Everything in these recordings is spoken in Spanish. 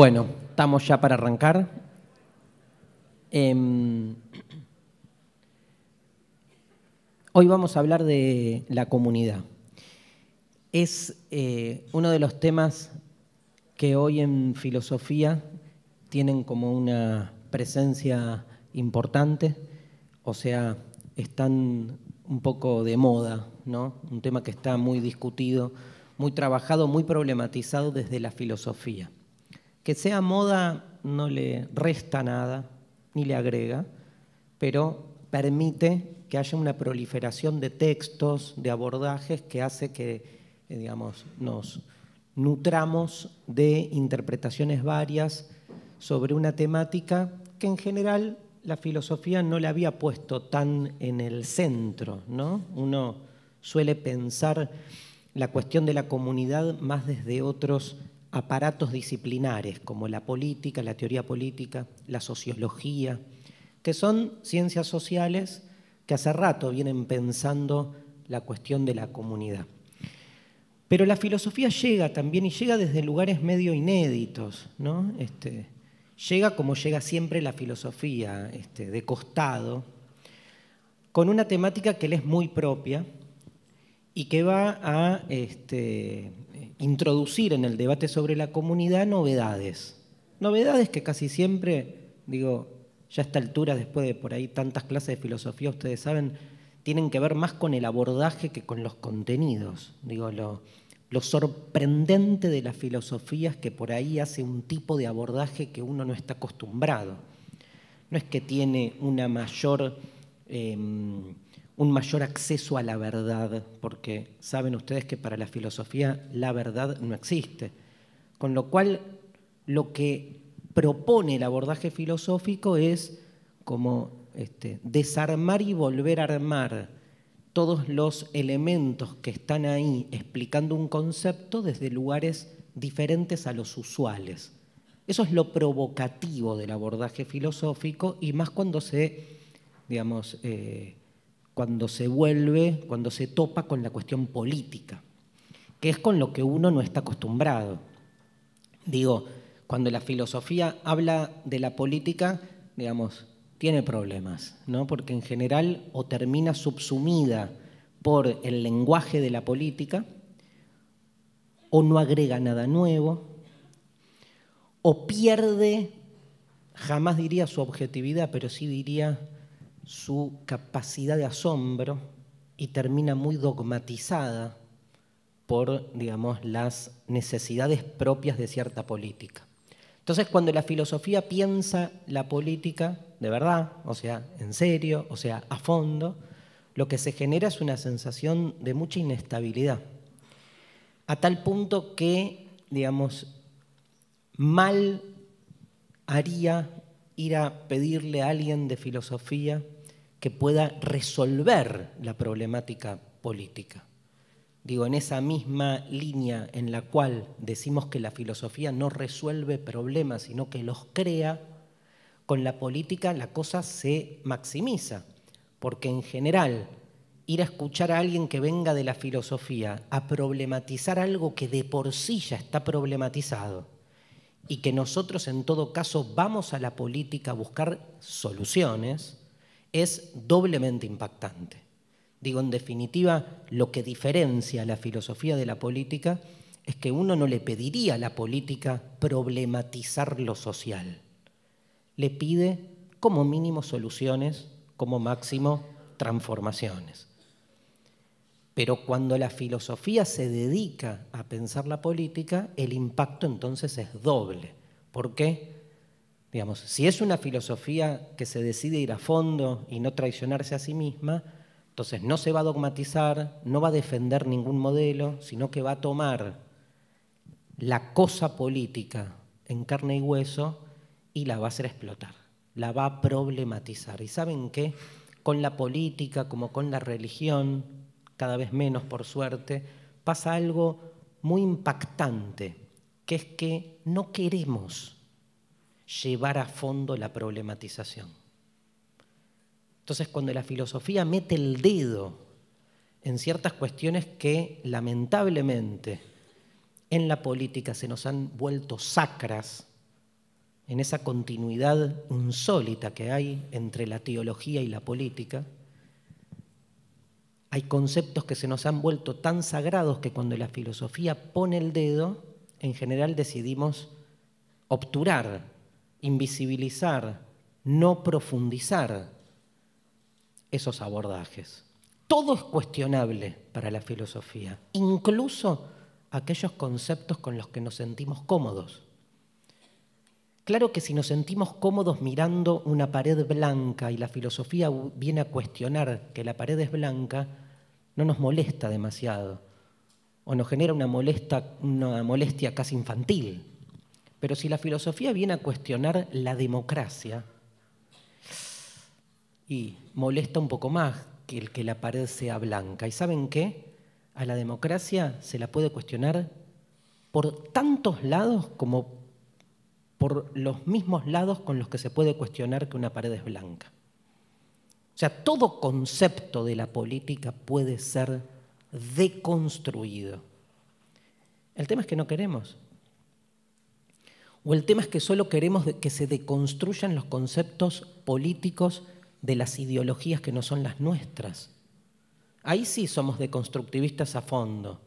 Bueno, estamos ya para arrancar. Em, hoy vamos a hablar de la comunidad. Es eh, uno de los temas que hoy en filosofía tienen como una presencia importante, o sea, están un poco de moda, ¿no? Un tema que está muy discutido, muy trabajado, muy problematizado desde la filosofía. Que sea moda no le resta nada, ni le agrega, pero permite que haya una proliferación de textos, de abordajes que hace que, eh, digamos, nos nutramos de interpretaciones varias sobre una temática que en general la filosofía no la había puesto tan en el centro, ¿no? Uno suele pensar la cuestión de la comunidad más desde otros aparatos disciplinares como la política, la teoría política, la sociología, que son ciencias sociales que hace rato vienen pensando la cuestión de la comunidad. Pero la filosofía llega también y llega desde lugares medio inéditos, ¿no? Este, llega como llega siempre la filosofía, este, de costado, con una temática que le es muy propia y que va a este, introducir en el debate sobre la comunidad novedades. Novedades que casi siempre, digo, ya a esta altura, después de por ahí tantas clases de filosofía, ustedes saben, tienen que ver más con el abordaje que con los contenidos. Digo, lo, sorprendente de la filosofía es que por ahí hace un tipo de abordaje que uno no está acostumbrado. No es que tiene una mayor... Em, un mayor acceso a la verdad, porque saben ustedes que para la filosofía la verdad no existe. Con lo cual, lo que propone el abordaje filosófico es como este, desarmar y volver a armar todos los elementos que están ahí explicando un concepto desde lugares diferentes a los usuales. Eso es lo provocativo del abordaje filosófico y más cuando se, digamos, eh, cuando se vuelve, cuando se topa con la cuestión política, que es con lo que uno no está acostumbrado. Digo, cuando la filosofía habla de la política, digamos, tiene problemas, ¿no? Porque en general o termina subsumida por el lenguaje de la política, o no agrega nada nuevo, o pierde, jamás diría su objetividad, pero sí diría su capacidad de asombro y termina muy dogmatizada por, digamos, las necesidades propias de cierta política. Entonces, cuando la filosofía piensa la política de verdad, o sea, en serio, o sea, a fondo, lo que se genera es una sensación de mucha inestabilidad, a tal punto que, digamos, mal haría ir a pedirle a alguien de filosofía que pueda resolver la problemática política. Digo, en esa misma línea en la cual decimos que la filosofía no resuelve problemas, sino que los crea, con la política la cosa se maximiza, porque en general ir a escuchar a alguien que venga de la filosofía a problematizar algo que de por sí ya está problematizado y que nosotros en todo caso vamos a la política a buscar soluciones, es doblemente impactante. Digo, en definitiva, lo que diferencia la filosofía de la política es que uno no le pediría a la política problematizar lo social. Le pide como mínimo soluciones, como máximo transformaciones. Pero cuando la filosofía se dedica a pensar la política, el impacto entonces es doble. ¿Por qué? Digamos, si es una filosofía que se decide ir a fondo y no traicionarse a sí misma, entonces no se va a dogmatizar, no va a defender ningún modelo, sino que va a tomar la cosa política en carne y hueso y la va a hacer explotar, la va a problematizar. ¿Y saben qué? Con la política como con la religión, cada vez menos por suerte, pasa algo muy impactante, que es que no queremos llevar a fondo la problematización. Entonces, cuando la filosofía mete el dedo en ciertas cuestiones que lamentablemente en la política se nos han vuelto sacras, en esa continuidad insólita que hay entre la teología y la política, hay conceptos que se nos han vuelto tan sagrados que cuando la filosofía pone el dedo, en general decidimos obturar, invisibilizar, no profundizar esos abordajes. Todo es cuestionable para la filosofía, incluso aquellos conceptos con los que nos sentimos cómodos. Claro que si nos sentimos cómodos mirando una pared blanca y la filosofía viene a cuestionar que la pared es blanca, no nos molesta demasiado o nos genera una, molesta, una molestia casi infantil. Pero si la filosofía viene a cuestionar la democracia, y molesta un poco más que el que la pared sea blanca. ¿Y saben qué? A la democracia se la puede cuestionar por tantos lados como por los mismos lados con los que se puede cuestionar que una pared es blanca. O sea, todo concepto de la política puede ser deconstruido. El tema es que no queremos. O el tema es que solo queremos que se deconstruyan los conceptos políticos de las ideologías que no son las nuestras. Ahí sí somos deconstructivistas a fondo,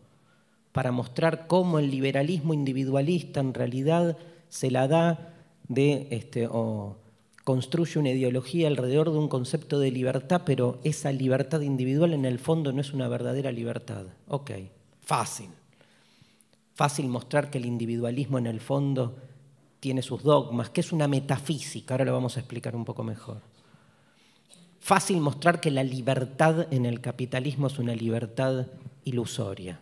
para mostrar cómo el liberalismo individualista en realidad se la da de, este, o construye una ideología alrededor de un concepto de libertad, pero esa libertad individual en el fondo no es una verdadera libertad. Ok, fácil. Fácil mostrar que el individualismo en el fondo tiene sus dogmas, que es una metafísica, ahora lo vamos a explicar un poco mejor fácil mostrar que la libertad en el capitalismo es una libertad ilusoria.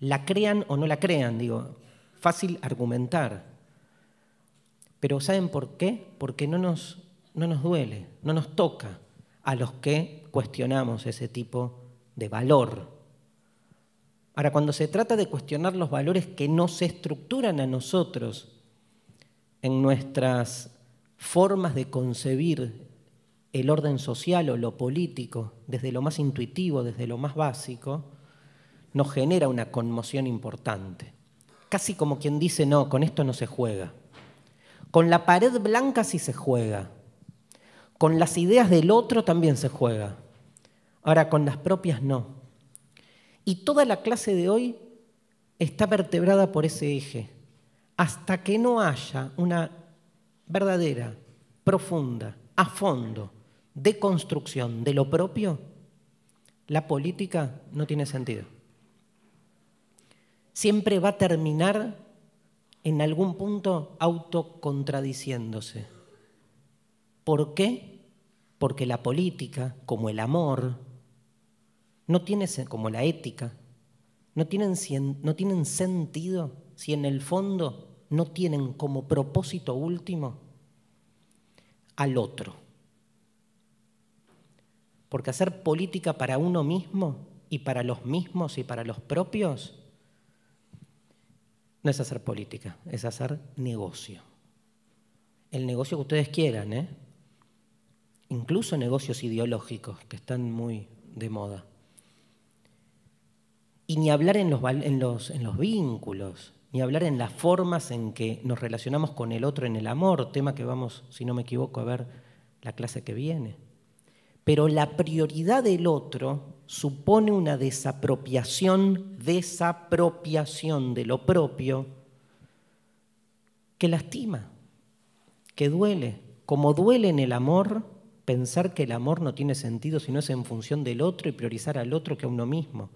La crean o no la crean, digo, fácil argumentar. Pero ¿saben por qué? Porque no nos, no nos duele, no nos toca a los que cuestionamos ese tipo de valor. Ahora, cuando se trata de cuestionar los valores que no se estructuran a nosotros en nuestras formas de concebir el orden social o lo político, desde lo más intuitivo, desde lo más básico, nos genera una conmoción importante. Casi como quien dice, no, con esto no se juega. Con la pared blanca sí se juega. Con las ideas del otro también se juega. Ahora, con las propias no. Y toda la clase de hoy está vertebrada por ese eje. Hasta que no haya una verdadera, profunda, a fondo, de construcción de lo propio, la política no tiene sentido. Siempre va a terminar en algún punto autocontradiciéndose. ¿Por qué? Porque la política, como el amor, no tiene, como la ética, no tienen, no tienen sentido si en el fondo no tienen como propósito último al otro. Porque hacer política para uno mismo y para los mismos y para los propios no es hacer política, es hacer negocio. El negocio que ustedes quieran, ¿eh? incluso negocios ideológicos que están muy de moda. Y ni hablar en los, en los, en los vínculos, ni hablar en las formas en que nos relacionamos con el otro en el amor, tema que vamos, si no me equivoco, a ver la clase que viene pero la prioridad del otro supone una desapropiación, desapropiación de lo propio que lastima, que duele, como duele en el amor pensar que el amor no tiene sentido si no es en función del otro y priorizar al otro que a uno mismo.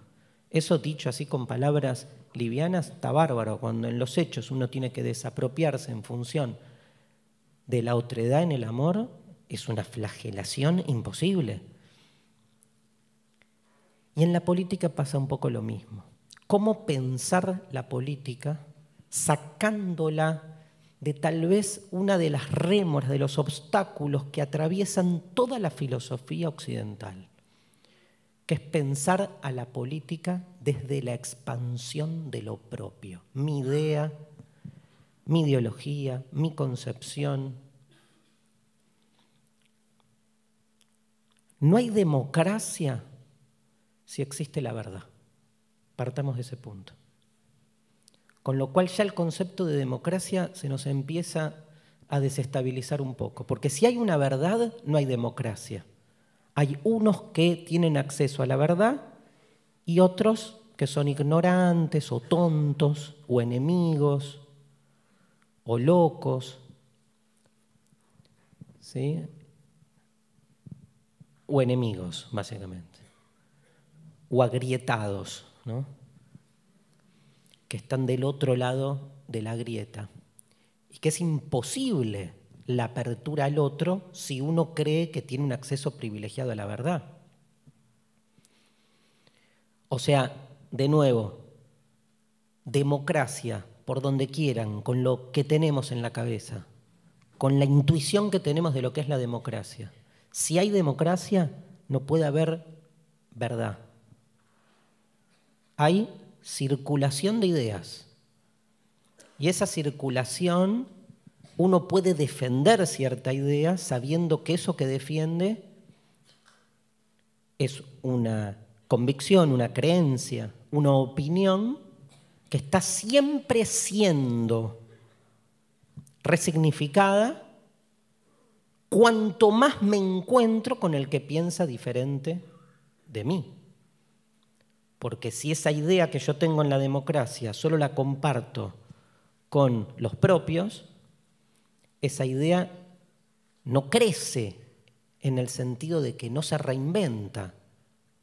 Eso dicho así con palabras livianas está bárbaro, cuando en los hechos uno tiene que desapropiarse en función de la otredad en el amor es una flagelación imposible. Y en la política pasa un poco lo mismo. ¿Cómo pensar la política sacándola de tal vez una de las rémoras, de los obstáculos que atraviesan toda la filosofía occidental, que es pensar a la política desde la expansión de lo propio, mi idea, mi ideología, mi concepción. No hay democracia si existe la verdad. Partamos de ese punto. Con lo cual ya el concepto de democracia se nos empieza a desestabilizar un poco, porque si hay una verdad, no hay democracia. Hay unos que tienen acceso a la verdad y otros que son ignorantes o tontos o enemigos o locos. ¿Sí? O enemigos, básicamente. O agrietados, ¿no? que están del otro lado de la grieta y que es imposible la apertura al otro si uno cree que tiene un acceso privilegiado a la verdad. O sea, de nuevo, democracia por donde quieran, con lo que tenemos en la cabeza, con la intuición que tenemos de lo que es la democracia. Si hay democracia, no puede haber verdad. Hay circulación de ideas. Y esa circulación, uno puede defender cierta idea sabiendo que eso que defiende es una convicción, una creencia, una opinión que está siempre siendo resignificada cuanto más me encuentro con el que piensa diferente de mí. Porque si esa idea que yo tengo en la democracia solo la comparto con los propios, esa idea no crece en el sentido de que no se reinventa,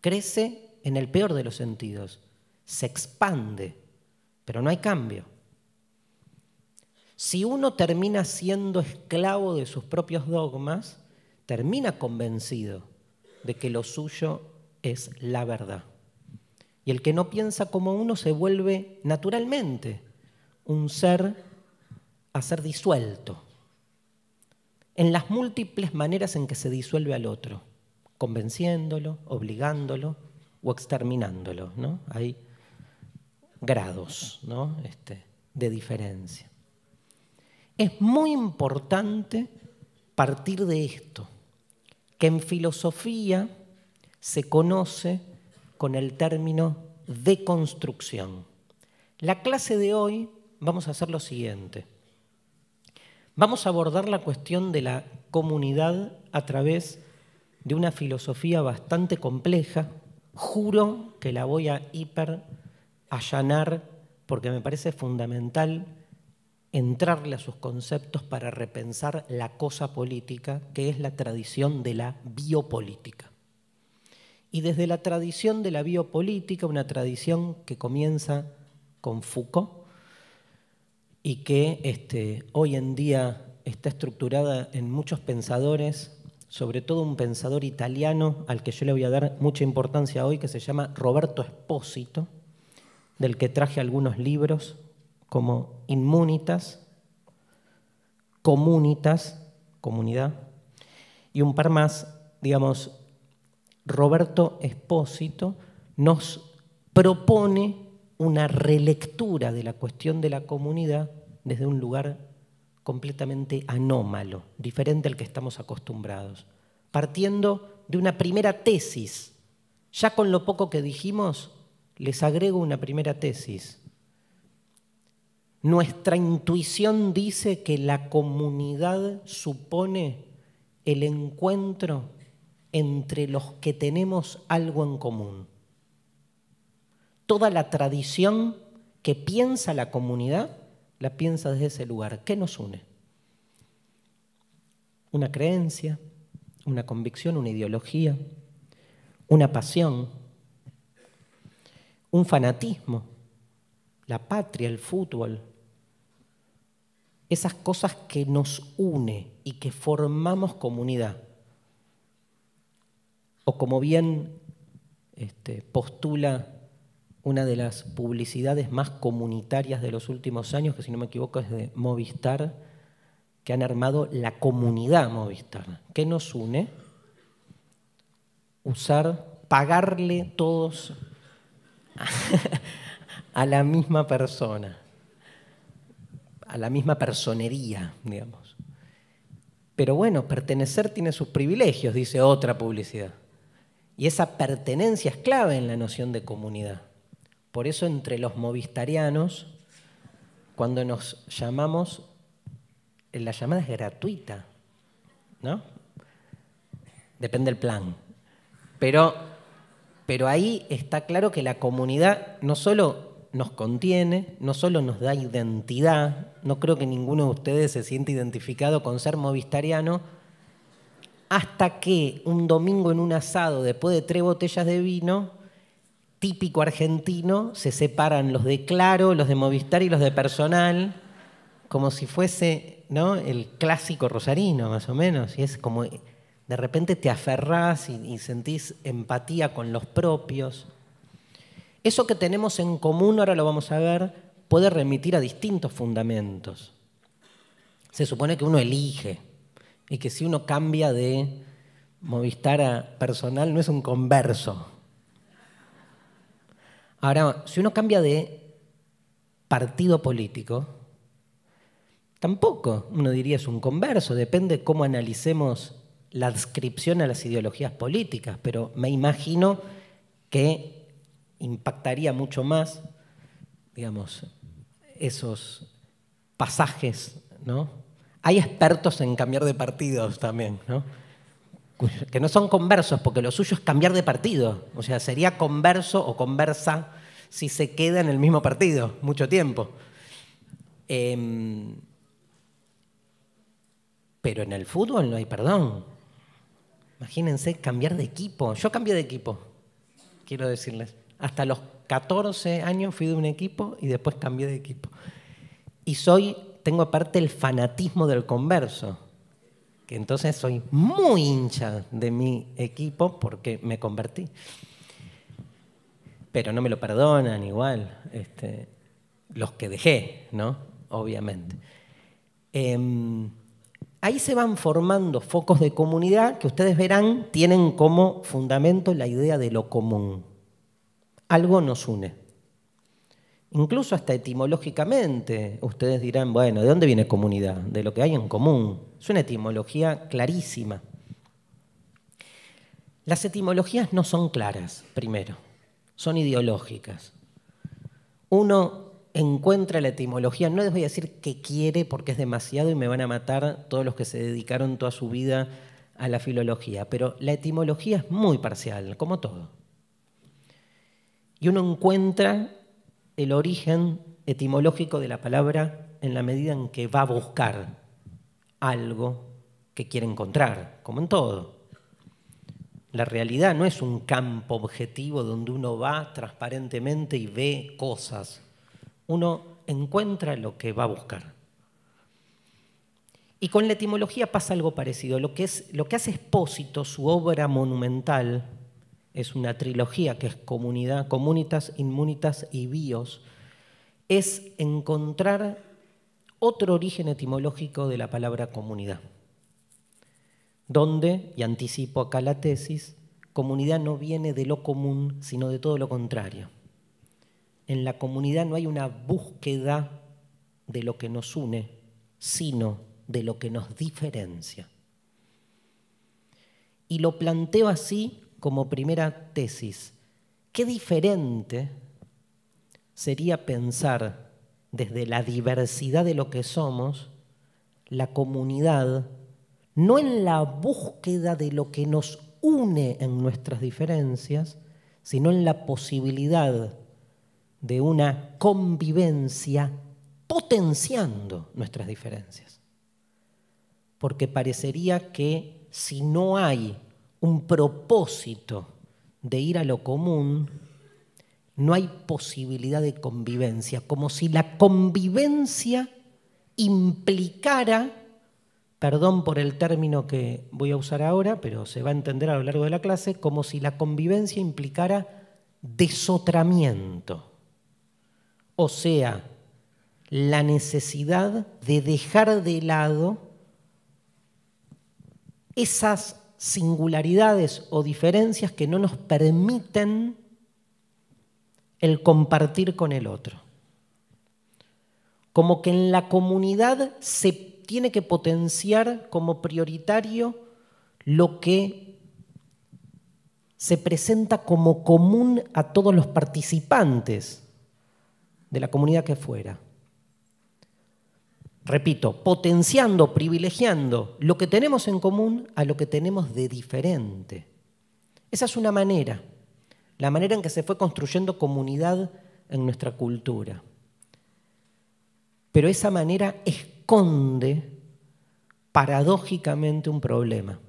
crece en el peor de los sentidos, se expande, pero no hay cambio. Si uno termina siendo esclavo de sus propios dogmas, termina convencido de que lo suyo es la verdad. Y el que no piensa como uno se vuelve naturalmente un ser a ser disuelto, en las múltiples maneras en que se disuelve al otro, convenciéndolo, obligándolo o exterminándolo. ¿no? Hay grados ¿no? este, de diferencia. Es muy importante partir de esto, que en filosofía se conoce con el término deconstrucción. La clase de hoy vamos a hacer lo siguiente. Vamos a abordar la cuestión de la comunidad a través de una filosofía bastante compleja. Juro que la voy a hiper allanar porque me parece fundamental entrarle a sus conceptos para repensar la cosa política, que es la tradición de la biopolítica y desde la tradición de la biopolítica, una tradición que comienza con Foucault y que este, hoy en día está estructurada en muchos pensadores, sobre todo un pensador italiano al que yo le voy a dar mucha importancia hoy, que se llama Roberto Espósito, del que traje algunos libros como Inmunitas, Comunitas, comunidad, y un par más, digamos, Roberto Espósito nos propone una relectura de la cuestión de la comunidad desde un lugar completamente anómalo, diferente al que estamos acostumbrados, partiendo de una primera tesis. Ya con lo poco que dijimos, les agrego una primera tesis. Nuestra intuición dice que la comunidad supone el encuentro entre los que tenemos algo en común. Toda la tradición que piensa la comunidad, la piensa desde ese lugar. ¿Qué nos une? Una creencia, una convicción, una ideología, una pasión, un fanatismo, la patria, el fútbol, esas cosas que nos une y que formamos comunidad. O como bien este, postula una de las publicidades más comunitarias de los últimos años, que si no me equivoco es de Movistar, que han armado la comunidad Movistar. ¿Qué nos une? Usar, pagarle todos a la misma persona, a la misma personería, digamos. Pero bueno, pertenecer tiene sus privilegios, dice otra publicidad. Y esa pertenencia es clave en la noción de comunidad. Por eso entre los movistarianos, cuando nos llamamos, la llamada es gratuita, ¿no? Depende del plan. Pero, pero ahí está claro que la comunidad no solo nos contiene, no solo nos da identidad, no creo que ninguno de ustedes se siente identificado con ser movistariano, hasta que un domingo en un asado, después de tres botellas de vino, típico argentino, se separan los de Claro, los de Movistar y los de Personal, como si fuese el clásico rosarino, más o menos. Y es como, de repente te aferrás y sentís empatía con los propios. Eso que tenemos en común, ahora lo vamos a ver, puede remitir a distintos fundamentos. Se supone que uno elige y que si uno cambia de Movistar a personal no es un converso. Ahora, si uno cambia de partido político, tampoco uno diría es un converso, depende cómo analicemos la adscripción a las ideologías políticas, pero me imagino que impactaría mucho más, digamos, esos pasajes, ¿no? Hay expertos en cambiar de partidos también, ¿no? Que no son conversos, porque lo suyo es cambiar de partido. O sea, sería converso o conversa si se queda en el mismo partido mucho tiempo. Em, pero en el fútbol no hay perdón. Imagínense cambiar de equipo. Yo cambié de equipo, quiero decirles. Hasta los 14 años fui de un equipo y después cambié de equipo. Y soy tengo aparte el fanatismo del converso, que entonces soy muy hincha de mi equipo porque me convertí. Pero no me lo perdonan igual, este, los que dejé, ¿no? Obviamente. Em, ahí se van formando focos de comunidad que ustedes verán tienen como fundamento la idea de lo común. Algo nos une. Incluso hasta etimológicamente, ustedes dirán, bueno, ¿de dónde viene comunidad? De lo que hay en común. Es una etimología clarísima. Las etimologías no son claras, primero, son ideológicas. Uno encuentra la etimología, no les voy a decir que quiere porque es demasiado y me van a matar todos los que se dedicaron toda su vida a la filología, pero la etimología es muy parcial, como todo. Y uno encuentra el origen etimológico de la palabra en la medida en que va a buscar algo que quiere encontrar, como en todo. La realidad no es un campo objetivo donde uno va transparentemente y ve cosas. Uno encuentra lo que va a buscar. Y con la etimología pasa algo parecido. Lo que, es, lo que hace Espósito, su obra monumental, es una trilogía que es comunidad, comunitas, inmunitas y bios, es encontrar otro origen etimológico de la palabra comunidad, donde, y anticipo acá la tesis, comunidad no viene de lo común, sino de todo lo contrario. En la comunidad no hay una búsqueda de lo que nos une, sino de lo que nos diferencia. Y lo planteo así como primera tesis, qué diferente sería pensar desde la diversidad de lo que somos, la comunidad, no en la búsqueda de lo que nos une en nuestras diferencias, sino en la posibilidad de una convivencia potenciando nuestras diferencias. Porque parecería que si no hay un propósito de ir a lo común, no hay posibilidad de convivencia, como si la convivencia implicara, perdón por el término que voy a usar ahora, pero se va a entender a lo largo de la clase, como si la convivencia implicara desotramiento, o sea, la necesidad de dejar de lado esas singularidades o diferencias que no nos permiten el compartir con el otro. Como que en la comunidad se tiene que potenciar como prioritario lo que se presenta como común a todos los participantes de la comunidad que fuera. Repito, potenciando, privilegiando lo que tenemos en común a lo que tenemos de diferente. Esa es una manera la manera en que se fue construyendo comunidad en nuestra cultura. Pero esa manera esconde paradójicamente un problema,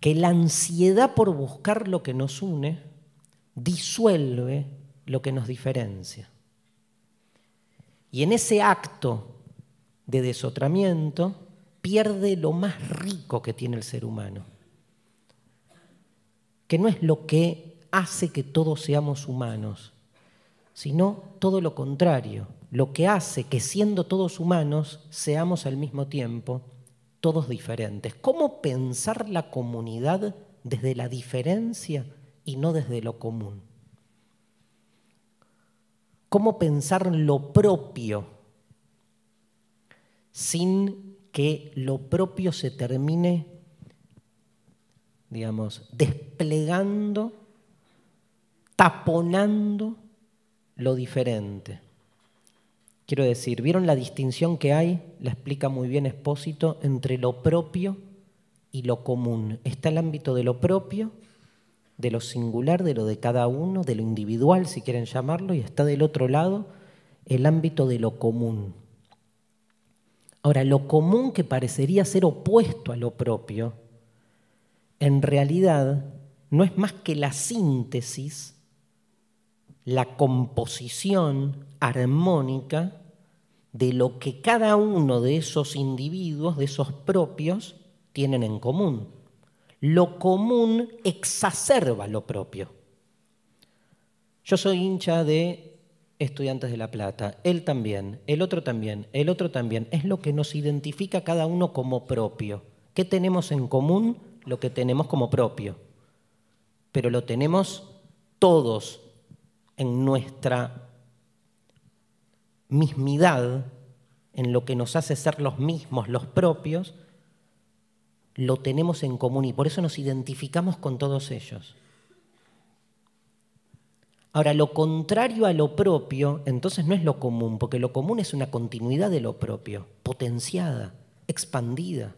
que la ansiedad por buscar lo que nos une disuelve lo que nos diferencia. Y en ese acto de desotramiento pierde lo más rico que tiene el ser humano, que no es lo que hace que todos seamos humanos, sino todo lo contrario, lo que hace que siendo todos humanos seamos al mismo tiempo todos diferentes. ¿Cómo pensar la comunidad desde la diferencia y no desde lo común? ¿Cómo pensar lo propio sin que lo propio se termine digamos, desplegando, taponando lo diferente. Quiero decir, ¿vieron la distinción que hay? La explica muy bien Espósito entre lo propio y lo común. Está el ámbito de lo propio, de lo singular, de lo de cada uno, de lo individual, si quieren llamarlo, y está del otro lado el ámbito de lo común. Ahora, lo común que parecería ser opuesto a lo propio, en realidad no es más que la síntesis, la composición armónica de lo que cada uno de esos individuos, de esos propios, tienen en común. Lo común exacerba lo propio. Yo soy hincha de estudiantes de La Plata, él también, el otro también, el otro también. Es lo que nos identifica cada uno como propio. ¿Qué tenemos en común? lo que tenemos como propio, pero lo tenemos todos en nuestra mismidad, en lo que nos hace ser los mismos, los propios, lo tenemos en común y por eso nos identificamos con todos ellos. Ahora, lo contrario a lo propio, entonces no es lo común, porque lo común es una continuidad de lo propio, potenciada, expandida.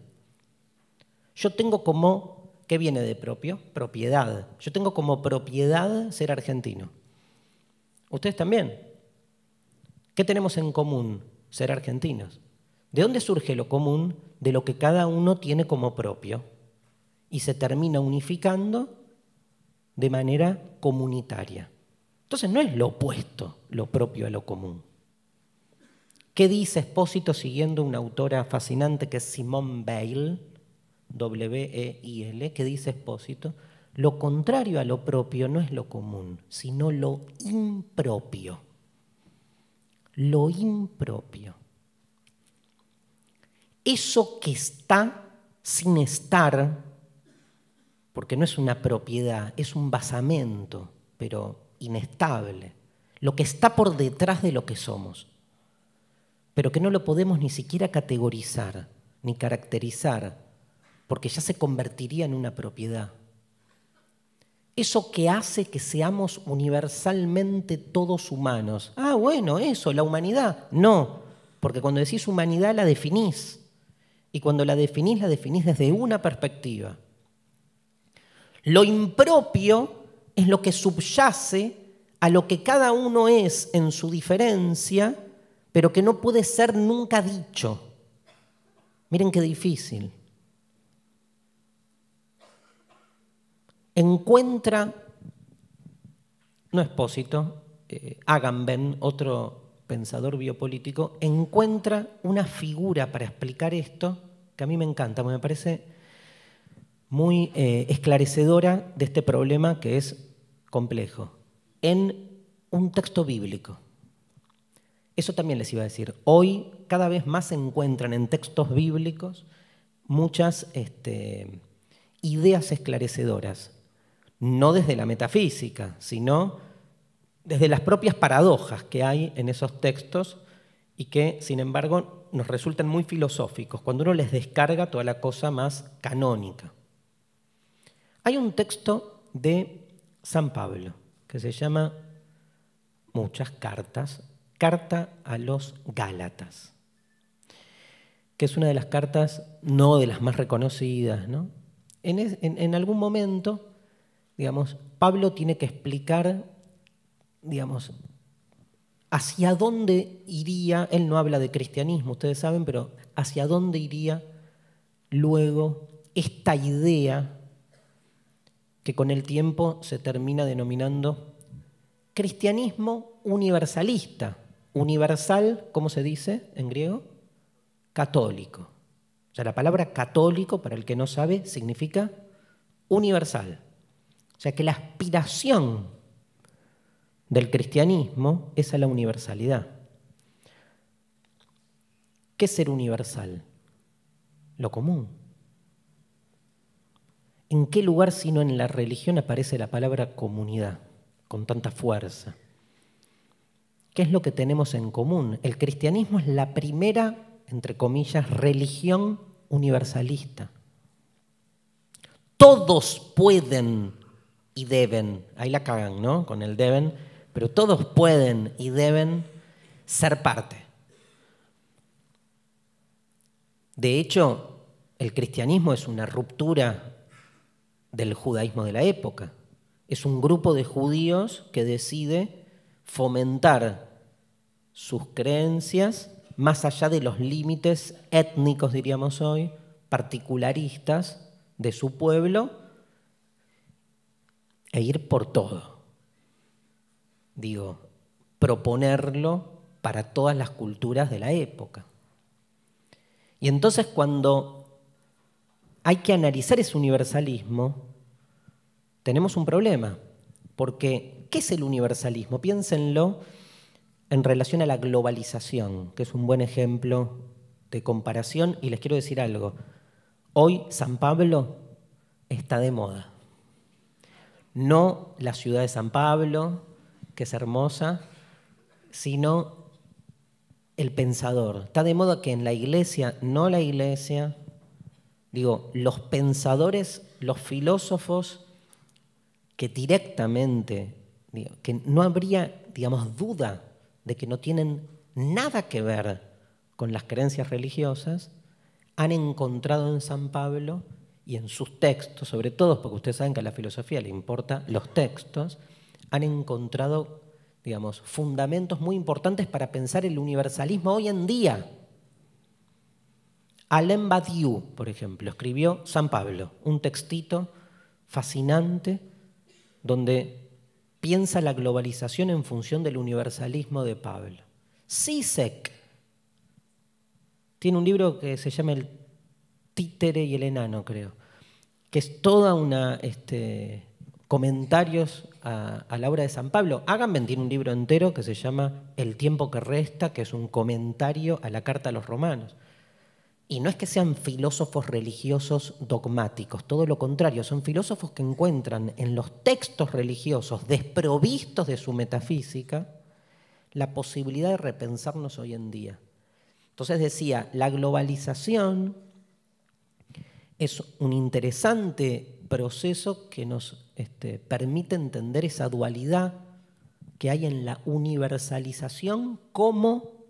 Yo tengo como, ¿qué viene de propio? Propiedad. Yo tengo como propiedad ser argentino. Ustedes también. ¿Qué tenemos en común? Ser argentinos. ¿De dónde surge lo común? De lo que cada uno tiene como propio. Y se termina unificando de manera comunitaria. Entonces no es lo opuesto, lo propio a lo común. ¿Qué dice Espósito siguiendo una autora fascinante que es Simone Weil? W-E-I-L, que dice Espósito, lo contrario a lo propio no es lo común, sino lo impropio. Lo impropio. Eso que está sin estar, porque no es una propiedad, es un basamento, pero inestable. Lo que está por detrás de lo que somos, pero que no lo podemos ni siquiera categorizar, ni caracterizar, porque ya se convertiría en una propiedad. Eso que hace que seamos universalmente todos humanos. Ah, bueno, eso, la humanidad. No, porque cuando decís humanidad la definís. Y cuando la definís, la definís desde una perspectiva. Lo impropio es lo que subyace a lo que cada uno es en su diferencia, pero que no puede ser nunca dicho. Miren qué difícil. encuentra, no Espósito, eh, Agamben, otro pensador biopolítico, encuentra una figura para explicar esto que a mí me encanta, me parece muy eh, esclarecedora de este problema que es complejo, en un texto bíblico. Eso también les iba a decir. Hoy cada vez más se encuentran en textos bíblicos muchas este, ideas esclarecedoras, no desde la metafísica, sino desde las propias paradojas que hay en esos textos y que, sin embargo, nos resultan muy filosóficos, cuando uno les descarga toda la cosa más canónica. Hay un texto de San Pablo que se llama Muchas cartas, Carta a los Gálatas, que es una de las cartas no de las más reconocidas. ¿no? En, en algún momento, digamos, Pablo tiene que explicar, digamos, hacia dónde iría, él no habla de cristianismo, ustedes saben, pero hacia dónde iría luego esta idea que con el tiempo se termina denominando cristianismo universalista. Universal, ¿cómo se dice en griego? Católico. O sea, la palabra católico, para el que no sabe, significa universal. O sea, que la aspiración del cristianismo es a la universalidad. ¿Qué es ser universal? Lo común. ¿En qué lugar sino en la religión aparece la palabra comunidad con tanta fuerza? ¿Qué es lo que tenemos en común? El cristianismo es la primera, entre comillas, religión universalista. Todos pueden y deben, ahí la cagan, ¿no? Con el deben, pero todos pueden y deben ser parte. De hecho, el cristianismo es una ruptura del judaísmo de la época. Es un grupo de judíos que decide fomentar sus creencias más allá de los límites étnicos, diríamos hoy, particularistas de su pueblo, e ir por todo. Digo, proponerlo para todas las culturas de la época. Y entonces cuando hay que analizar ese universalismo, tenemos un problema. Porque, ¿qué es el universalismo? Piénsenlo en relación a la globalización, que es un buen ejemplo de comparación. Y les quiero decir algo. Hoy San Pablo está de moda. No la ciudad de San Pablo, que es hermosa, sino el pensador. Está de moda que en la iglesia, no la iglesia, Digo, los pensadores, los filósofos que directamente, que no habría, digamos, duda de que no tienen nada que ver con las creencias religiosas, han encontrado en San Pablo y en sus textos, sobre todo porque ustedes saben que a la filosofía le importan los textos, han encontrado, digamos, fundamentos muy importantes para pensar el universalismo hoy en día. Alain Badiou, por ejemplo, escribió San Pablo, un textito fascinante donde piensa la globalización en función del universalismo de Pablo. Sisek tiene un libro que se llama El títere y el enano, creo, que es toda una este, comentarios a, la obra de San Pablo. Agamben tiene un libro entero que se llama El tiempo que resta, que es un comentario a la carta a los romanos. Y no es que sean filósofos religiosos dogmáticos, todo lo contrario, son filósofos que encuentran en los textos religiosos desprovistos de su metafísica la posibilidad de repensarnos hoy en día. Entonces decía, la globalización es un interesante proceso que nos este, permite entender esa dualidad que hay en la universalización como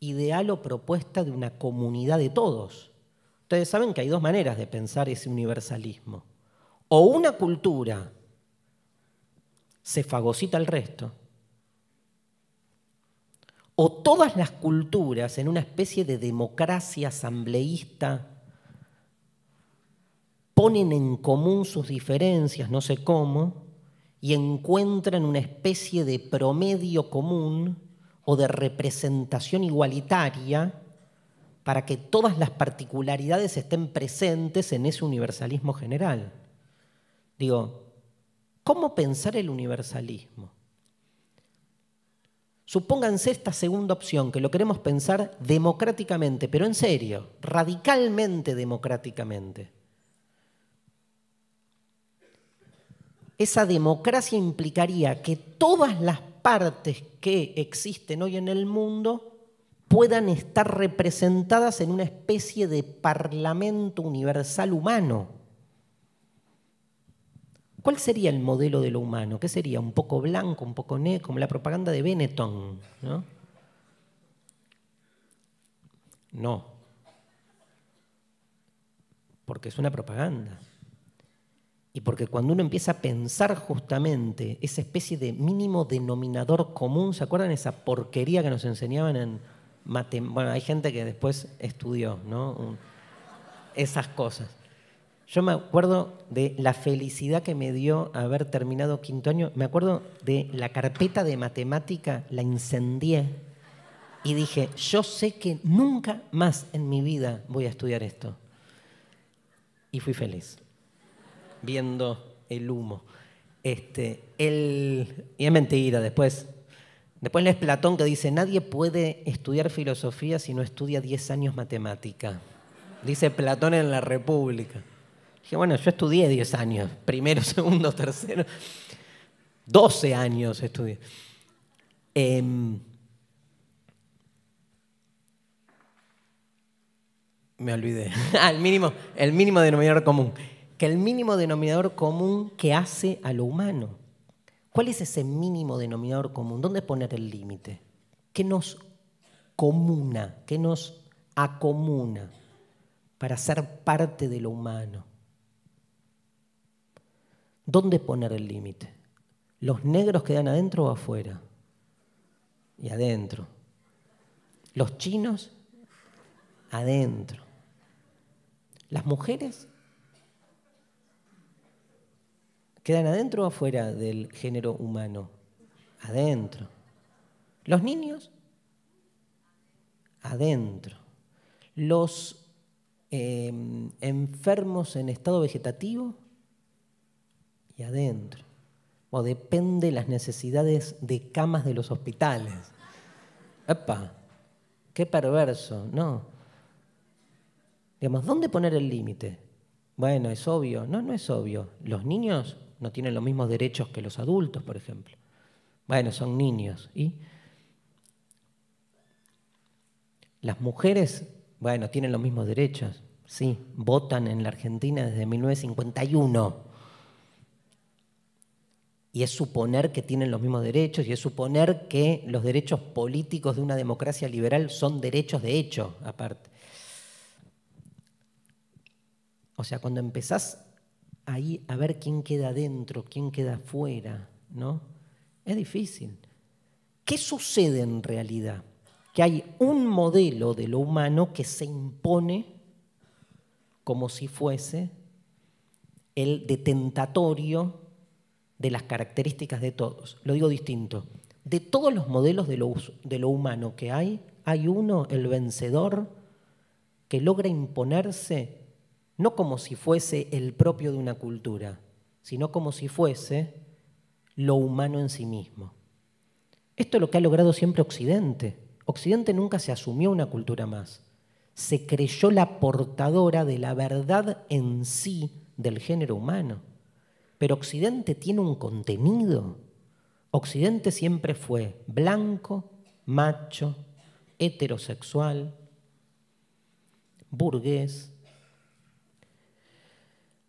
ideal o propuesta de una comunidad de todos. Ustedes saben que hay dos maneras de pensar ese universalismo. O una cultura se fagocita al resto, o todas las culturas en una especie de democracia asambleísta ponen en común sus diferencias, no sé cómo, y encuentran una especie de promedio común o de representación igualitaria para que todas las particularidades estén presentes en ese universalismo general. Digo, ¿cómo pensar el universalismo? Supónganse esta segunda opción, que lo queremos pensar democráticamente, pero en serio, radicalmente democráticamente. Esa democracia implicaría que todas las partes que existen hoy en el mundo puedan estar representadas en una especie de parlamento universal humano. ¿Cuál sería el modelo de lo humano? ¿Qué sería? ¿Un poco blanco, un poco negro, como la propaganda de Benetton? ¿no? No, porque es una propaganda. Y porque cuando uno empieza a pensar justamente esa especie de mínimo denominador común, ¿se acuerdan esa porquería que nos enseñaban en bueno, hay gente que después estudió, ¿no? Esas cosas. Yo me acuerdo de la felicidad que me dio haber terminado quinto año. Me acuerdo de la carpeta de matemática, la incendié y dije, yo sé que nunca más en mi vida voy a estudiar esto. Y fui feliz, viendo el humo. Este, el, y es mentira, después Después lees Platón que dice, nadie puede estudiar filosofía si no estudia 10 años matemática. Dice Platón en la República. Dije, bueno, yo estudié 10 años, primero, segundo, tercero. 12 años estudié. Em, me olvidé. Ah, el mínimo, el mínimo denominador común. Que el mínimo denominador común que hace a lo humano. ¿Cuál es ese mínimo denominador común? ¿Dónde poner el límite? ¿Qué nos comuna? ¿Qué nos acomuna para ser parte de lo humano? ¿Dónde poner el límite? ¿Los negros quedan adentro o afuera? Y adentro. ¿Los chinos? Adentro. ¿Las mujeres? ¿Quedan adentro o afuera del género humano? Adentro. ¿Los niños? Adentro. ¿Los em, enfermos en estado vegetativo? Y adentro. O depende de las necesidades de camas de los hospitales. ¡Epa! ¡Qué perverso! No. Digamos, ¿dónde poner el límite? Bueno, es obvio. No, no es obvio. Los niños no tienen los mismos derechos que los adultos, por ejemplo. Bueno, son niños. ¿Y? Las mujeres, bueno, tienen los mismos derechos. Sí, votan en la Argentina desde 1951. Y es suponer que tienen los mismos derechos y es suponer que los derechos políticos de una democracia liberal son derechos de hecho, aparte. O sea, cuando empezás ahí a ver quién queda adentro, quién queda afuera, ¿no? Es difícil. ¿Qué sucede en realidad? Que hay un modelo de lo humano que se impone como si fuese el detentatorio de las características de todos. Lo digo distinto. De todos los modelos de lo, de lo humano que hay, hay uno, el vencedor, que logra imponerse no como si fuese el propio de una cultura, sino como si fuese lo humano en sí mismo. Esto es lo que ha logrado siempre Occidente. Occidente nunca se asumió una cultura más. Se creyó la portadora de la verdad en sí del género humano. Pero Occidente tiene un contenido. Occidente siempre fue blanco, macho, heterosexual, burgués,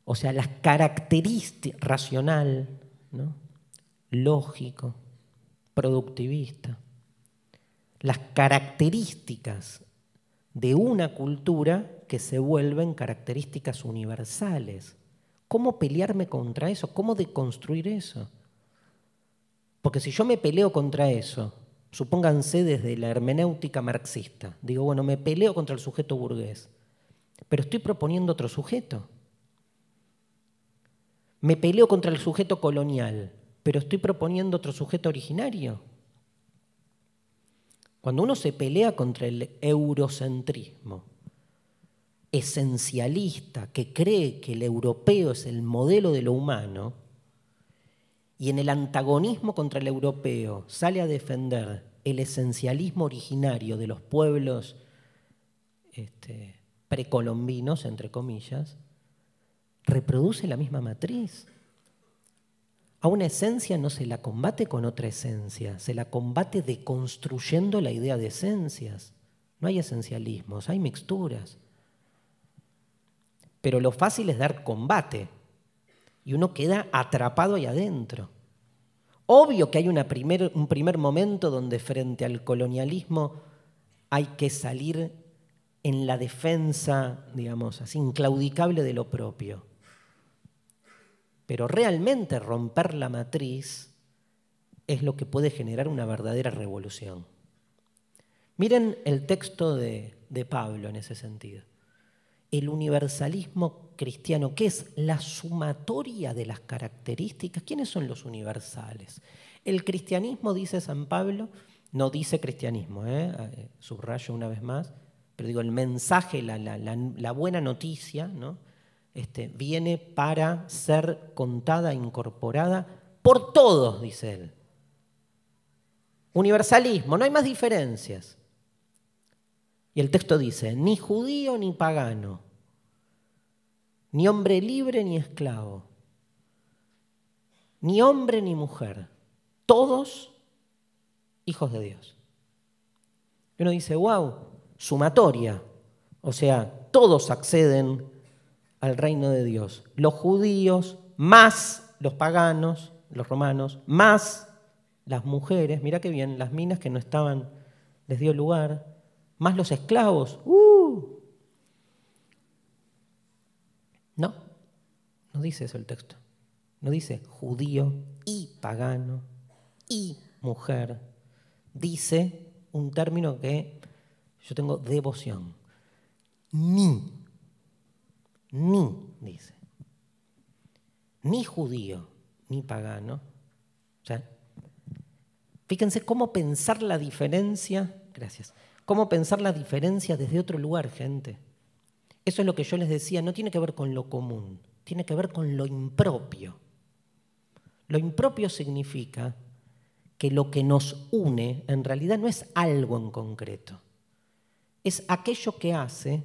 o sea, las características, racional, lógico, productivista, las características de una cultura que se vuelven características universales. ¿Cómo pelearme contra eso? ¿Cómo deconstruir eso? Porque si yo me peleo contra eso, supónganse desde la hermenéutica marxista, digo, bueno, me peleo contra el sujeto burgués, pero estoy proponiendo otro sujeto. Me peleo contra el sujeto colonial, pero estoy proponiendo otro sujeto originario. Cuando uno se pelea contra el eurocentrismo, esencialista, que cree que el europeo es el modelo de lo humano, y en el antagonismo contra el europeo sale a defender el esencialismo originario de los pueblos este, precolombinos, entre comillas, reproduce la misma matriz. A una esencia no se la combate con otra esencia, se la combate deconstruyendo la idea de esencias. No hay esencialismos, hay mixturas. Pero lo fácil es dar combate y uno queda atrapado ahí adentro. Obvio que hay un primer momento donde frente al colonialismo hay que salir en la defensa, digamos así, inclaudicable de lo propio. Pero realmente romper la matriz es lo que puede generar una verdadera revolución. Miren el texto de, Pablo en ese sentido. El universalismo cristiano, que es la sumatoria de las características. ¿Quiénes son los universales? El cristianismo, dice San Pablo, no dice cristianismo, ¿eh? eh subrayo una vez más, pero digo, el mensaje, la buena noticia, ¿no? Este, viene para ser contada, incorporada por todos, dice él. Universalismo, no hay más diferencias. Y el texto dice, ni judío ni pagano, ni hombre libre ni esclavo, ni hombre ni mujer, todos hijos de Dios. Y uno dice, wow, sumatoria, o sea, todos acceden al reino de Dios. Los judíos, más los paganos, los romanos, más las mujeres, mira qué bien, las minas que no estaban, les dio lugar, más los esclavos. ¡Uh! No, no dice eso el texto. No dice judío y pagano y mujer. Dice un término que yo tengo devoción. Ni ni, dice, ni judío, ni pagano. O sea, fíjense cómo pensar la diferencia, gracias, cómo pensar la diferencia desde otro lugar, gente. Eso es lo que yo les decía, no tiene que ver con lo común, tiene que ver con lo impropio. Lo impropio significa que lo que nos une en realidad no es algo en concreto, es aquello que hace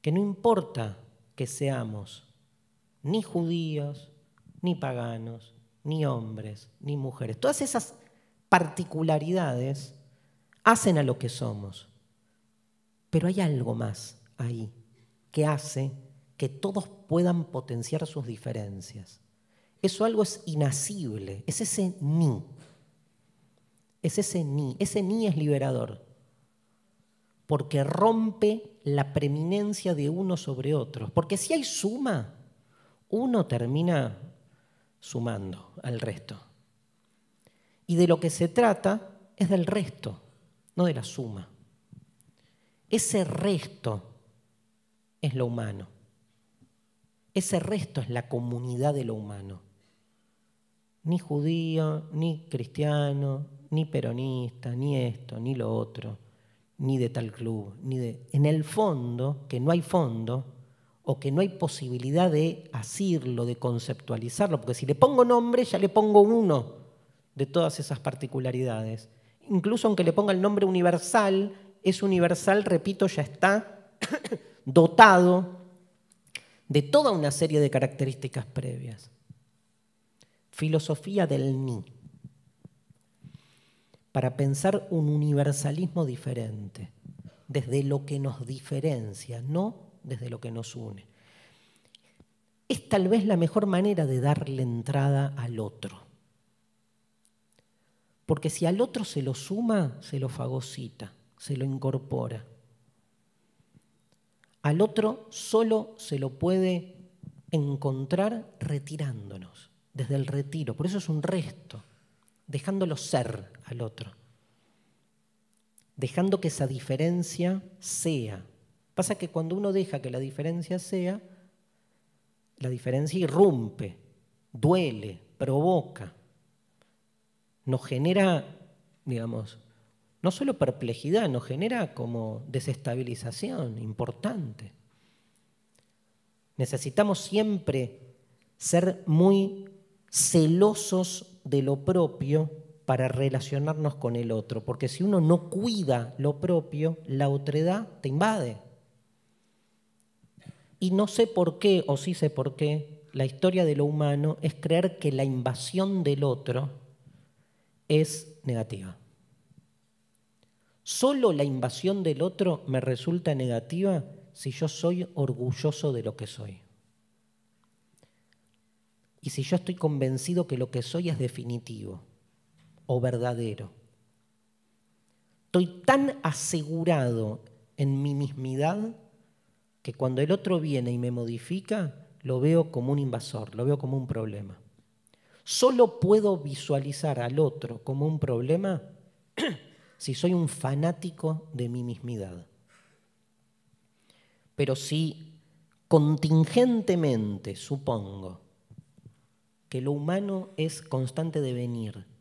que no importa que seamos ni judíos, ni paganos, ni hombres, ni mujeres. Todas esas particularidades hacen a lo que somos. Pero hay algo más ahí que hace que todos puedan potenciar sus diferencias. Eso algo es inacible, es ese ni. Es ese ni, ese ni es liberador porque rompe la preeminencia de uno sobre otro. Porque si hay suma, uno termina sumando al resto. Y de lo que se trata es del resto, no de la suma. Ese resto es lo humano. Ese resto es la comunidad de lo humano. Ni judío, ni cristiano, ni peronista, ni esto, ni lo otro ni de tal club, ni de... En el fondo, que no hay fondo, o que no hay posibilidad de asirlo, de conceptualizarlo, porque si le pongo nombre ya le pongo uno de todas esas particularidades. Incluso aunque le ponga el nombre universal, es universal, repito, ya está dotado de toda una serie de características previas. Filosofía del ni para pensar un universalismo diferente, desde lo que nos diferencia, no desde lo que nos une. Es tal vez la mejor manera de darle entrada al otro. Porque si al otro se lo suma, se lo fagocita, se lo incorpora. Al otro solo se lo puede encontrar retirándonos, desde el retiro. Por eso es un resto dejándolo ser al otro, dejando que esa diferencia sea. Pasa que cuando uno deja que la diferencia sea, la diferencia irrumpe, duele, provoca, nos genera, digamos, no solo perplejidad, nos genera como desestabilización importante. Necesitamos siempre ser muy celosos de lo propio para relacionarnos con el otro, porque si uno no cuida lo propio, la otredad te invade. Y no sé por qué, o sí sé por qué, la historia de lo humano es creer que la invasión del otro es negativa. Solo la invasión del otro me resulta negativa si yo soy orgulloso de lo que soy. Y si yo estoy convencido que lo que soy es definitivo o verdadero. Estoy tan asegurado en mi mismidad que cuando el otro viene y me modifica, lo veo como un invasor, lo veo como un problema. Solo puedo visualizar al otro como un problema si soy un fanático de mi mismidad. Pero si contingentemente supongo que lo humano es constante devenir,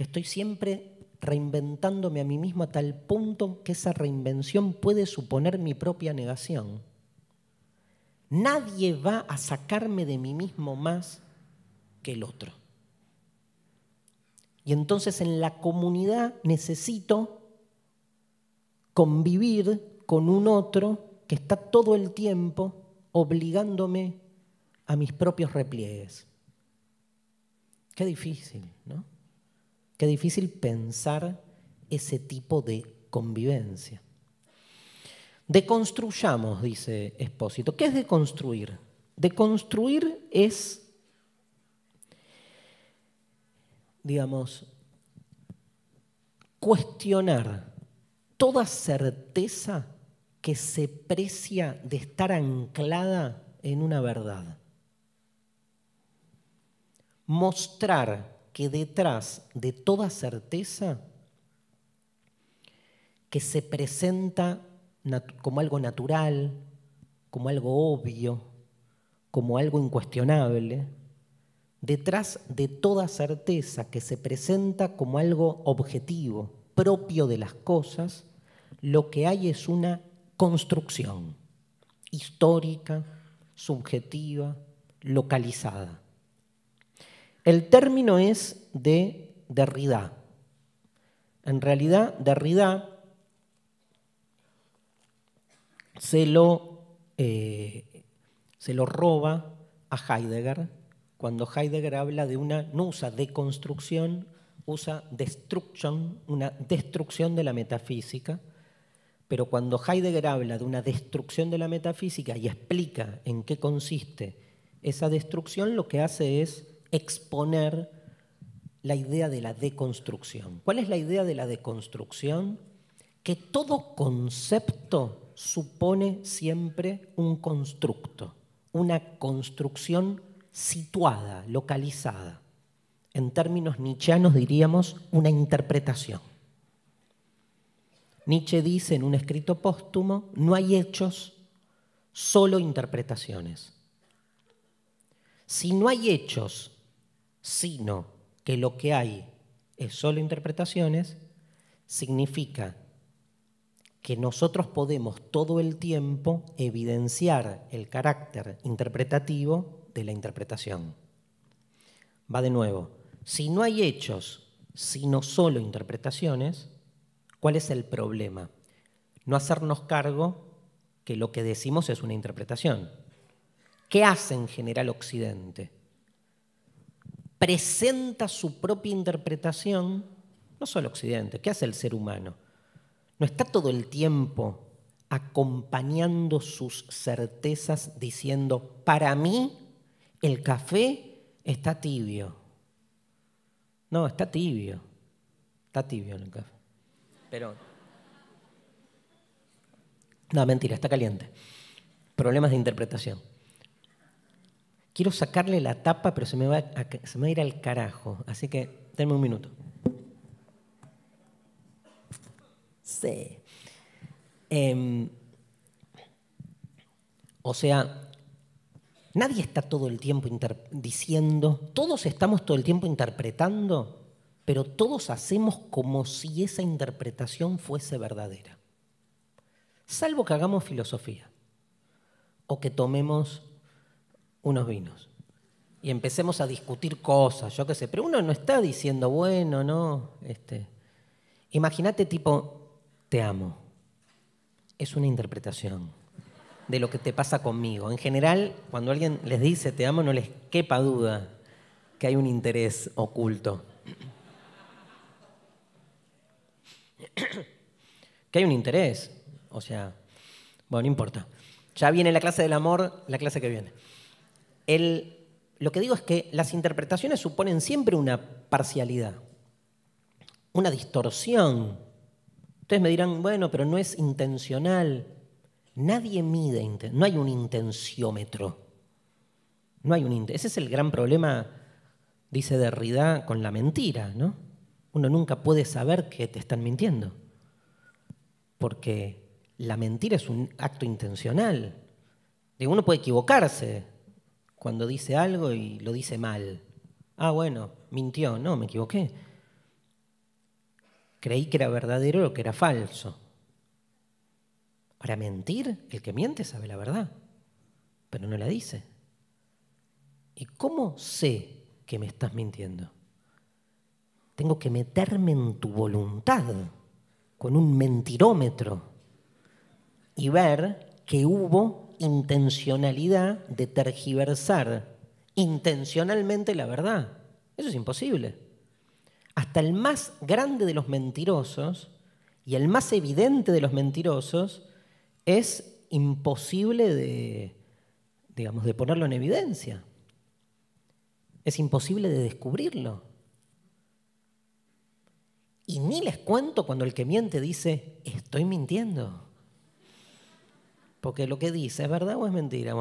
que estoy siempre reinventándome a mí mismo a tal punto que esa reinvención puede suponer mi propia negación. Nadie va a sacarme de mí mismo más que el otro. Y entonces en la comunidad necesito convivir con un otro que está todo el tiempo obligándome a mis propios repliegues. Qué difícil, ¿no? Qué difícil pensar ese tipo de convivencia. Deconstruyamos, dice Espósito. ¿Qué es deconstruir? Deconstruir es digamos, cuestionar toda certeza que se precia de estar anclada en una verdad. Mostrar que detrás de toda certeza que se presenta como algo natural, como algo obvio, como algo incuestionable, detrás de toda certeza que se presenta como algo objetivo, propio de las cosas, lo que hay es una construcción histórica, subjetiva, localizada. El término es de Derrida. En realidad, Derrida se lo, eh, se lo roba a Heidegger cuando Heidegger habla de una, no usa deconstrucción, usa destruction, una destrucción de la metafísica, pero cuando Heidegger habla de una destrucción de la metafísica y explica en qué consiste esa destrucción, lo que hace es exponer la idea de la deconstrucción. ¿Cuál es la idea de la deconstrucción? Que todo concepto supone siempre un constructo, una construcción situada, localizada. En términos nietzscheanos diríamos una interpretación. Nietzsche dice en un escrito póstumo, no hay hechos, solo interpretaciones. Si no hay hechos, sino que lo que hay es solo interpretaciones, significa que nosotros podemos todo el tiempo evidenciar el carácter interpretativo de la interpretación. Va de nuevo, si no hay hechos, sino solo interpretaciones, ¿cuál es el problema? No hacernos cargo que lo que decimos es una interpretación. ¿Qué hace en general Occidente? Presenta su propia interpretación, no solo Occidente, ¿qué hace el ser humano? No está todo el tiempo acompañando sus certezas diciendo, para mí el café está tibio. No, está tibio. Está tibio el café. Pero... No, mentira, está caliente. Problemas de interpretación. Quiero sacarle la tapa, pero se me va a, se me va a ir al carajo. Así que denme un minuto. Sí. Em, o sea, Nadie está todo el tiempo diciendo, todos estamos todo el tiempo interpretando, pero todos hacemos como si esa interpretación fuese verdadera. Salvo que hagamos filosofía o que tomemos unos vinos y empecemos a discutir cosas, yo qué sé, pero uno no está diciendo, bueno, no, este, imagínate tipo, te amo. Es una interpretación de lo que te pasa conmigo. En general, cuando alguien les dice te amo, no les quepa duda que hay un interés oculto. que hay un interés, o sea, bueno, no importa. Ya viene la clase del amor, la clase que viene. El, lo que digo es que las interpretaciones suponen siempre una parcialidad, una distorsión. Ustedes me dirán, bueno, pero no es intencional. Nadie mide, no hay un intenciómetro. No hay un Ese es el gran problema, dice Derrida, con la mentira, ¿no? Uno nunca puede saber que te están mintiendo. Porque la mentira es un acto intencional. Uno puede equivocarse, cuando dice algo y lo dice mal. Ah, bueno, mintió, no, me equivoqué. Creí que era verdadero lo que era falso. Para mentir, el que miente sabe la verdad, pero no la dice. ¿Y cómo sé que me estás mintiendo? Tengo que meterme en tu voluntad con un mentirómetro y ver que hubo intencionalidad de tergiversar intencionalmente la verdad. Eso es imposible. Hasta el más grande de los mentirosos y el más evidente de los mentirosos es imposible de, digamos, de ponerlo en evidencia. Es imposible de descubrirlo. Y ni les cuento cuando el que miente dice, estoy mintiendo porque lo que dice es verdad o es mentira.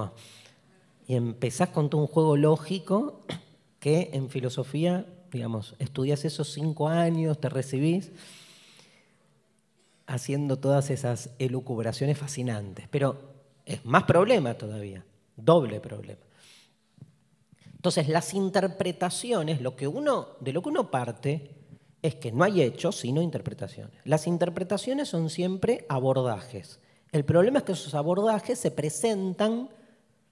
y empezás con todo un juego lógico que en filosofía, digamos, estudias esos cinco años, te recibís haciendo todas esas elucubraciones fascinantes. Pero es más problema todavía, doble problema. Entonces, las interpretaciones, lo que uno, de lo que uno parte, es que no hay hechos, sino interpretaciones. Las interpretaciones son siempre abordajes. El problema es que esos abordajes se presentan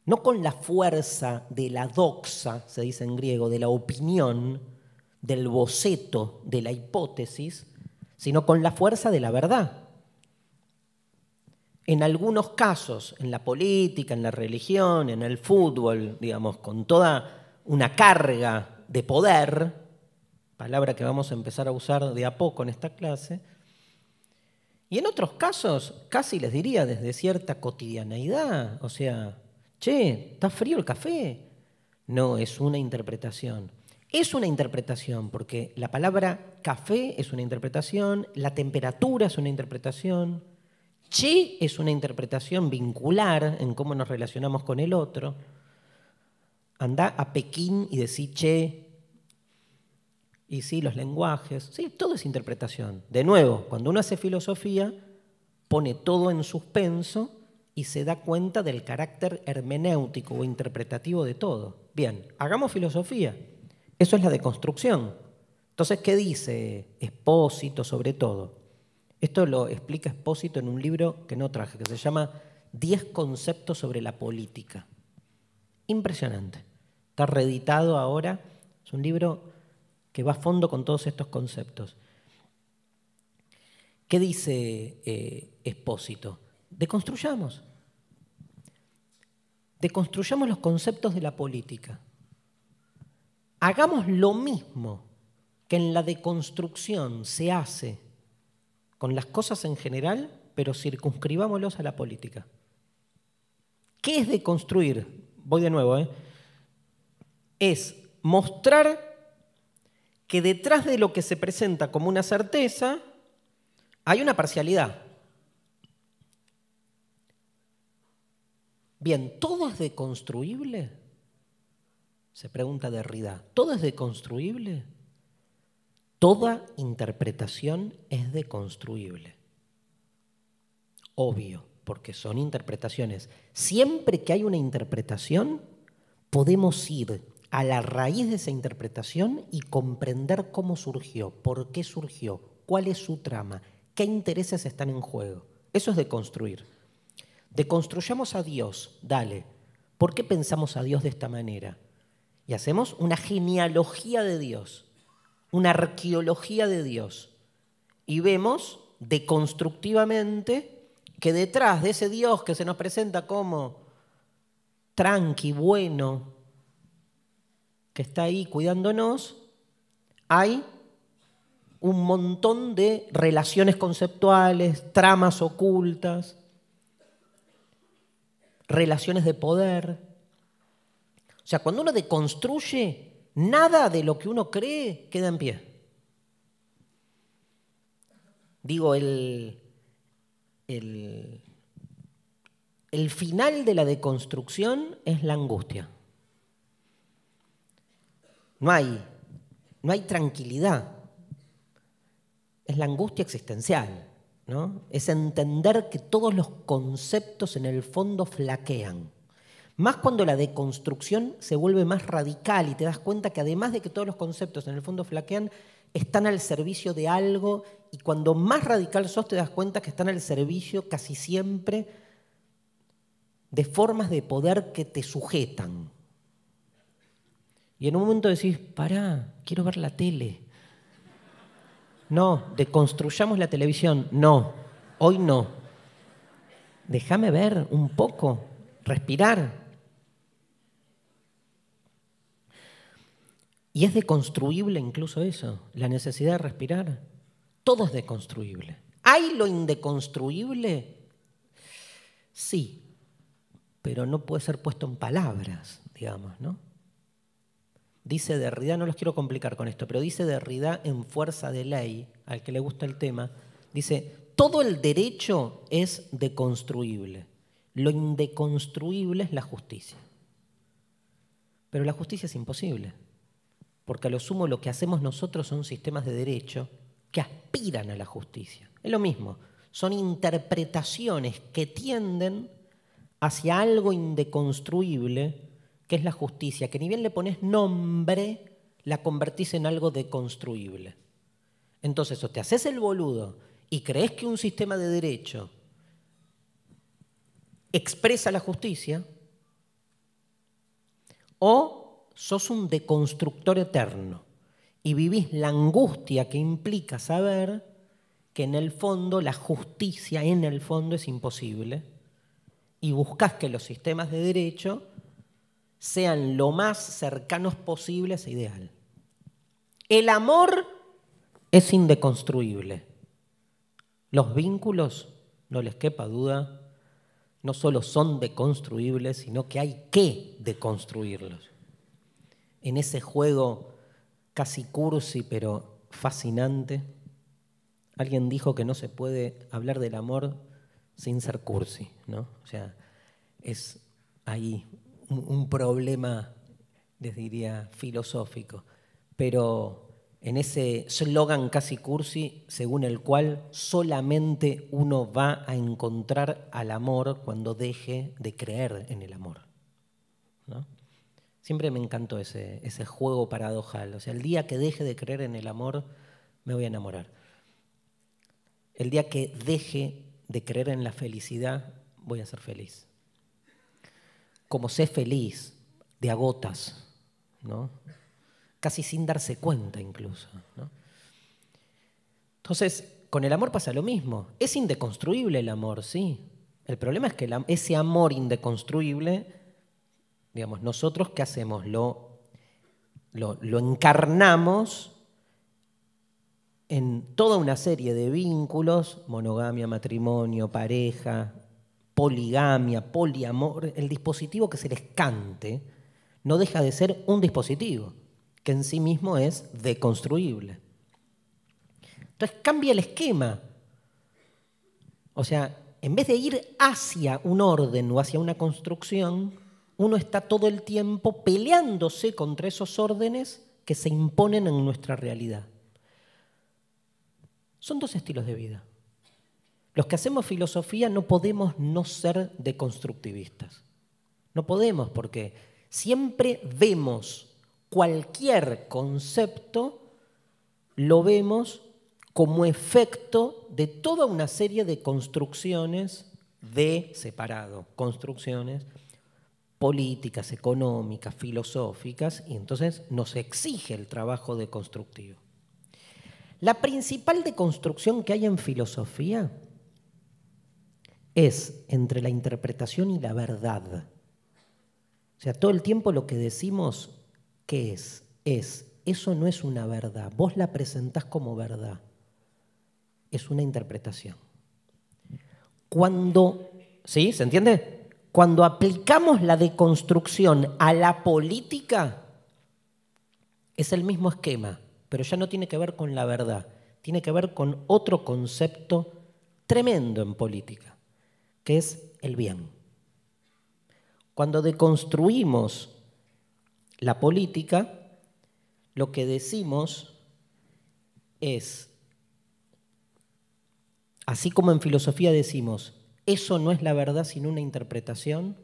no con la fuerza de la doxa, se dice en griego, de la opinión, del boceto, de la hipótesis, sino con la fuerza de la verdad. En algunos casos, en la política, en la religión, en el fútbol, digamos, con toda una carga de poder, palabra que vamos a empezar a usar de a poco en esta clase, y en otros casos, casi les diría desde cierta cotidianeidad, o sea, che, está frío el café. No, es una interpretación. Es una interpretación porque la palabra café es una interpretación, la temperatura es una interpretación, che es una interpretación vincular en cómo nos relacionamos con el otro. Anda a Pekín y decís che, y sí, los lenguajes, sí, todo es interpretación. De nuevo, cuando uno hace filosofía, pone todo en suspenso y se da cuenta del carácter hermenéutico o interpretativo de todo. Bien, hagamos filosofía. Eso es la deconstrucción. Entonces, ¿qué dice Espósito sobre todo? Esto lo explica Espósito en un libro que no traje, que se llama Diez conceptos sobre la política. Impresionante. Está reeditado ahora. Es un libro que va a fondo con todos estos conceptos. ¿Qué dice eh, Espósito? Deconstruyamos. Deconstruyamos los conceptos de la política. Hagamos lo mismo que en la deconstrucción se hace con las cosas en general, pero circunscribámoslos a la política. ¿Qué es deconstruir? Voy de nuevo, ¿eh? Es mostrar que detrás de lo que se presenta como una certeza hay una parcialidad. Bien, ¿todo es deconstruible? Se pregunta Derrida. ¿Todo es deconstruible? Toda interpretación es deconstruible. Obvio, porque son interpretaciones. Siempre que hay una interpretación, podemos ir a la raíz de esa interpretación y comprender cómo surgió, por qué surgió, cuál es su trama, qué intereses están en juego. Eso es de construir. Deconstruyamos a Dios, dale. ¿Por qué pensamos a Dios de esta manera? Y hacemos una genealogía de Dios, una arqueología de Dios. Y vemos deconstructivamente que detrás de ese Dios que se nos presenta como tranqui, bueno, que está ahí cuidándonos, hay un montón de relaciones conceptuales, tramas ocultas, relaciones de poder. O sea, cuando uno deconstruye, nada de lo que uno cree queda en pie. Digo, el, el, el final de la deconstrucción es la angustia. No hay, no hay tranquilidad. Es la angustia existencial. ¿no? Es entender que todos los conceptos en el fondo flaquean. Más cuando la deconstrucción se vuelve más radical y te das cuenta que además de que todos los conceptos en el fondo flaquean, están al servicio de algo y cuando más radical sos te das cuenta que están al servicio casi siempre de formas de poder que te sujetan. Y en un momento decís, pará, quiero ver la tele. No, deconstruyamos la televisión. No, hoy no. Déjame ver un poco, respirar. Y es deconstruible incluso eso, la necesidad de respirar. Todo es deconstruible. ¿Hay lo indeconstruible? Sí, pero no puede ser puesto en palabras, digamos, ¿no? Dice Derrida, no los quiero complicar con esto, pero dice Derrida en Fuerza de Ley, al que le gusta el tema, dice, todo el derecho es deconstruible, lo indeconstruible es la justicia. Pero la justicia es imposible, porque a lo sumo lo que hacemos nosotros son sistemas de derecho que aspiran a la justicia. Es lo mismo, son interpretaciones que tienden hacia algo indeconstruible que es la justicia, que ni bien le pones nombre, la convertís en algo deconstruible. Entonces, o te haces el boludo y crees que un sistema de derecho expresa la justicia, o sos un deconstructor eterno y vivís la angustia que implica saber que en el fondo la justicia en el fondo es imposible y buscas que los sistemas de derecho sean lo más cercanos posible a ideal. El amor es indeconstruible. Los vínculos, no les quepa duda, no solo son deconstruibles, sino que hay que deconstruirlos. En ese juego casi cursi pero fascinante, alguien dijo que no se puede hablar del amor sin ser cursi, ¿no? O sea, es ahí un, problema, les diría, filosófico, pero en ese slogan casi cursi, según el cual solamente uno va a encontrar al amor cuando deje de creer en el amor. Siempre me encantó ese, ese juego paradojal. O sea, el día que deje de creer en el amor, me voy a enamorar. El día que deje de creer en la felicidad, voy a ser feliz como sé feliz, de agotas, ¿no? casi sin darse cuenta incluso. Entonces, con el amor pasa lo mismo. Es indeconstruible el amor, sí. El problema es que ese amor indeconstruible, digamos, nosotros qué hacemos? Lo, lo, lo encarnamos en toda una serie de vínculos, monogamia, matrimonio, pareja, poligamia, poliamor, el dispositivo que se les cante, no deja de ser un dispositivo, que en sí mismo es deconstruible. Entonces cambia el esquema. O sea, en vez de ir hacia un orden o hacia una construcción, uno está todo el tiempo peleándose contra esos órdenes que se imponen en nuestra realidad. Son dos estilos de vida. Los que hacemos filosofía no podemos no ser deconstructivistas. No podemos porque siempre vemos cualquier concepto lo vemos como efecto de toda una serie de construcciones de separado, construcciones políticas, económicas, filosóficas, y entonces nos exige el trabajo de constructivo. La principal deconstrucción que hay en filosofía es entre la interpretación y la verdad. O sea, todo el tiempo lo que decimos, ¿qué es? Es, eso no es una verdad, vos la presentás como verdad, es una interpretación. Cuando, ¿sí? ¿Se entiende? Cuando aplicamos la deconstrucción a la política, es el mismo esquema, pero ya no tiene que ver con la verdad, tiene que ver con otro concepto tremendo en política que es el bien. Cuando deconstruimos la política, lo que decimos es, así como en filosofía decimos, eso no es la verdad sino una interpretación,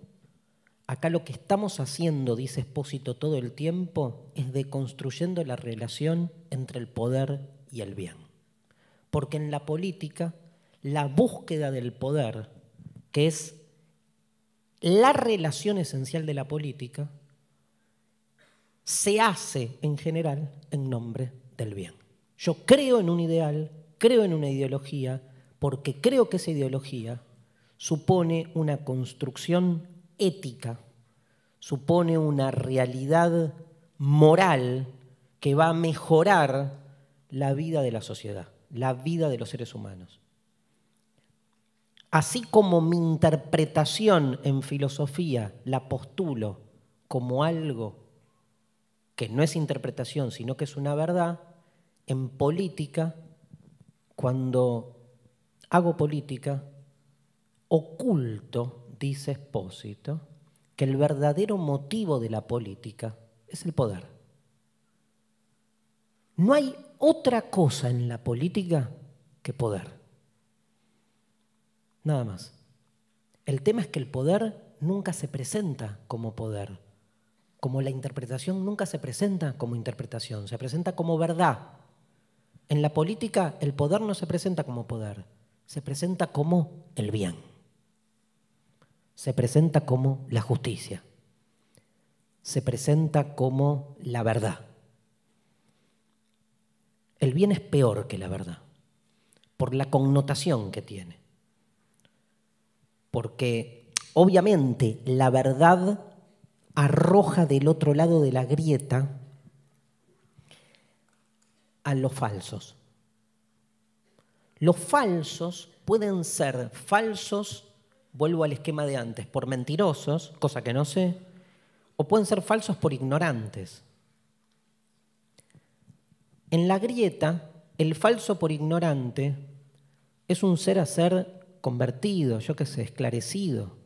acá lo que estamos haciendo, dice Espósito todo el tiempo, es deconstruyendo la relación entre el poder y el bien. Porque en la política, la búsqueda del poder que es la relación esencial de la política, se hace en general en nombre del bien. Yo creo en un ideal, creo en una ideología, porque creo que esa ideología supone una construcción ética, supone una realidad moral que va a mejorar la vida de la sociedad, la vida de los seres humanos así como mi interpretación en filosofía la postulo como algo que no es interpretación, sino que es una verdad, en política, cuando hago política, oculto, dice Espósito, que el verdadero motivo de la política es el poder. No hay otra cosa en la política que poder. Nada más. El tema es que el poder nunca se presenta como poder, como la interpretación nunca se presenta como interpretación, se presenta como verdad. En la política el poder no se presenta como poder, se presenta como el bien, se presenta como la justicia, se presenta como la verdad. El bien es peor que la verdad, por la connotación que tiene porque obviamente la verdad arroja del otro lado de la grieta a los falsos. Los falsos pueden ser falsos, vuelvo al esquema de antes, por mentirosos, cosa que no sé, o pueden ser falsos por ignorantes. En la grieta, el falso por ignorante es un ser a ser convertido, yo qué sé, esclarecido.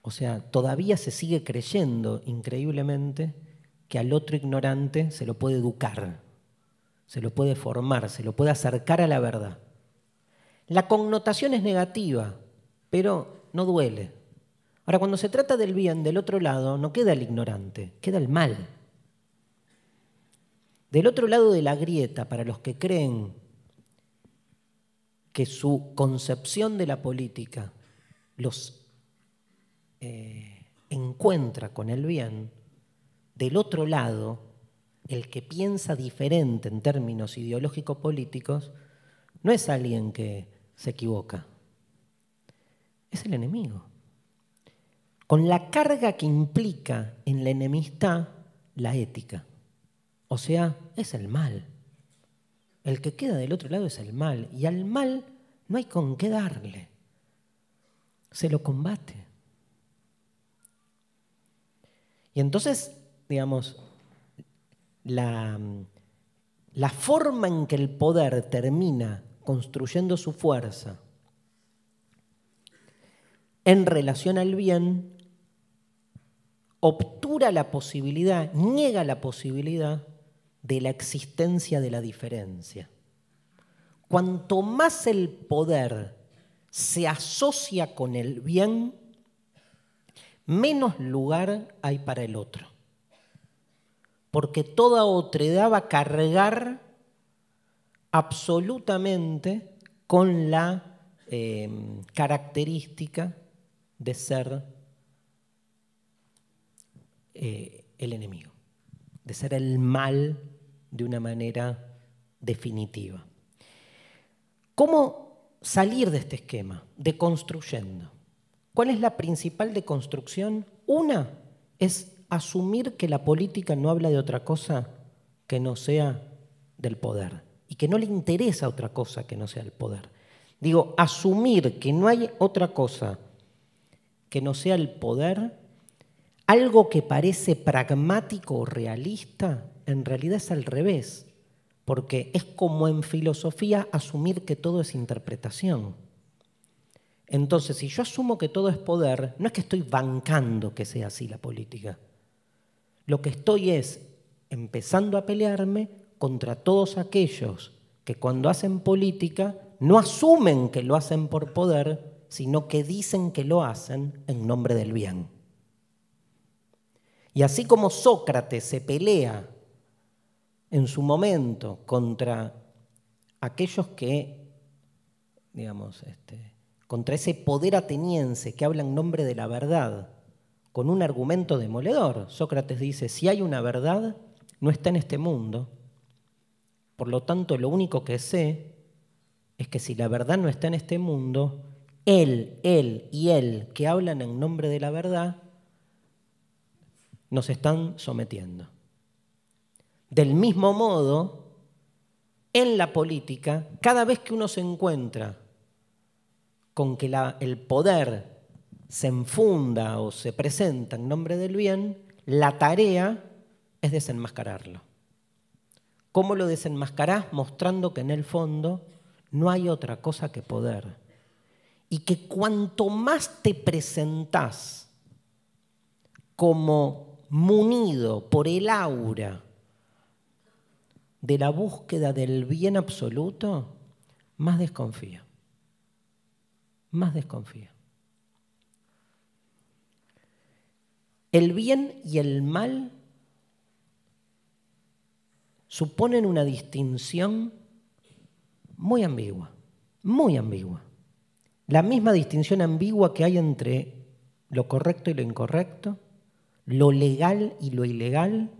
O sea, todavía se sigue creyendo increíblemente que al otro ignorante se lo puede educar, se lo puede formar, se lo puede acercar a la verdad. La connotación es negativa, pero no duele. Ahora, cuando se trata del bien del otro lado, no queda el ignorante, queda el mal. Del otro lado de la grieta, para los que creen que su concepción de la política los eh, encuentra con el bien, del otro lado, el que piensa diferente en términos ideológicos políticos no es alguien que se equivoca, es el enemigo. Con la carga que implica en la enemistad la ética. O sea, es el mal. El que queda del otro lado es el mal. Y al mal no hay con qué darle. Se lo combate. Y entonces, digamos, la, la forma en que el poder termina construyendo su fuerza en relación al bien, obtura la posibilidad, niega la posibilidad de la existencia de la diferencia. Cuanto más el poder se asocia con el bien, menos lugar hay para el otro. Porque toda otredad va a cargar absolutamente con la eh, característica de ser eh, el enemigo, de ser el mal de una manera definitiva. ¿Cómo salir de este esquema? Deconstruyendo. ¿Cuál es la principal deconstrucción? Una es asumir que la política no habla de otra cosa que no sea del poder y que no le interesa otra cosa que no sea el poder. Digo, asumir que no hay otra cosa que no sea el poder, algo que parece pragmático o realista, en realidad es al revés, porque es como en filosofía asumir que todo es interpretación. Entonces, si yo asumo que todo es poder, no es que estoy bancando que sea así la política. Lo que estoy es empezando a pelearme contra todos aquellos que cuando hacen política no asumen que lo hacen por poder, sino que dicen que lo hacen en nombre del bien. Y así como Sócrates se pelea en su momento contra aquellos que, digamos, este, contra ese poder ateniense que habla en nombre de la verdad, con un argumento demoledor. Sócrates dice, si hay una verdad, no está en este mundo. Por lo tanto, lo único que sé es que si la verdad no está en este mundo, él, él y él que hablan en nombre de la verdad, nos están sometiendo. Del mismo modo, en la política, cada vez que uno se encuentra con que el poder se enfunda o se presenta en nombre del bien, la tarea es desenmascararlo. ¿Cómo lo desenmascarás? Mostrando que en el fondo no hay otra cosa que poder. Y que cuanto más te presentás como munido por el aura de la búsqueda del bien absoluto, más desconfía más desconfía. El bien y el mal suponen una distinción muy ambigua, muy ambigua. La misma distinción ambigua que hay entre lo correcto y lo incorrecto, lo legal y lo ilegal,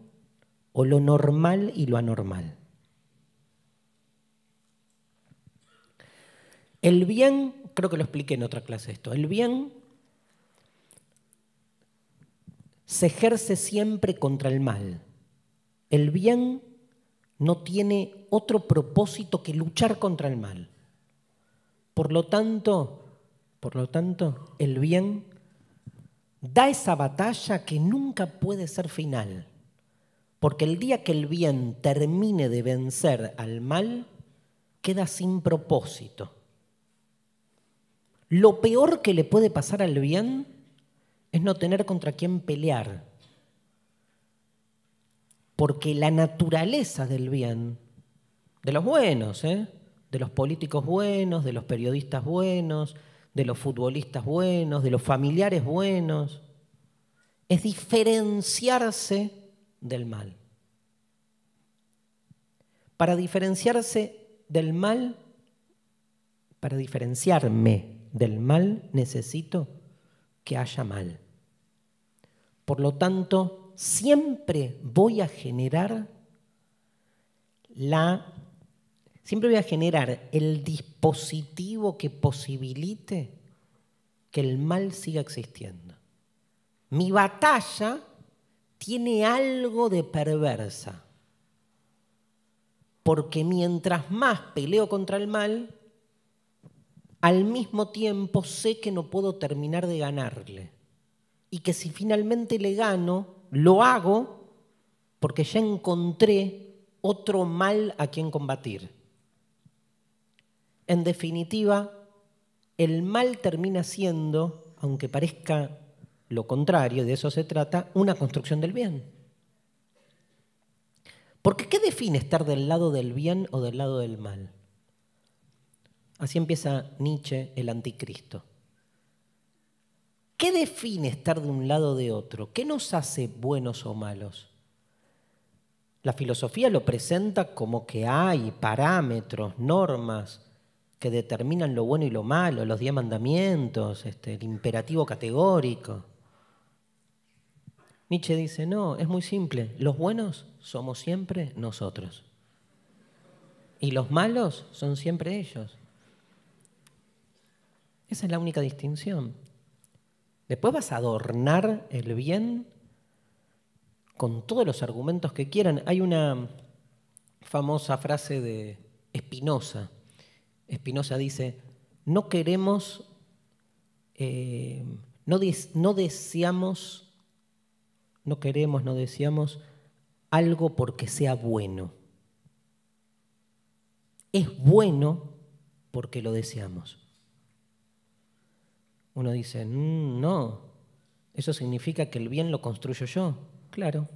o lo normal y lo anormal. El bien creo que lo expliqué en otra clase esto. El bien se ejerce siempre contra el mal. El bien no tiene otro propósito que luchar contra el mal. Por lo tanto, por lo tanto, el bien da esa batalla que nunca puede ser final. Porque el día que el bien termine de vencer al mal, queda sin propósito. Lo peor que le puede pasar al bien es no tener contra quién pelear. Porque la naturaleza del bien, de los buenos, ¿eh? de los políticos buenos, de los periodistas buenos, de los futbolistas buenos, de los familiares buenos, es diferenciarse del mal. Para diferenciarse del mal, para diferenciarme del mal necesito que haya mal. Por lo tanto, siempre voy a generar la siempre voy a generar el dispositivo que posibilite que el mal siga existiendo. Mi batalla tiene algo de perversa, porque mientras más peleo contra el mal, al mismo tiempo sé que no puedo terminar de ganarle. Y que si finalmente le gano, lo hago porque ya encontré otro mal a quien combatir. En definitiva, el mal termina siendo, aunque parezca lo contrario, de eso se trata, una construcción del bien. Porque ¿qué define estar del lado del bien o del lado del mal? Así empieza Nietzsche, el anticristo. ¿Qué define estar de un lado o de otro? ¿Qué nos hace buenos o malos? La filosofía lo presenta como que hay parámetros, normas que determinan lo bueno y lo malo, los diez mandamientos, este, el imperativo categórico. Nietzsche dice, no, es muy simple, los buenos somos siempre nosotros. Y los malos son siempre ellos. Esa es la única distinción. Después vas a adornar el bien con todos los argumentos que quieran. Hay una famosa frase de Spinoza. Spinoza dice, no queremos, eh, no, no deseamos, no queremos, no deseamos algo porque sea bueno. Es bueno porque lo deseamos. Uno dice, mm, no, eso significa que el bien lo construyo yo. Claro,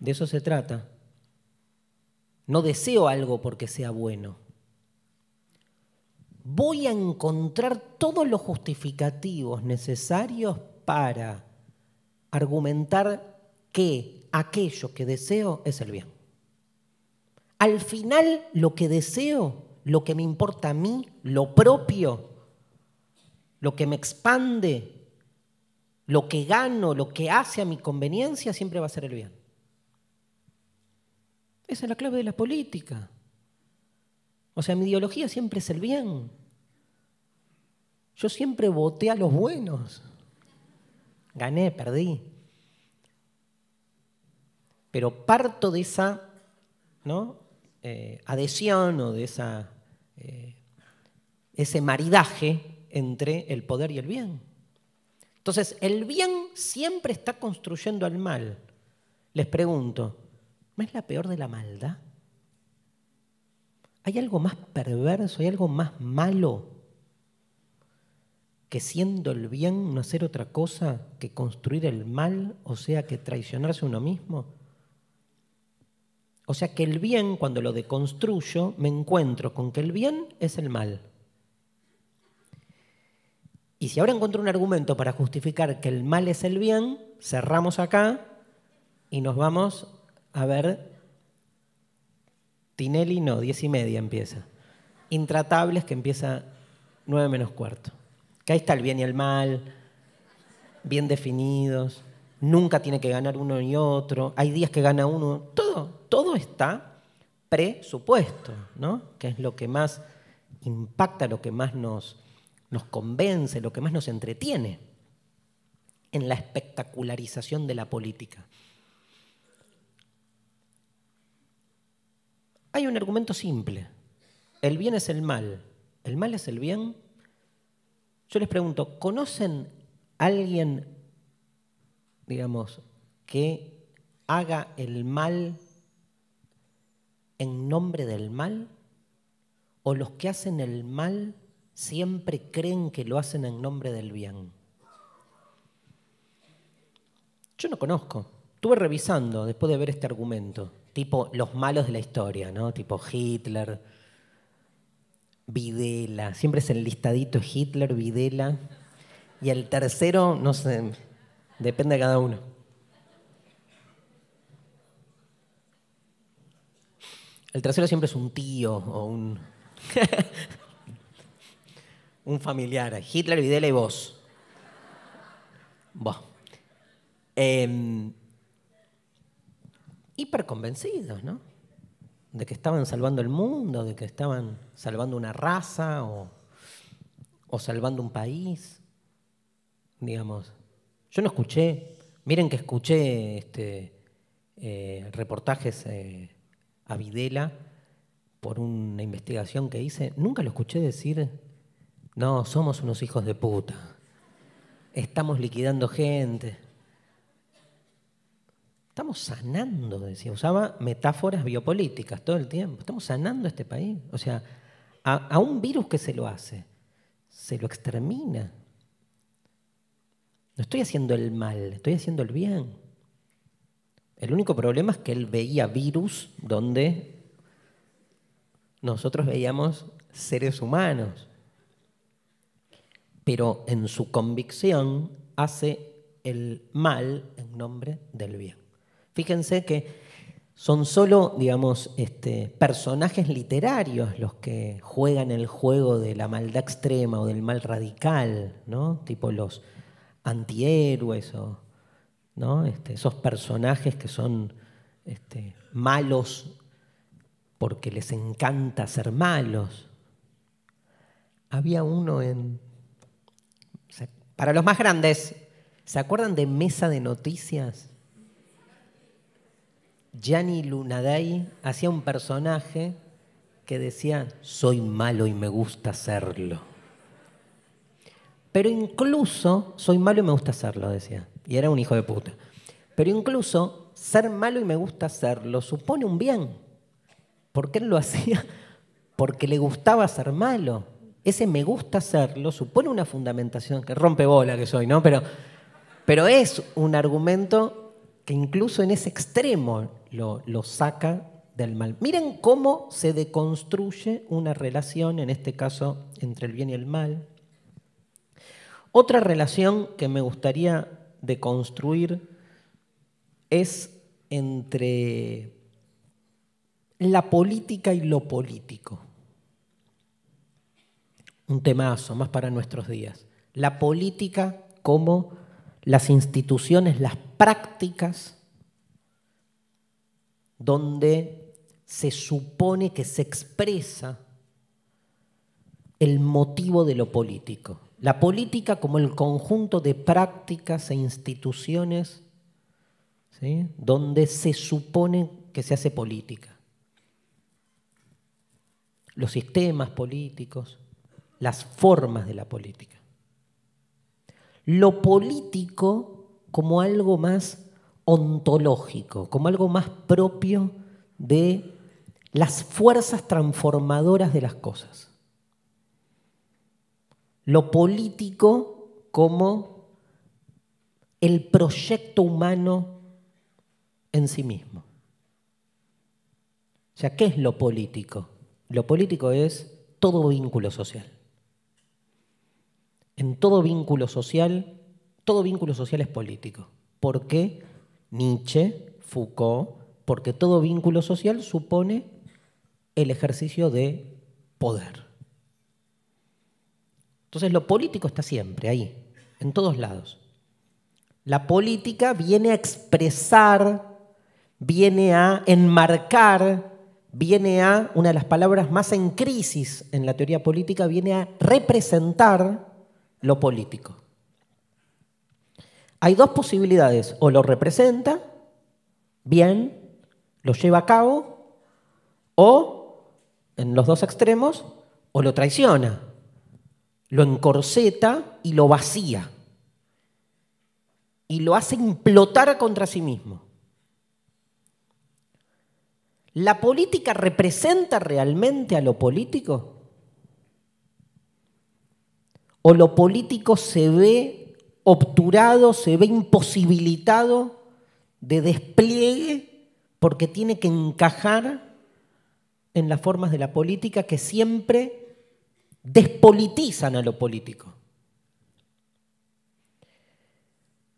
de eso se trata. No deseo algo porque sea bueno. Voy a encontrar todos los justificativos necesarios para argumentar que aquello que deseo es el bien. Al final, lo que deseo, lo que me importa a mí, lo propio, lo que me expande, lo que gano, lo que hace a mi conveniencia, siempre va a ser el bien. Esa es la clave de la política. O sea, mi ideología siempre es el bien. Yo siempre voté a los buenos. Gané, perdí. Pero parto de esa. Eh, adhesión o de esa, eh, ese maridaje entre el poder y el bien. Entonces, el bien siempre está construyendo al mal. Les pregunto, ¿no es la peor de la maldad? ¿Hay algo más perverso, hay algo más malo que siendo el bien no hacer otra cosa que construir el mal, o sea, que traicionarse uno mismo? O sea que el bien, cuando lo deconstruyo, me encuentro con que el bien es el mal. Y si ahora encuentro un argumento para justificar que el mal es el bien, cerramos acá y nos vamos a ver. Tinelli no, diez y media empieza. Intratables que empieza nueve menos cuarto. Que ahí está el bien y el mal, bien definidos. Nunca tiene que ganar uno ni otro. Hay días que gana uno. Todo, todo está presupuesto, ¿no? Que es lo que más impacta, lo que más nos, nos convence, lo que más nos entretiene en la espectacularización de la política. Hay un argumento simple. El bien es el mal. ¿El mal es el bien? Yo les pregunto, ¿conocen alguien, digamos, que haga el mal en nombre del mal? ¿O los que hacen el mal siempre creen que lo hacen en nombre del bien. Yo no conozco. Estuve revisando después de ver este argumento, tipo los malos de la historia, ¿no? Tipo Hitler, Videla. Siempre es el listadito Hitler, Videla. Y el tercero, no sé, depende de cada uno. El tercero siempre es un tío o un... un familiar, Hitler, Videla y vos. Vos. Eh, hiper convencidos, ¿no? De que estaban salvando el mundo, de que estaban salvando una raza o, salvando un país. Digamos. Yo no escuché, miren que escuché este, eh, reportajes eh, a Videla por una investigación que hice, nunca lo escuché decir no, somos unos hijos de puta. Estamos liquidando gente. Estamos sanando, decía. Usaba metáforas biopolíticas todo el tiempo. Estamos sanando este país. O sea, a, un virus que se lo hace, se lo extermina. No estoy haciendo el mal, estoy haciendo el bien. El único problema es que él veía virus donde nosotros veíamos seres humanos. pero en su convicción hace el mal en nombre del bien. Fíjense que son solo, digamos, este, personajes literarios los que juegan el juego de la maldad extrema o del mal radical, ¿no? Tipo los antihéroes o ¿no? Este, esos personajes que son este, malos porque les encanta ser malos. Había uno en... Para los más grandes, ¿se acuerdan de Mesa de Noticias? Gianni Lunaday hacía un personaje que decía, soy malo y me gusta hacerlo. Pero incluso, soy malo y me gusta hacerlo, decía. Y era un hijo de puta. Pero incluso, ser malo y me gusta hacerlo supone un bien. ¿Por qué él lo hacía? Porque le gustaba ser malo. Ese me gusta hacerlo supone una fundamentación, que rompe bola que soy, ¿no? Pero, pero es un argumento que incluso en ese extremo lo, saca del mal. Miren cómo se deconstruye una relación, en este caso entre el bien y el mal. Otra relación que me gustaría deconstruir es entre la política y lo político. Un temazo más para nuestros días. La política como las instituciones, las prácticas donde se supone que se expresa el motivo de lo político. La política como el conjunto de prácticas e instituciones donde se supone que se hace política. Los sistemas políticos, las formas de la política lo político como algo más ontológico, como algo más propio de las fuerzas transformadoras de las cosas. Lo político como el proyecto humano en sí mismo. O sea, ¿qué es lo político? Lo político es todo vínculo social en todo vínculo social, todo vínculo social es político. ¿Por qué? Nietzsche, Foucault, porque todo vínculo social supone el ejercicio de poder. Entonces lo político está siempre ahí, en todos lados. La política viene a expresar, viene a enmarcar, viene a, una de las palabras más en crisis en la teoría política, viene a representar lo político. Hay dos posibilidades, o lo representa bien, lo lleva a cabo, o en los dos extremos, o lo traiciona, lo encorseta y lo vacía, y lo hace implotar contra sí mismo. ¿La política representa realmente a lo político? o lo político se ve obturado, se ve imposibilitado de despliegue porque tiene que encajar en las formas de la política que siempre despolitizan a lo político.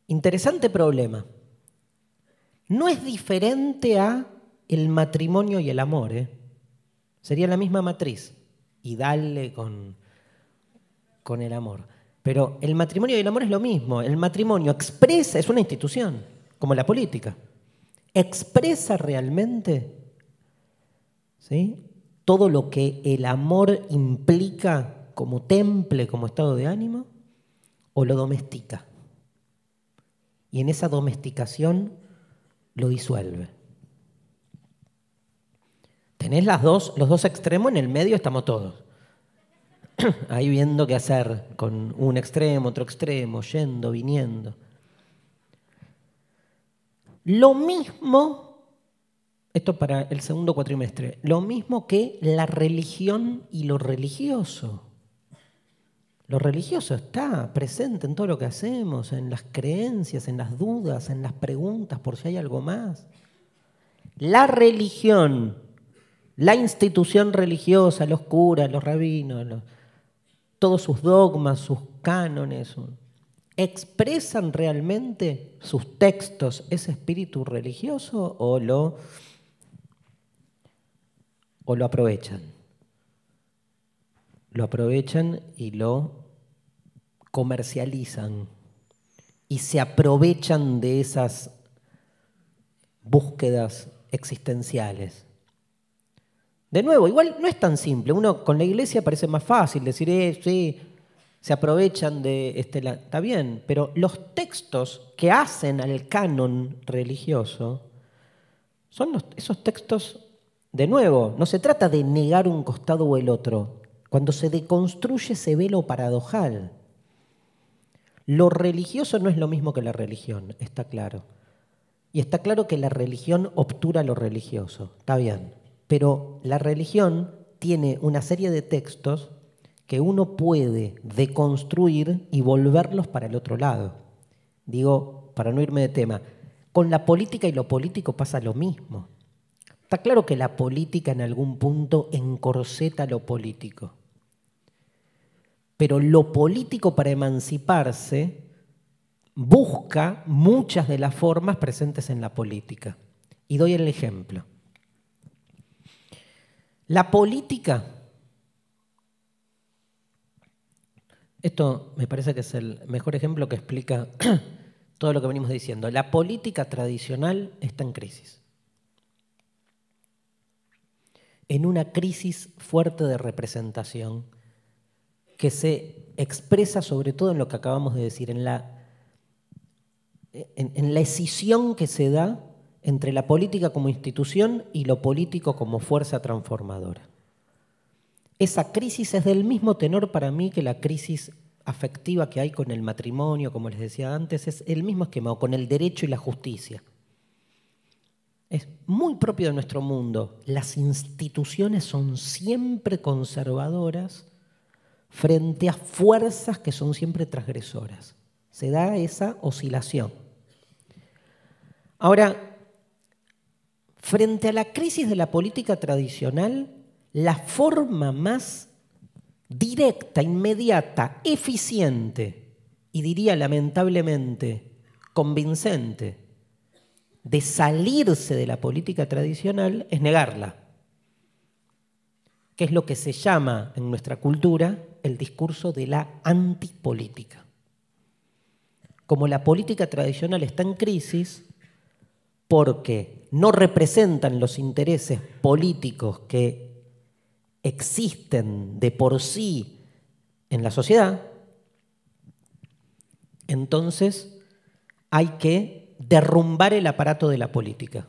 Interesante problema. No es diferente a el matrimonio y el amor. ¿eh? Sería la misma matriz. Y darle con con el amor. Pero el matrimonio y el amor es lo mismo. El matrimonio expresa, es una institución, como la política. Expresa realmente ¿sí? todo lo que el amor implica como temple, como estado de ánimo, o lo domestica. Y en esa domesticación lo disuelve. Tenés las dos, los dos extremos, en el medio estamos todos. ahí viendo qué hacer con un extremo, otro extremo, yendo, viniendo. Lo mismo, esto para el segundo cuatrimestre, lo mismo que la religión y lo religioso. Lo religioso está presente en todo lo que hacemos, en las creencias, en las dudas, en las preguntas por si hay algo más. La religión, la institución religiosa, los curas, los rabinos, los, todos sus dogmas, sus cánones, ¿expresan realmente sus textos ese espíritu religioso o lo, o lo aprovechan? Lo aprovechan y lo comercializan y se aprovechan de esas búsquedas existenciales. De nuevo, igual no es tan simple. Uno con la iglesia parece más fácil decir, eh, sí, se aprovechan de este. Está bien, pero los textos que hacen al canon religioso son esos textos, de nuevo, no se trata de negar un costado o el otro. Cuando se deconstruye se ve lo paradojal. Lo religioso no es lo mismo que la religión, está claro. Y está claro que la religión obtura lo religioso, está bien. Pero la religión tiene una serie de textos que uno puede deconstruir y volverlos para el otro lado. Digo, para no irme de tema, con la política y lo político pasa lo mismo. Está claro que la política en algún punto encorseta lo político. Pero lo político para emanciparse busca muchas de las formas presentes en la política. Y doy el ejemplo. La política, esto me parece que es el mejor ejemplo que explica todo lo que venimos diciendo. La política tradicional está en crisis. En una crisis fuerte de representación que se expresa sobre todo en lo que acabamos de decir, en la, en, la escisión que se da entre la política como institución y lo político como fuerza transformadora. Esa crisis es del mismo tenor para mí que la crisis afectiva que hay con el matrimonio, como les decía antes, es el mismo esquema, con el derecho y la justicia. Es muy propio de nuestro mundo. Las instituciones son siempre conservadoras frente a fuerzas que son siempre transgresoras. Se da esa oscilación. Ahora, Frente a la crisis de la política tradicional, la forma más directa, inmediata, eficiente y diría lamentablemente convincente de salirse de la política tradicional es negarla, que es lo que se llama en nuestra cultura el discurso de la antipolítica. Como la política tradicional está en crisis, porque no representan los intereses políticos que existen de por sí en la sociedad, entonces hay que derrumbar el aparato de la política.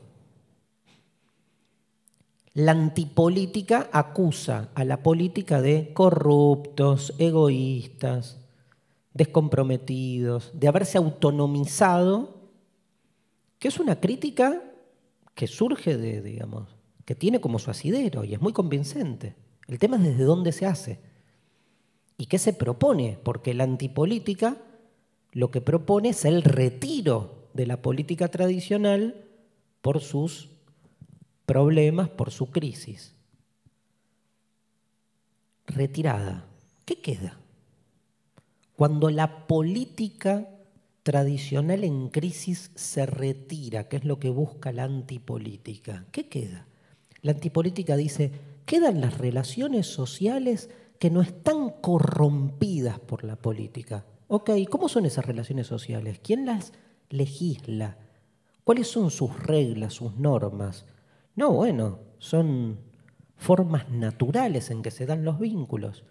La antipolítica acusa a la política de corruptos, egoístas, descomprometidos, de haberse autonomizado que es una crítica que surge de, digamos, que tiene como su asidero y es muy convincente. El tema es desde dónde se hace y qué se propone, porque la antipolítica lo que propone es el retiro de la política tradicional por sus problemas, por su crisis. Retirada. ¿Qué queda? Cuando la política tradicional en crisis se retira, que es lo que busca la antipolítica. ¿Qué queda? La antipolítica dice, quedan las relaciones sociales que no están corrompidas por la política. Ok, ¿cómo son esas relaciones sociales? ¿Quién las legisla? ¿Cuáles son sus reglas, sus normas? No, bueno, son formas naturales en que se dan los vínculos.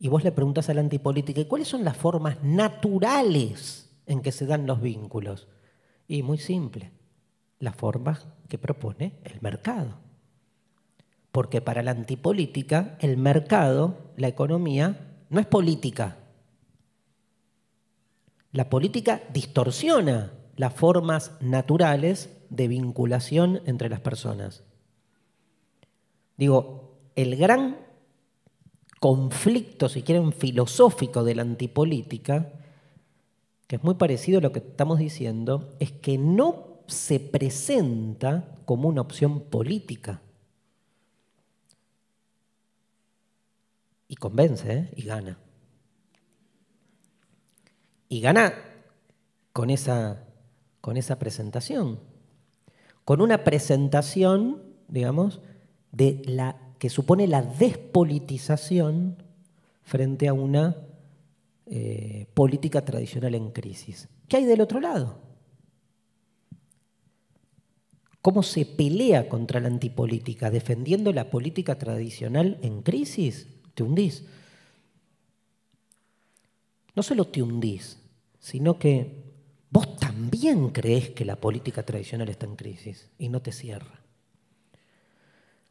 Y vos le preguntas a la antipolítica, ¿cuáles son las formas naturales en que se dan los vínculos? Y muy simple, la forma que propone el mercado. Porque para la antipolítica, el mercado, la economía, no es política. La política distorsiona las formas naturales de vinculación entre las personas. Digo, el gran conflicto, si quieren, filosófico de la antipolítica que es muy parecido a lo que estamos diciendo, es que no se presenta como una opción política. Y convence ¿eh? y gana. y gana con esa, con esa presentación. Con una presentación, digamos, de la, que supone la despolitización frente a una eh, política tradicional en crisis. ¿Qué hay del otro lado? ¿Cómo se pelea contra la antipolítica? ¿Defendiendo la política tradicional en crisis? Te hundís. No solo te hundís, sino que vos también crees que la política tradicional está en crisis y no te cierra.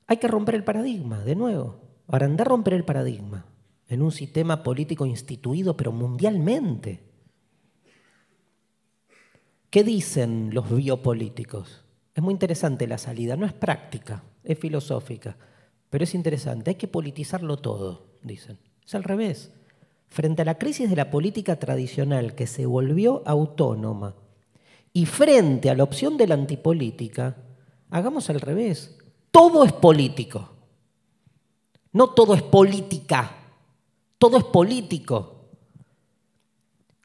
Hay que romper el paradigma, de nuevo. Para andar a romper el paradigma en un sistema político instituido, pero mundialmente. ¿Qué dicen los biopolíticos? Es muy interesante la salida, no es práctica, es filosófica, pero es interesante. Hay que politizarlo todo, dicen. Es al revés. Frente a la crisis de la política tradicional que se volvió autónoma y frente a la opción de la antipolítica, hagamos al revés. Todo es político. No todo es política. Todo es político.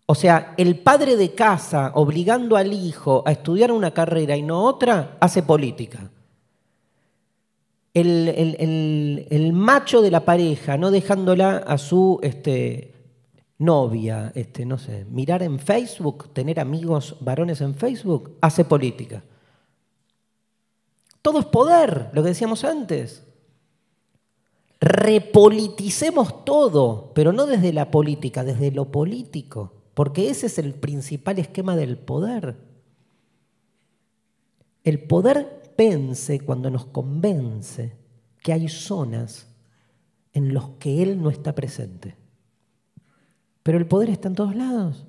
O sea, el padre de casa obligando al hijo a estudiar una carrera y no otra, hace política. El, macho de la pareja, no dejándola a su este, novia, este, no sé, mirar en Facebook, tener amigos varones en Facebook, hace política. Todo es poder, lo que decíamos antes. Repoliticemos todo, pero no desde la política, desde lo político, porque ese es el principal esquema del poder. El poder pense cuando nos convence que hay zonas en las que él no está presente. Pero el poder está en todos lados.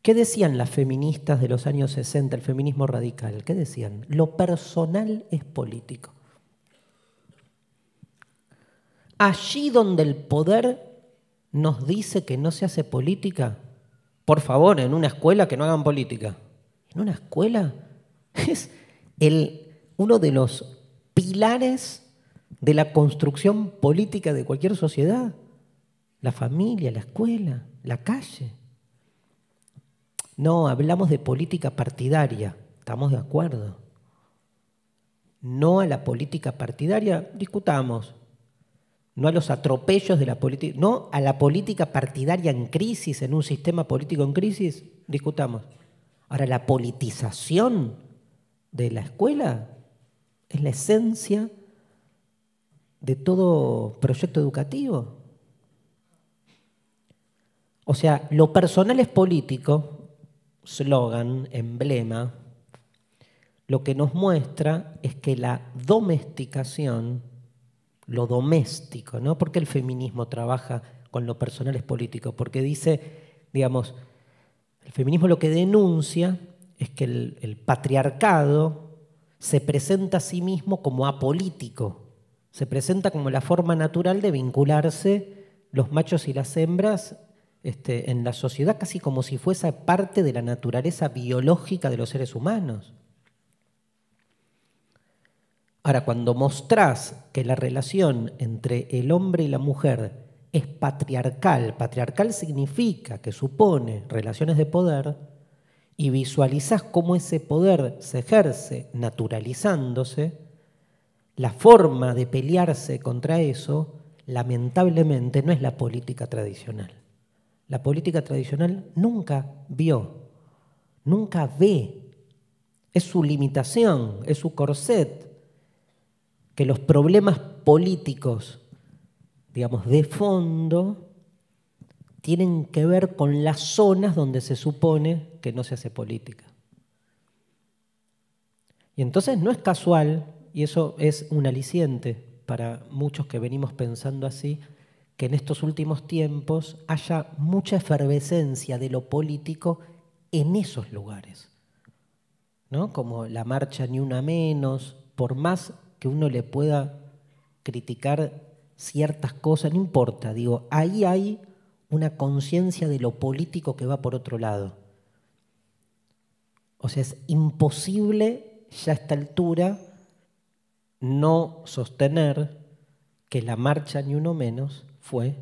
¿Qué decían las feministas de los años 60, el feminismo radical? ¿Qué decían? Lo personal es político. Allí donde el poder nos dice que no se hace política, por favor, en una escuela que no hagan política. En una escuela es uno de los pilares de la construcción política de cualquier sociedad. La familia, la escuela, la calle. No, hablamos de política partidaria, estamos de acuerdo. No a la política partidaria, discutamos, no a los atropellos de la política, no a la política partidaria en crisis, en un sistema político en crisis, discutamos. Ahora, la politización de la escuela es la esencia de todo proyecto educativo. O sea, lo personal es político, slogan, emblema, lo que nos muestra es que la domesticación lo doméstico, ¿no? ¿Por qué el feminismo trabaja con lo personal es político? Porque dice, digamos, el feminismo lo que denuncia es que el, el patriarcado se presenta a sí mismo como apolítico, se presenta como la forma natural de vincularse los machos y las hembras este, en la sociedad casi como si fuese parte de la naturaleza biológica de los seres humanos. Ahora, cuando mostrás que la relación entre el hombre y la mujer es patriarcal, patriarcal significa que supone relaciones de poder, y visualizás cómo ese poder se ejerce naturalizándose, la forma de pelearse contra eso, lamentablemente, no es la política tradicional. La política tradicional nunca vio, nunca ve. Es su limitación, es su corset, que los problemas políticos, digamos, de fondo, tienen que ver con las zonas donde se supone que no se hace política. Y entonces no es casual, y eso es un aliciente para muchos que venimos pensando así, que en estos últimos tiempos haya mucha efervescencia de lo político en esos lugares. ¿no? Como la marcha Ni Una Menos, por más que uno le pueda criticar ciertas cosas, no importa, digo, ahí hay una conciencia de lo político que va por otro lado. O sea, es imposible ya a esta altura no sostener que la marcha ni uno menos fue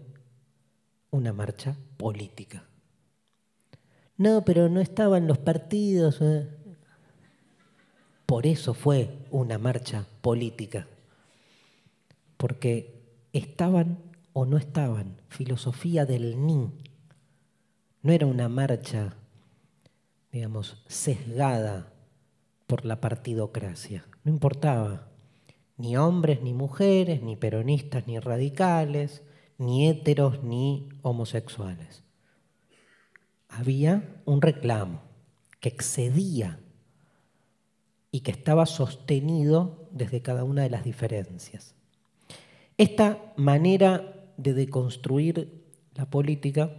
una marcha política. No, pero no estaban los partidos. ¿eh? Por eso fue una marcha política. Porque estaban o no estaban. Filosofía del ni. No era una marcha, digamos, sesgada por la partidocracia. No importaba. Ni hombres, ni mujeres, ni peronistas, ni radicales, ni héteros, ni homosexuales. Había un reclamo que excedía y que estaba sostenido desde cada una de las diferencias. Esta manera de deconstruir la política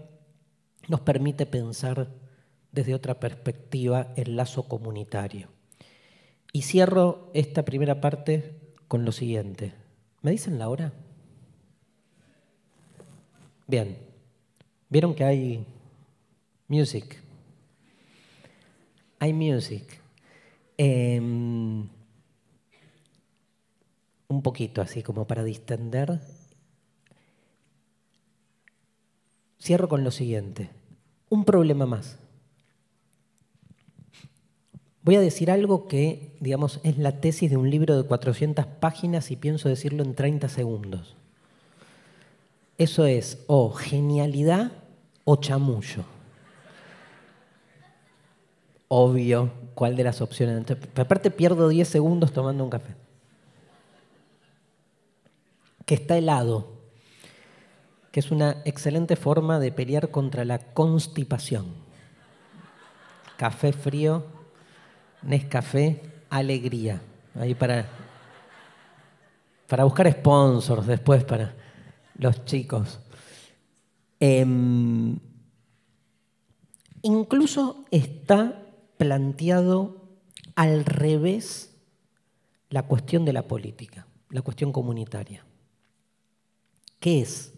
nos permite pensar desde otra perspectiva el lazo comunitario. Y cierro esta primera parte con lo siguiente. ¿Me dicen la hora? Bien. ¿Vieron que hay music? Hay music. Em, un poquito así como para distender. Cierro con lo siguiente. Un problema más. Voy a decir algo que, digamos, es la tesis de un libro de 400 páginas y pienso decirlo en 30 segundos. Eso es o genialidad o chamullo. Obvio, ¿cuál de las opciones? aparte pierdo 10 segundos tomando un café que está helado, que es una excelente forma de pelear contra la constipación. Café frío, Nescafé, alegría. Ahí para, para buscar sponsors después para los chicos. Em, incluso está planteado al revés la cuestión de la política, la cuestión comunitaria. ¿Qué es?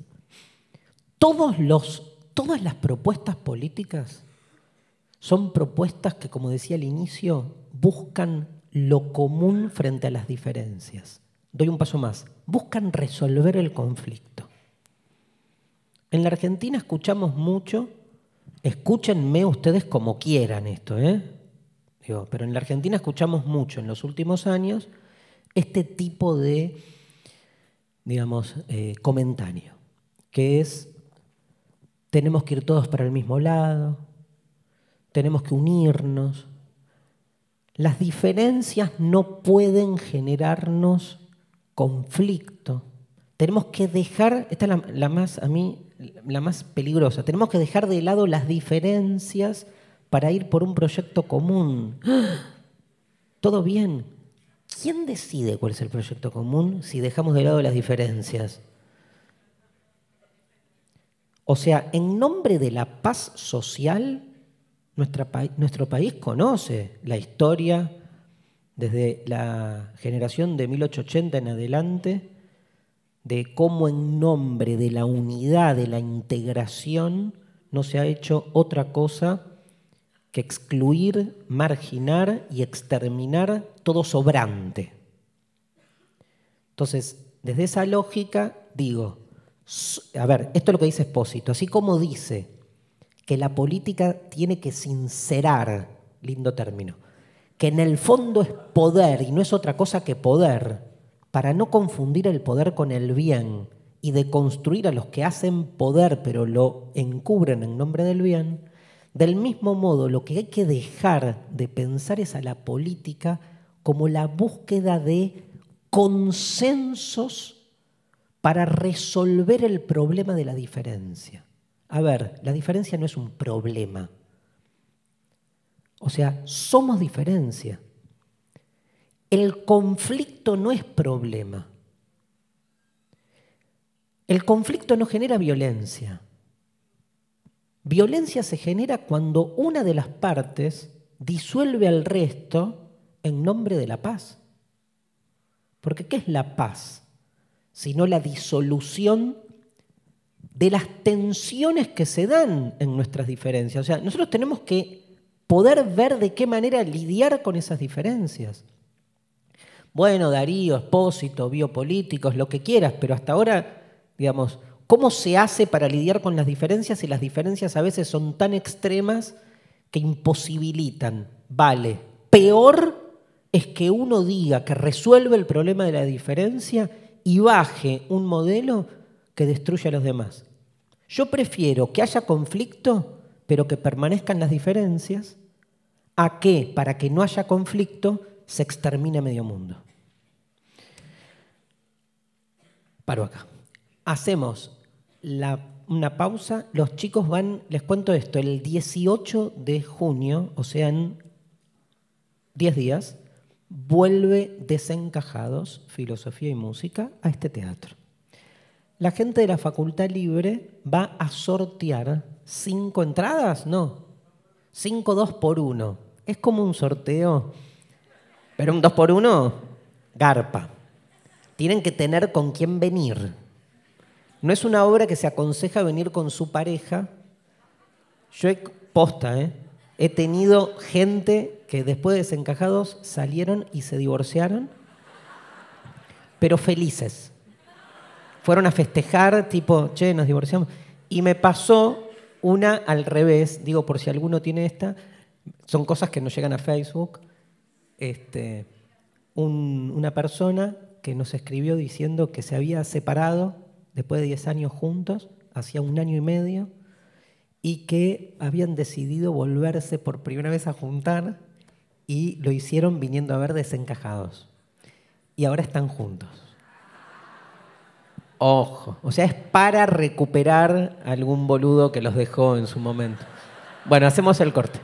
Todos los, todas las propuestas políticas son propuestas que, como decía al inicio, buscan lo común frente a las diferencias. Doy un paso más. Buscan resolver el conflicto. En la Argentina escuchamos mucho, escúchenme ustedes como quieran esto, ¿eh? Pero en la Argentina escuchamos mucho en los últimos años este tipo de digamos, eh, comentario, que es, tenemos que ir todos para el mismo lado, tenemos que unirnos. Las diferencias no pueden generarnos conflicto. Tenemos que dejar, esta es la, más, a mí, la más peligrosa, tenemos que dejar de lado las diferencias para ir por un proyecto común. Todo bien, ¿Quién decide cuál es el proyecto común si dejamos de lado las diferencias? O sea, en nombre de la paz social, nuestro país conoce la historia desde la generación de 1880 en adelante, de cómo en nombre de la unidad, de la integración, no se ha hecho otra cosa que excluir, marginar y exterminar todo sobrante. Entonces, desde esa lógica digo, a ver, esto es lo que dice Espósito, así como dice que la política tiene que sincerar, lindo término, que en el fondo es poder y no es otra cosa que poder, para no confundir el poder con el bien y de construir a los que hacen poder pero lo encubren en nombre del bien, del mismo modo, lo que hay que dejar de pensar es a la política como la búsqueda de consensos para resolver el problema de la diferencia. A ver, la diferencia no es un problema. O sea, somos diferencia. El conflicto no es problema. El conflicto no genera violencia. Violencia se genera cuando una de las partes disuelve al resto en nombre de la paz. Porque ¿qué es la paz? Sino la disolución de las tensiones que se dan en nuestras diferencias. O sea, nosotros tenemos que poder ver de qué manera lidiar con esas diferencias. Bueno, Darío, Espósito, biopolíticos, lo que quieras, pero hasta ahora, digamos, ¿Cómo se hace para lidiar con las diferencias y las diferencias a veces son tan extremas que imposibilitan? Vale, peor es que uno diga que resuelve el problema de la diferencia y baje un modelo que destruye a los demás. Yo prefiero que haya conflicto, pero que permanezcan las diferencias, a que, para que no haya conflicto, se extermine medio mundo. Paro acá. Hacemos una pausa. Los chicos van, les cuento esto, el 18 de junio, o sea, en 10 días, vuelve desencajados filosofía y música a este teatro. La gente de la Facultad Libre va a sortear cinco entradas, no, cinco dos por uno. Es como un sorteo, pero un dos por uno, garpa. Tienen que tener con quién venir. No es una obra que se aconseja venir con su pareja. Yo he posta, ¿eh? he tenido gente que después de desencajados salieron y se divorciaron, pero felices. Fueron a festejar, tipo, che, nos divorciamos. Y me pasó una al revés, digo, por si alguno tiene esta, son cosas que no llegan a Facebook. Este, una persona que nos escribió diciendo que se había separado después de 10 años juntos, hacía un año y medio, y que habían decidido volverse por primera vez a juntar y lo hicieron viniendo a ver desencajados. Y ahora están juntos. Ojo, o sea, es para recuperar algún boludo que los dejó en su momento. Bueno, hacemos el corte.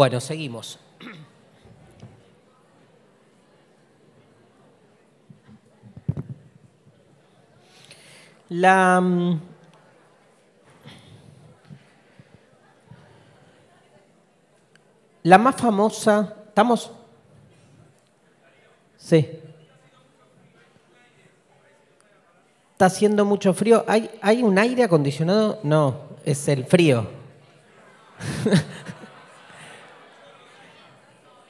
Bueno, seguimos. La, mm, la más famosa, ¿estamos? Sí. Está haciendo mucho frío. ¿Hay, ¿Hay un aire acondicionado? No, es el frío.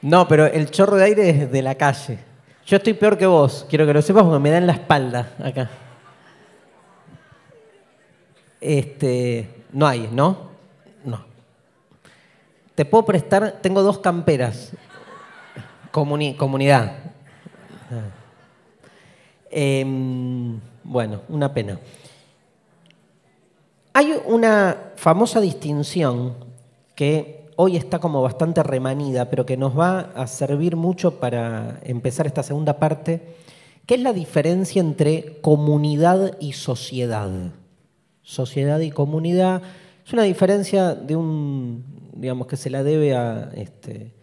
No, pero el chorro de aire es de la calle. Yo estoy peor que vos, quiero que lo sepas porque me da en la espalda acá. Este, no hay, ¿no? No. Te puedo prestar, tengo dos camperas. comunidad. Em, bueno, una pena. Hay una famosa distinción que hoy está como bastante remanida, pero que nos va a servir mucho para empezar esta segunda parte, que es la diferencia entre comunidad y sociedad. Sociedad y comunidad es una diferencia de un, digamos, que se la debe a, este,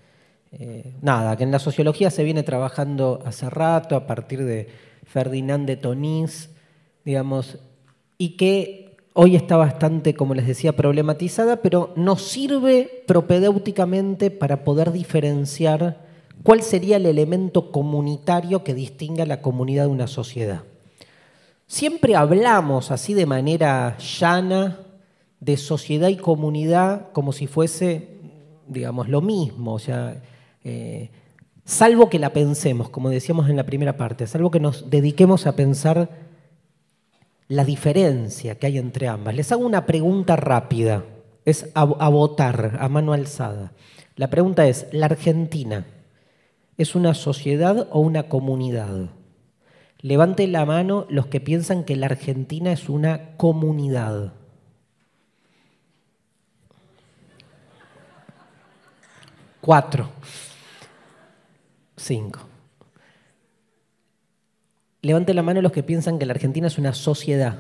eh, nada, que en la sociología se viene trabajando hace rato a partir de Ferdinand de Tonís, digamos, y que hoy está bastante, como les decía, problematizada, pero nos sirve propedéuticamente para poder diferenciar cuál sería el elemento comunitario que distinga a la comunidad de una sociedad. Siempre hablamos así de manera llana de sociedad y comunidad como si fuese, digamos, lo mismo, o sea, eh, salvo que la pensemos, como decíamos en la primera parte, salvo que nos dediquemos a pensar la diferencia que hay entre ambas. Les hago una pregunta rápida, es a, votar, a mano alzada. La pregunta es, ¿la Argentina es una sociedad o una comunidad? Levante la mano los que piensan que la Argentina es una comunidad. Cuatro. Cinco. Levante la mano los que piensan que la Argentina es una sociedad.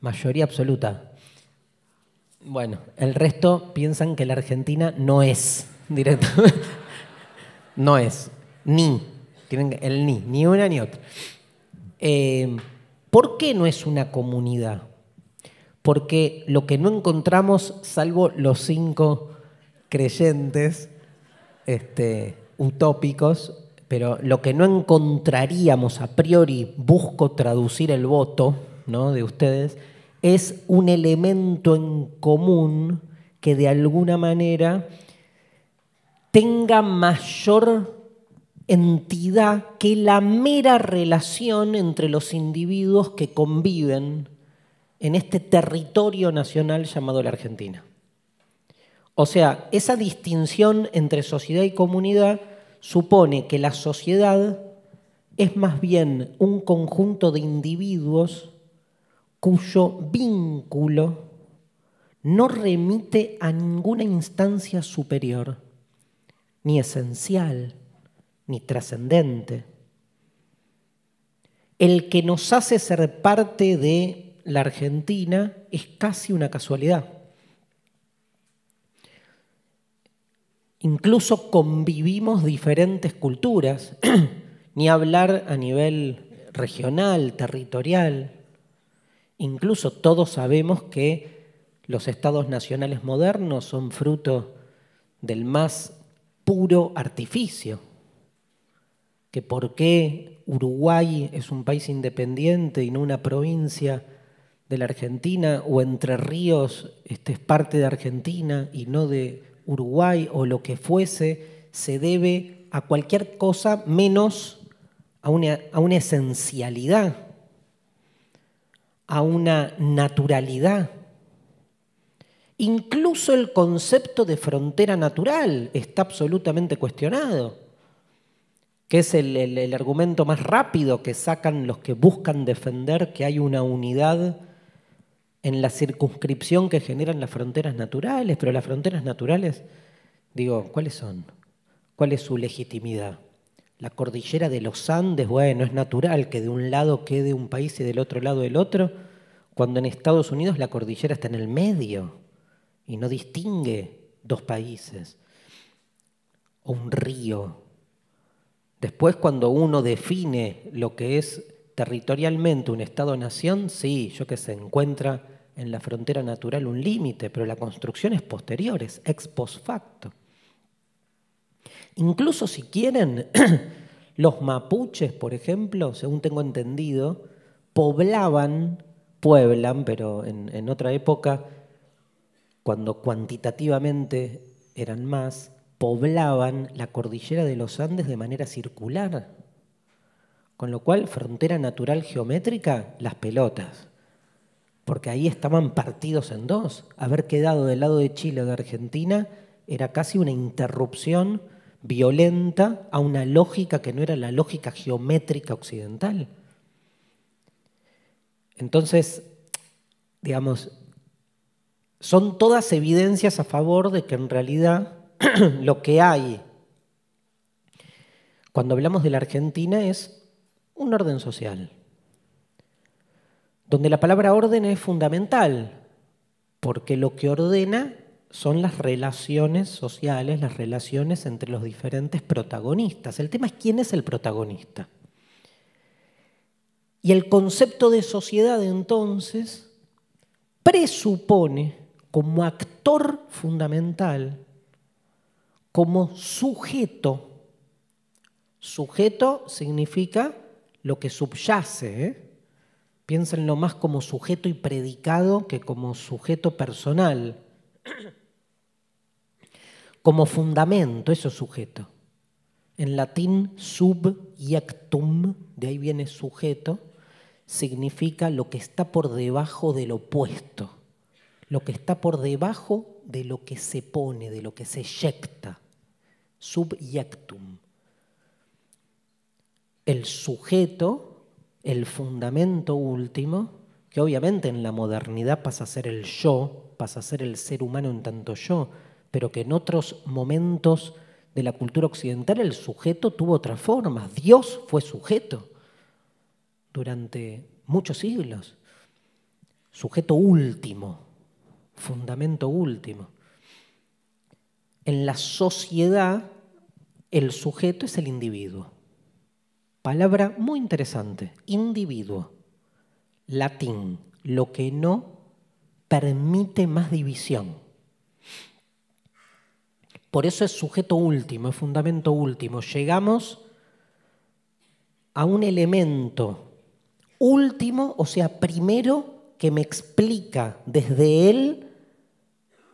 Mayoría absoluta. Bueno, el resto piensan que la Argentina no es directamente. no es. Ni. Tienen el ni. Ni una ni otra. Eh, ¿Por qué no es una comunidad? Porque lo que no encontramos, salvo los cinco creyentes este, utópicos, pero lo que no encontraríamos a priori, busco traducir el voto ¿no? de ustedes, es un elemento en común que de alguna manera tenga mayor entidad que la mera relación entre los individuos que conviven en este territorio nacional llamado la Argentina. O sea, esa distinción entre sociedad y comunidad supone que la sociedad es más bien un conjunto de individuos cuyo vínculo no remite a ninguna instancia superior, ni esencial, ni trascendente. El que nos hace ser parte de la Argentina es casi una casualidad. Incluso convivimos diferentes culturas, ni hablar a nivel regional, territorial. Incluso todos sabemos que los estados nacionales modernos son fruto del más puro artificio. Que por qué Uruguay es un país independiente y no una provincia de la Argentina, o Entre Ríos este, es parte de Argentina y no de Uruguay o lo que fuese se debe a cualquier cosa menos a una, a una esencialidad, a una naturalidad. Incluso el concepto de frontera natural está absolutamente cuestionado, que es el, el, argumento más rápido que sacan los que buscan defender que hay una unidad en la circunscripción que generan las fronteras naturales, pero las fronteras naturales, digo, ¿cuáles son? ¿Cuál es su legitimidad? La cordillera de los Andes, bueno, es natural que de un lado quede un país y del otro lado el otro, cuando en Estados Unidos la cordillera está en el medio y no distingue dos países o un río. Después cuando uno define lo que es territorialmente un Estado-nación, sí, yo que se encuentra en la frontera natural un límite, pero la construcción es posterior, es ex post facto. Incluso si quieren, los mapuches, por ejemplo, según tengo entendido, poblaban, pueblan, pero en, en otra época, cuando cuantitativamente eran más, poblaban la cordillera de los Andes de manera circular. Con lo cual, frontera natural geométrica, las pelotas porque ahí estaban partidos en dos. Haber quedado del lado de Chile o de Argentina era casi una interrupción violenta a una lógica que no era la lógica geométrica occidental. Entonces, digamos, son todas evidencias a favor de que en realidad lo que hay cuando hablamos de la Argentina es un orden social donde la palabra orden es fundamental, porque lo que ordena son las relaciones sociales, las relaciones entre los diferentes protagonistas. El tema es quién es el protagonista. Y el concepto de sociedad entonces presupone como actor fundamental, como sujeto. Sujeto significa lo que subyace, ¿eh? Piénsenlo más como sujeto y predicado que como sujeto personal. Como fundamento, eso es sujeto. En latín, subiectum, de ahí viene sujeto, significa lo que está por debajo del opuesto, lo que está por debajo de lo que se pone, de lo que se eyecta. Subiectum. El sujeto el fundamento último, que obviamente en la modernidad pasa a ser el yo, pasa a ser el ser humano en tanto yo, pero que en otros momentos de la cultura occidental el sujeto tuvo otra forma. Dios fue sujeto durante muchos siglos. Sujeto último, fundamento último. En la sociedad el sujeto es el individuo. Palabra muy interesante, individuo, latín, lo que no permite más división. Por eso es sujeto último, es fundamento último. Llegamos a un elemento último, o sea, primero que me explica desde él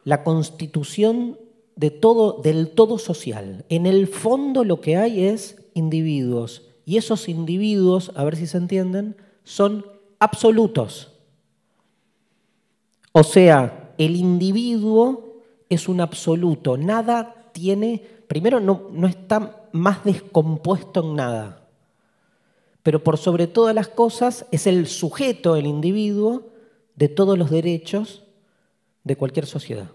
la constitución de todo, del todo social. En el fondo lo que hay es individuos y esos individuos, a ver si se entienden, son absolutos. O sea, el individuo es un absoluto, nada tiene primero no, no está más descompuesto en nada, pero por sobre todas las cosas es el sujeto, el individuo, de todos los derechos de cualquier sociedad.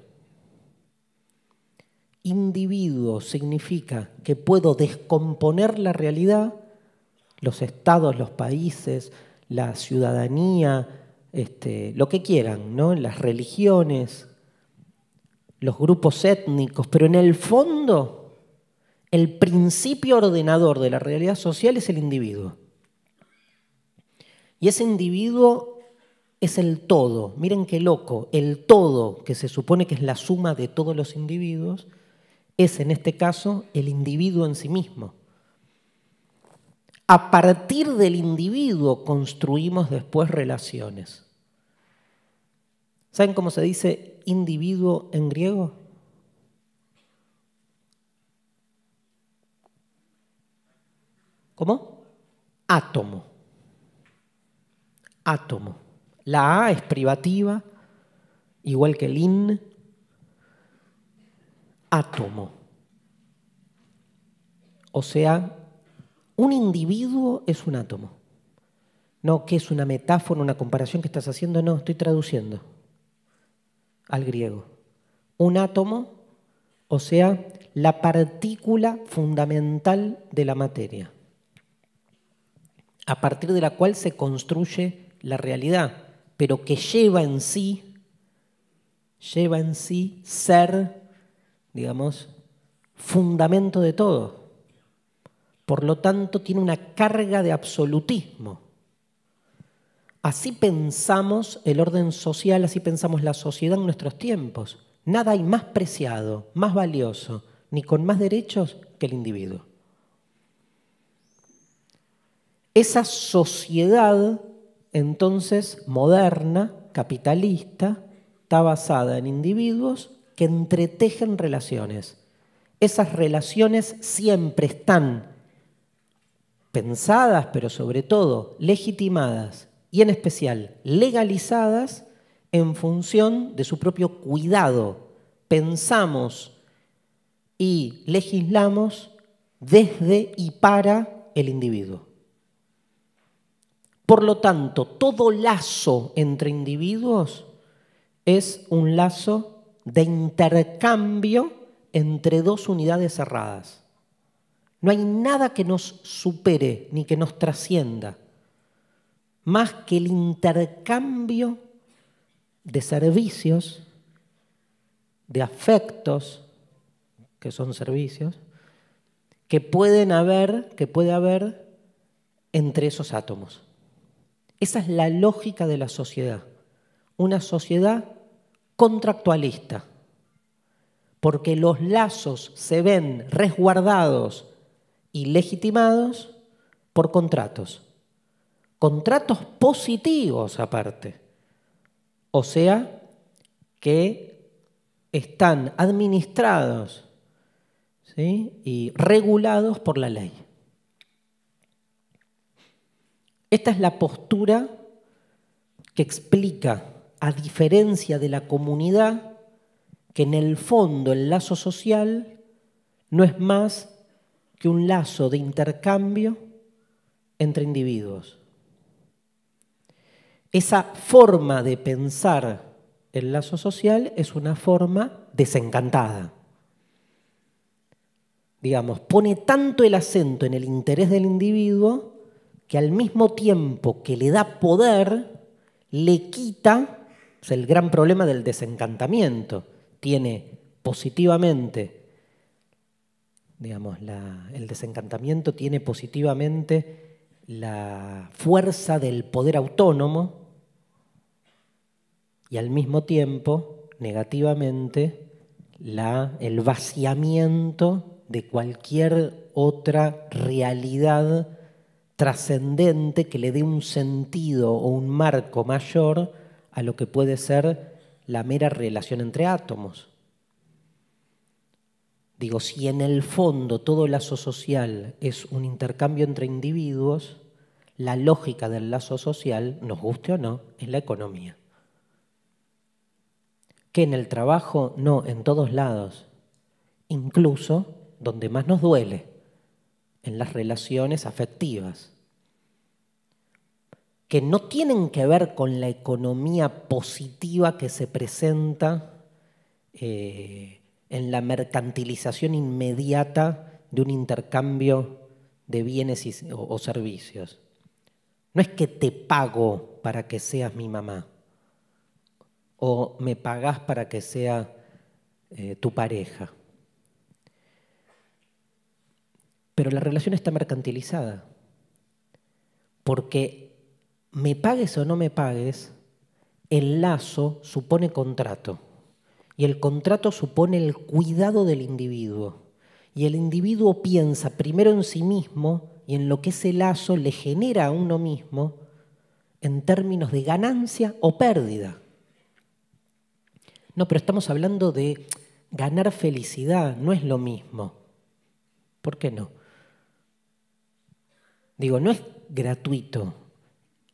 Individuo significa que puedo descomponer la realidad, los estados, los países, la ciudadanía, este, lo que quieran, ¿no? las religiones, los grupos étnicos, pero en el fondo el principio ordenador de la realidad social es el individuo. Y ese individuo es el todo. Miren qué loco, el todo, que se supone que es la suma de todos los individuos, es en este caso el individuo en sí mismo. A partir del individuo construimos después relaciones. ¿Saben cómo se dice individuo en griego? ¿Cómo? Átomo. Átomo. La A es privativa, igual que el IN. Átomo. O sea, un individuo es un átomo. No, que es una metáfora, una comparación que estás haciendo, no, estoy traduciendo al griego. Un átomo, o sea, la partícula fundamental de la materia, a partir de la cual se construye la realidad, pero que lleva en sí, lleva en sí ser, digamos, fundamento de todo. Por lo tanto, tiene una carga de absolutismo. Así pensamos el orden social, así pensamos la sociedad en nuestros tiempos. Nada hay más preciado, más valioso, ni con más derechos que el individuo. Esa sociedad, entonces, moderna, capitalista, está basada en individuos que entretejen relaciones. Esas relaciones siempre están pensadas, pero sobre todo legitimadas y en especial legalizadas en función de su propio cuidado. Pensamos y legislamos desde y para el individuo. Por lo tanto, todo lazo entre individuos es un lazo de intercambio entre dos unidades cerradas. No hay nada que nos supere ni que nos trascienda más que el intercambio de servicios, de afectos, que son servicios, que pueden haber, que puede haber entre esos átomos. Esa es la lógica de la sociedad. Una sociedad contractualista, porque los lazos se ven resguardados y legitimados por contratos contratos positivos aparte. O sea, que están administrados y regulados por la ley. Esta es la postura que explica, a diferencia de la comunidad, que en el fondo el lazo social no es más que un lazo de intercambio entre individuos. Esa forma de pensar el lazo social es una forma desencantada. Digamos, pone tanto el acento en el interés del individuo que al mismo tiempo que le da poder, le quita, es el gran problema del desencantamiento, tiene positivamente, digamos, el desencantamiento tiene positivamente la fuerza del poder autónomo y al mismo tiempo, negativamente, la, el vaciamiento de cualquier otra realidad trascendente que le dé un sentido o un marco mayor a lo que puede ser la mera relación entre átomos. Digo, si en el fondo todo lazo social es un intercambio entre individuos, la lógica del lazo social, nos guste o no, es la economía. Que en el trabajo, no, en todos lados, incluso donde más nos duele, en las relaciones afectivas, que no tienen que ver con la economía positiva que se presenta eh, en la mercantilización inmediata de un intercambio de bienes o servicios. No es que te pago para que seas mi mamá o me pagás para que sea eh, tu pareja. Pero la relación está mercantilizada, porque me pagues o no me pagues, el lazo supone contrato, y el contrato supone el cuidado del individuo, y el individuo piensa primero en sí mismo y en lo que ese lazo le genera a uno mismo en términos de ganancia o pérdida. No, pero estamos hablando de ganar felicidad, no es lo mismo. ¿Por qué no? Digo, no es gratuito,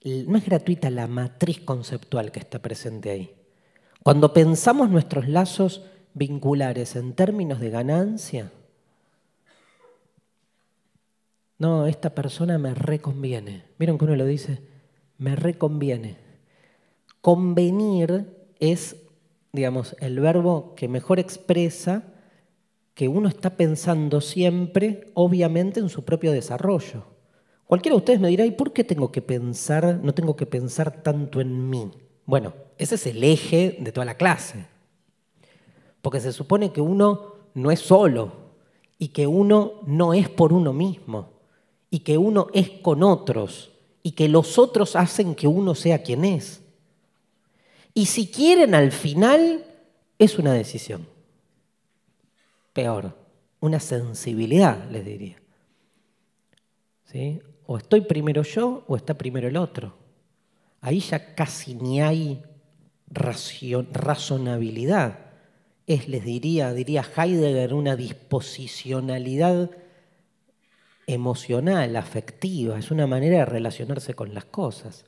no es gratuita la matriz conceptual que está presente ahí. Cuando pensamos nuestros lazos vinculares en términos de ganancia, no, esta persona me reconviene. ¿Vieron que uno lo dice? Me reconviene. Convenir es digamos, el verbo que mejor expresa que uno está pensando siempre, obviamente, en su propio desarrollo. Cualquiera de ustedes me dirá, ¿y por qué tengo que pensar, no tengo que pensar tanto en mí? Bueno, ese es el eje de toda la clase. Porque se supone que uno no es solo y que uno no es por uno mismo y que uno es con otros y que los otros hacen que uno sea quien es. Y si quieren al final, es una decisión. Peor, una sensibilidad, les diría. ¿Sí? O estoy primero yo o está primero el otro. Ahí ya casi ni hay razonabilidad. Es, les diría, diría Heidegger, una disposicionalidad emocional, afectiva, es una manera de relacionarse con las cosas.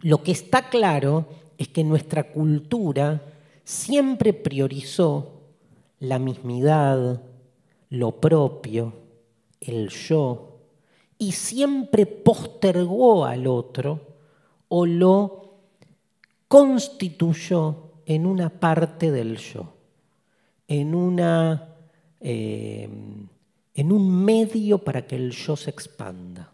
Lo que está claro es que nuestra cultura siempre priorizó la mismidad, lo propio, el yo, y siempre postergó al otro o lo constituyó en una parte del yo, en, una, eh, en un medio para que el yo se expanda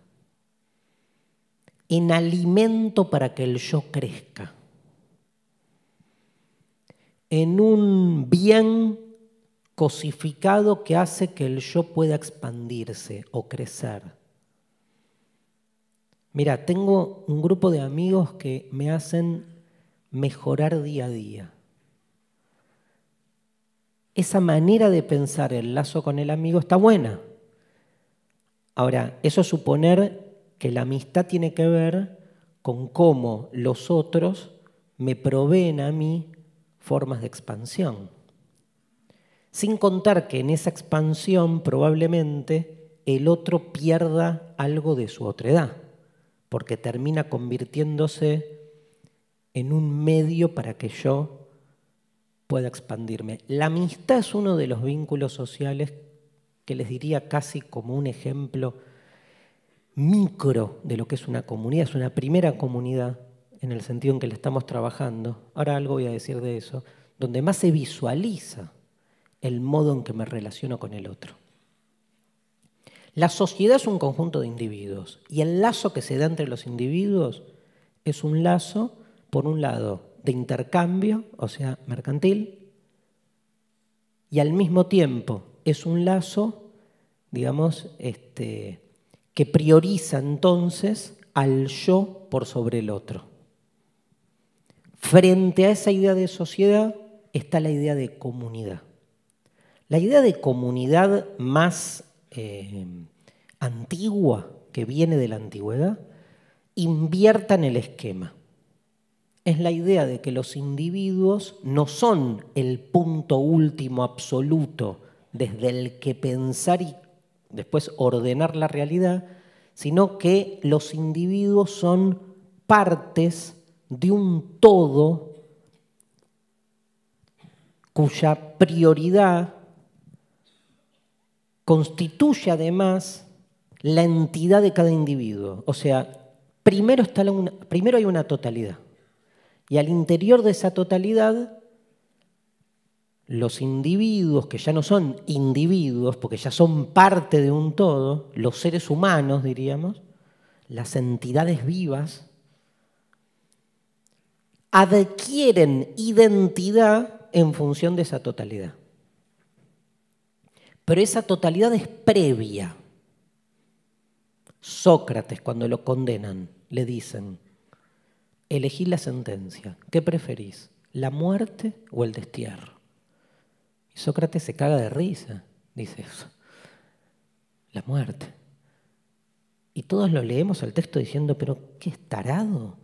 en alimento para que el yo crezca, en un bien cosificado que hace que el yo pueda expandirse o crecer. Mira, tengo un grupo de amigos que me hacen mejorar día a día. Esa manera de pensar el lazo con el amigo está buena. Ahora, eso suponer que la amistad tiene que ver con cómo los otros me proveen a mí formas de expansión. Sin contar que en esa expansión probablemente el otro pierda algo de su otredad, porque termina convirtiéndose en un medio para que yo pueda expandirme. La amistad es uno de los vínculos sociales que les diría casi como un ejemplo micro de lo que es una comunidad, es una primera comunidad en el sentido en que le estamos trabajando, ahora algo voy a decir de eso, donde más se visualiza el modo en que me relaciono con el otro. La sociedad es un conjunto de individuos y el lazo que se da entre los individuos es un lazo, por un lado, de intercambio, o sea, mercantil, y al mismo tiempo es un lazo, digamos, este, que prioriza entonces al yo por sobre el otro. Frente a esa idea de sociedad está la idea de comunidad. La idea de comunidad más eh, antigua, que viene de la antigüedad, invierta en el esquema. Es la idea de que los individuos no son el punto último absoluto desde el que pensar y después ordenar la realidad, sino que los individuos son partes de un todo cuya prioridad constituye además la entidad de cada individuo. O sea, primero, está primero hay una totalidad. Y al interior de esa totalidad, los individuos, que ya no son individuos, porque ya son parte de un todo, los seres humanos, diríamos, las entidades vivas, adquieren identidad en función de esa totalidad. Pero esa totalidad es previa. Sócrates, cuando lo condenan, le dicen, elegí la sentencia, ¿qué preferís? ¿La muerte o el destierro? Y Sócrates se caga de risa, dice eso, la muerte. Y todos lo leemos al texto diciendo, pero qué estarado.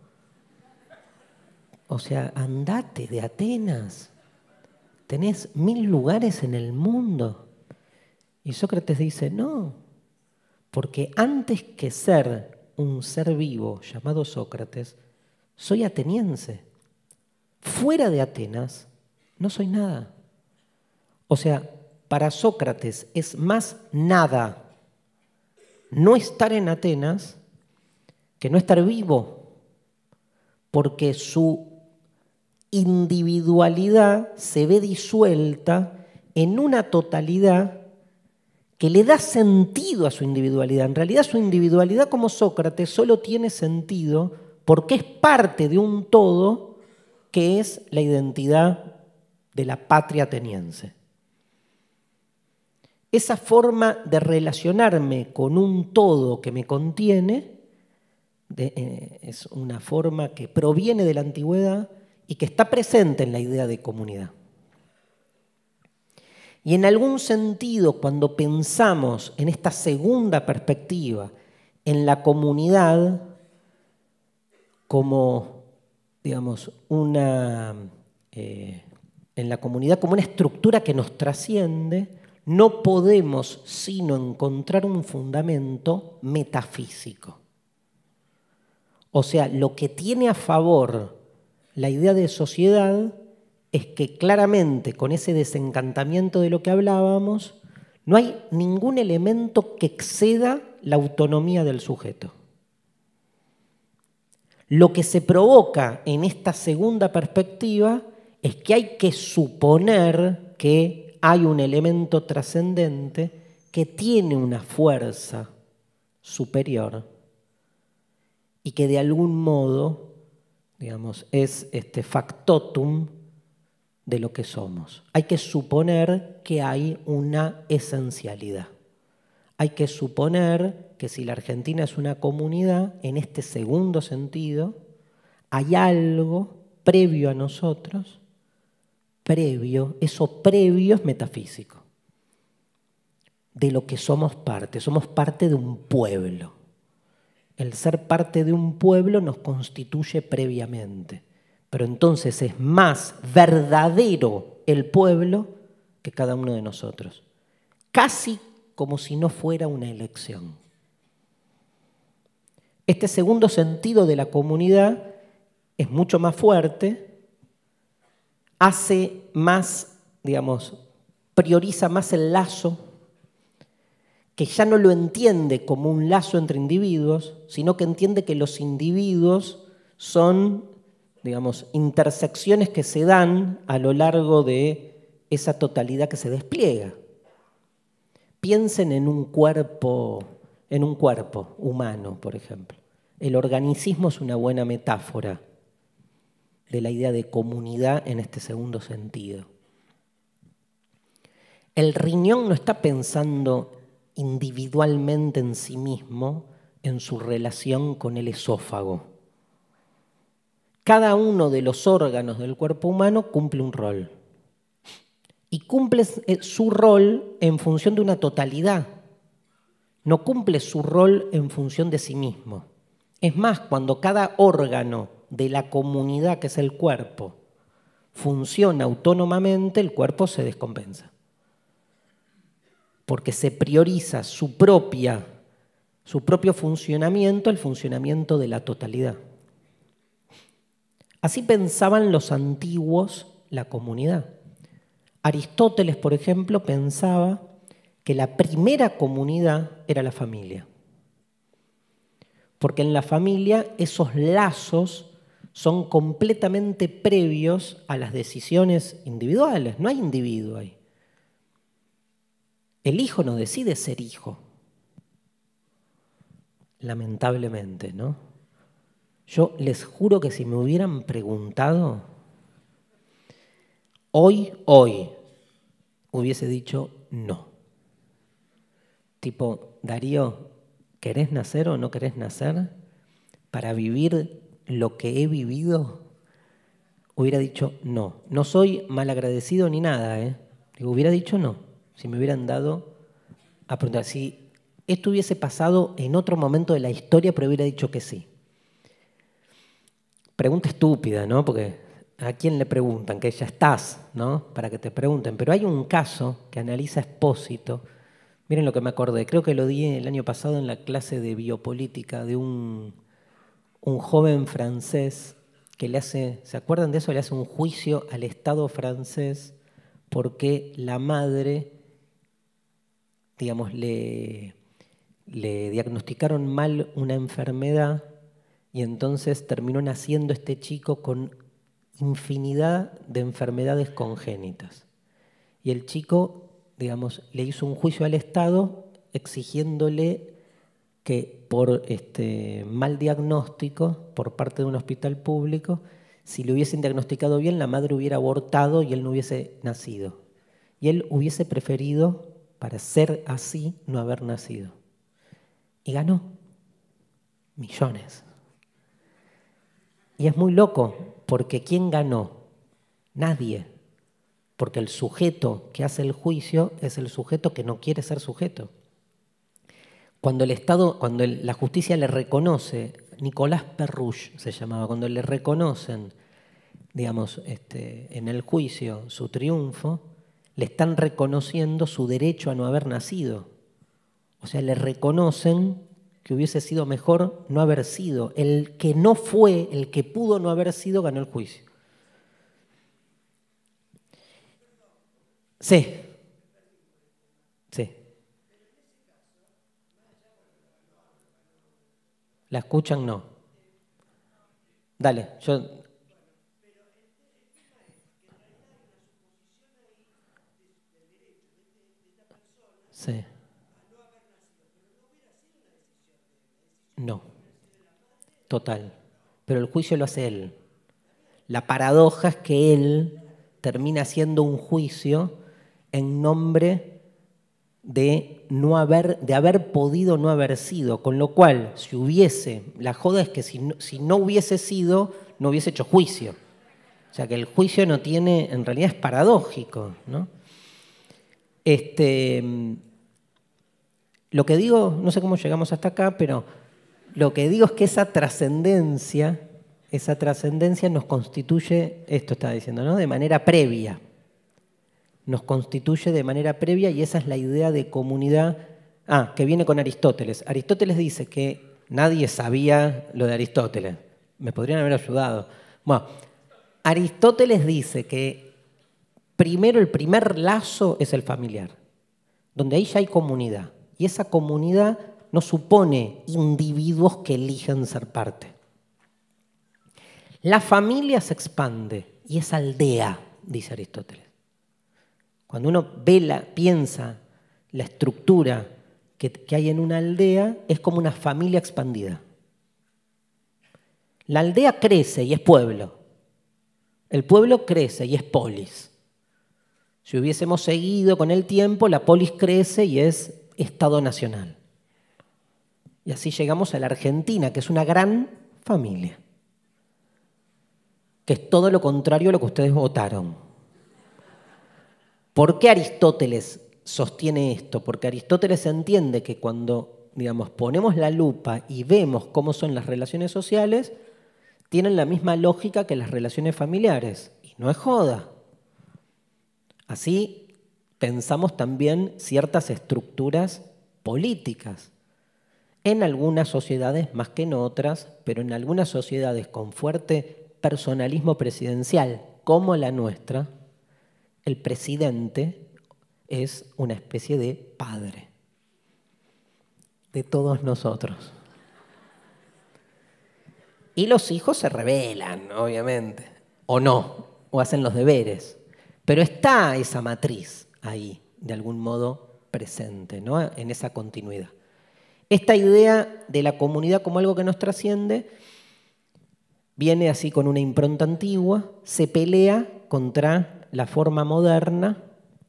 O sea, andate de Atenas. Tenés mil lugares en el mundo. Y Sócrates dice, no, porque antes que ser un ser vivo llamado Sócrates, soy ateniense. Fuera de Atenas no soy nada. O sea, para Sócrates es más nada no estar en Atenas que no estar vivo, porque su individualidad se ve disuelta en una totalidad que le da sentido a su individualidad. En realidad su individualidad como Sócrates solo tiene sentido porque es parte de un todo que es la identidad de la patria ateniense. Esa forma de relacionarme con un todo que me contiene eh, es una forma que proviene de la antigüedad y que está presente en la idea de comunidad. Y en algún sentido, cuando pensamos en esta segunda perspectiva, en la comunidad como, digamos, una, eh, en la comunidad como una estructura que nos trasciende, no podemos sino encontrar un fundamento metafísico. O sea, lo que tiene a favor la idea de sociedad es que claramente con ese desencantamiento de lo que hablábamos, no hay ningún elemento que exceda la autonomía del sujeto. Lo que se provoca en esta segunda perspectiva es que hay que suponer que hay un elemento trascendente que tiene una fuerza superior y que de algún modo digamos, es este factotum de lo que somos. Hay que suponer que hay una esencialidad. Hay que suponer que si la Argentina es una comunidad, en este segundo sentido, hay algo previo a nosotros, previo, eso previo es metafísico, de lo que somos parte. Somos parte de un pueblo. El ser parte de un pueblo nos constituye previamente. Pero entonces es más verdadero el pueblo que cada uno de nosotros. Casi como si no fuera una elección. Este segundo sentido de la comunidad es mucho más fuerte, hace más, digamos, prioriza más el lazo que ya no lo entiende como un lazo entre individuos, sino que entiende que los individuos son, digamos, intersecciones que se dan a lo largo de esa totalidad que se despliega. Piensen en un cuerpo, en un cuerpo humano, por ejemplo. El organicismo es una buena metáfora de la idea de comunidad en este segundo sentido. El riñón no está pensando individualmente en sí mismo en su relación con el esófago. Cada uno de los órganos del cuerpo humano cumple un rol. Y cumple eh, su rol en función de una totalidad. No cumple su rol en función de sí mismo. Es más, cuando cada órgano de la comunidad, que es el cuerpo, funciona autónomamente, el cuerpo se descompensa porque se prioriza su, propia, su propio funcionamiento al funcionamiento de la totalidad. Así pensaban los antiguos la comunidad. Aristóteles, por ejemplo, pensaba que la primera comunidad era la familia. Porque en la familia esos lazos son completamente previos a las decisiones individuales. No hay individuo ahí. El hijo no decide ser hijo. Lamentablemente, ¿no? Yo les juro que si me hubieran preguntado, hoy, hoy, hubiese dicho no. Tipo, Darío, ¿querés nacer o no querés nacer? Para vivir lo que he vivido, hubiera dicho no. No soy malagradecido ni nada, ¿eh? hubiera dicho no, si me hubieran dado a preguntar. Si esto hubiese pasado en otro momento de la historia, pero hubiera dicho que sí. Pregunta estúpida, ¿no? Porque ¿a quién le preguntan? Que ya estás, ¿no? Para que te pregunten. Pero hay un caso que analiza Expósito Miren lo que me acordé, creo que lo di el año pasado en la clase de biopolítica de un, un joven francés que le hace, ¿se acuerdan de eso? Le hace un juicio al Estado francés porque la madre, digamos, le, le diagnosticaron mal una enfermedad y entonces terminó naciendo este chico con infinidad de enfermedades congénitas. Y el chico digamos, le hizo un juicio al Estado exigiéndole que por este mal diagnóstico por parte de un hospital público, si le hubiesen diagnosticado bien, la madre hubiera abortado y él no hubiese nacido. Y él hubiese preferido, para ser así, no haber nacido. Y ganó millones. Y es muy loco, porque ¿quién ganó? Nadie porque el sujeto que hace el juicio es el sujeto que no quiere ser sujeto. Cuando el Estado, cuando la justicia le reconoce, Nicolás Perruch se llamaba, cuando le reconocen, digamos, este, en el juicio su triunfo, le están reconociendo su derecho a no haber nacido. O sea, le reconocen que hubiese sido mejor no haber sido. El que no fue, el que pudo no haber sido, ganó el juicio. Sí. Sí. ¿La escuchan? No. Dale, yo... Sí. No. Total. Pero el juicio lo hace él. La paradoja es que él termina haciendo un juicio en nombre de no haber, de haber podido no haber sido. Con lo cual, si hubiese, la joda es que si no, hubiese sido, no hubiese hecho juicio. O sea que el juicio no tiene, en realidad es paradójico. ¿no? Este, lo que digo, no sé cómo llegamos hasta acá, pero lo que digo es que esa trascendencia, esa trascendencia nos constituye, esto estaba diciendo, ¿no? de manera previa nos constituye de manera previa y esa es la idea de comunidad ah, que viene con Aristóteles. Aristóteles dice que nadie sabía lo de Aristóteles. Me podrían haber ayudado. Bueno, Aristóteles dice que primero el primer lazo es el familiar, donde ahí ya hay comunidad. Y esa comunidad no supone individuos que eligen ser parte. La familia se expande y es aldea, dice Aristóteles. Cuando uno ve la, piensa la estructura que, que hay en una aldea, es como una familia expandida. La aldea crece y es pueblo. El pueblo crece y es polis. Si hubiésemos seguido con el tiempo, la polis crece y es Estado Nacional. Y así llegamos a la Argentina, que es una gran familia, que es todo lo contrario a lo que ustedes votaron. ¿Por qué Aristóteles sostiene esto? Porque Aristóteles entiende que cuando, digamos, ponemos la lupa y vemos cómo son las relaciones sociales, tienen la misma lógica que las relaciones familiares. Y no es joda. Así pensamos también ciertas estructuras políticas. En algunas sociedades más que en otras, pero en algunas sociedades con fuerte personalismo presidencial, como la nuestra, el presidente es una especie de padre de todos nosotros. Y los hijos se rebelan, obviamente, o no, o hacen los deberes. Pero está esa matriz ahí, de algún modo presente, ¿no? en esa continuidad. Esta idea de la comunidad como algo que nos trasciende viene así con una impronta antigua, se pelea contra la forma moderna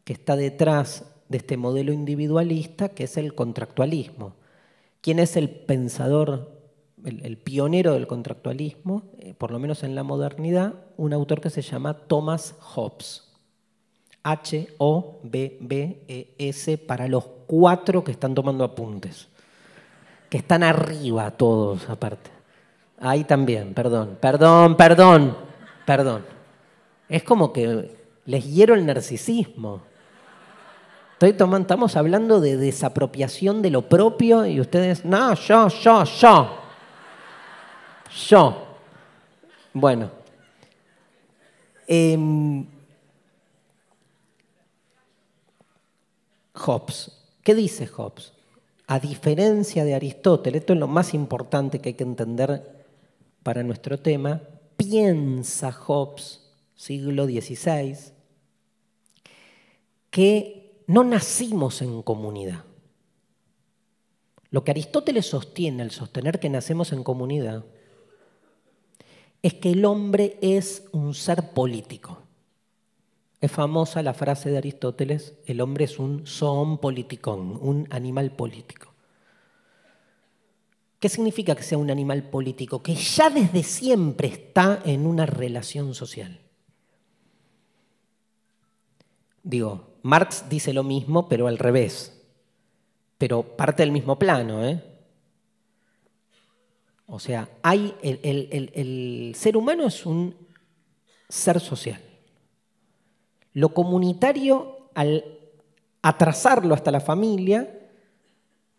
que está detrás de este modelo individualista, que es el contractualismo. ¿Quién es el pensador, el, pionero del contractualismo, eh, por lo menos en la modernidad? Un autor que se llama Thomas Hobbes. H-O-B-B-E-S para los cuatro que están tomando apuntes. Que están arriba todos, aparte. Ahí también, perdón, perdón, perdón, perdón. Es como que les hiero el narcisismo. Estoy tomando, estamos hablando de desapropiación de lo propio y ustedes, no, yo, yo, yo. Yo. Bueno. Em, Hobbes. ¿Qué dice Hobbes? A diferencia de Aristóteles, esto es lo más importante que hay que entender para nuestro tema, piensa Hobbes, siglo XVI, que no nacimos en comunidad. Lo que Aristóteles sostiene al sostener que nacemos en comunidad es que el hombre es un ser político. Es famosa la frase de Aristóteles, el hombre es un zoon politikon, un animal político. ¿Qué significa que sea un animal político? Que ya desde siempre está en una relación social. Digo, Marx dice lo mismo, pero al revés. Pero parte del mismo plano. ¿eh? O sea, hay el, el ser humano es un ser social. Lo comunitario, al atrasarlo hasta la familia,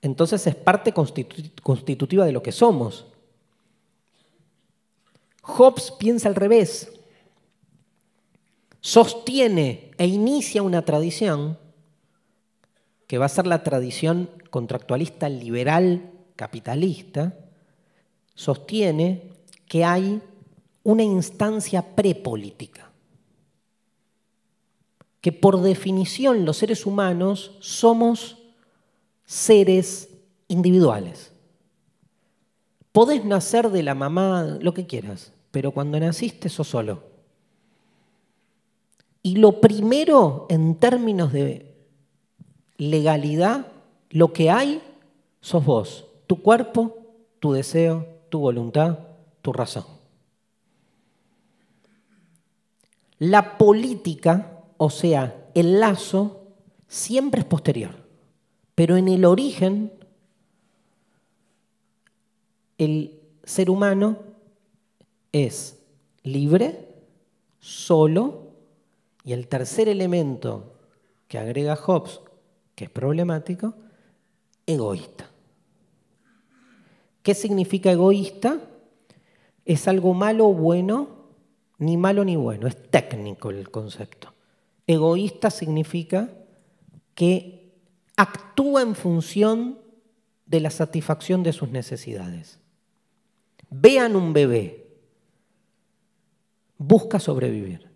entonces es parte constitutiva de lo que somos. Hobbes piensa al revés. Sostiene e inicia una tradición que va a ser la tradición contractualista liberal capitalista, sostiene que hay una instancia prepolítica, que por definición los seres humanos somos seres individuales. Podés nacer de la mamá, lo que quieras, pero cuando naciste sos solo. Y lo primero en términos de legalidad, lo que hay sos vos, tu cuerpo, tu deseo, tu voluntad, tu razón. La política, o sea, el lazo, siempre es posterior. Pero en el origen, el ser humano es libre, solo, y el tercer elemento que agrega Hobbes, que es problemático, egoísta. ¿Qué significa egoísta? Es algo malo o bueno, ni malo ni bueno, es técnico el concepto. Egoísta significa que actúa en función de la satisfacción de sus necesidades. Vean un bebé, busca sobrevivir.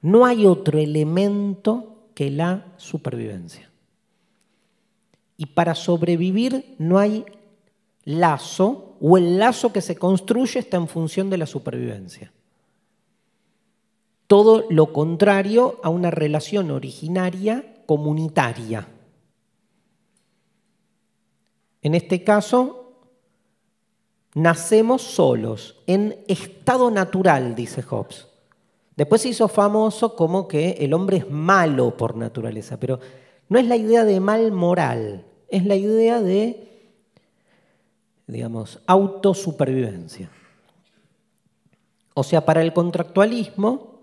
No hay otro elemento que la supervivencia. Y para sobrevivir no hay lazo o el lazo que se construye está en función de la supervivencia. Todo lo contrario a una relación originaria comunitaria. En este caso, nacemos solos, en estado natural, dice Hobbes. Después se hizo famoso como que el hombre es malo por naturaleza, pero no es la idea de mal moral, es la idea de, digamos, autosupervivencia. O sea, para el contractualismo,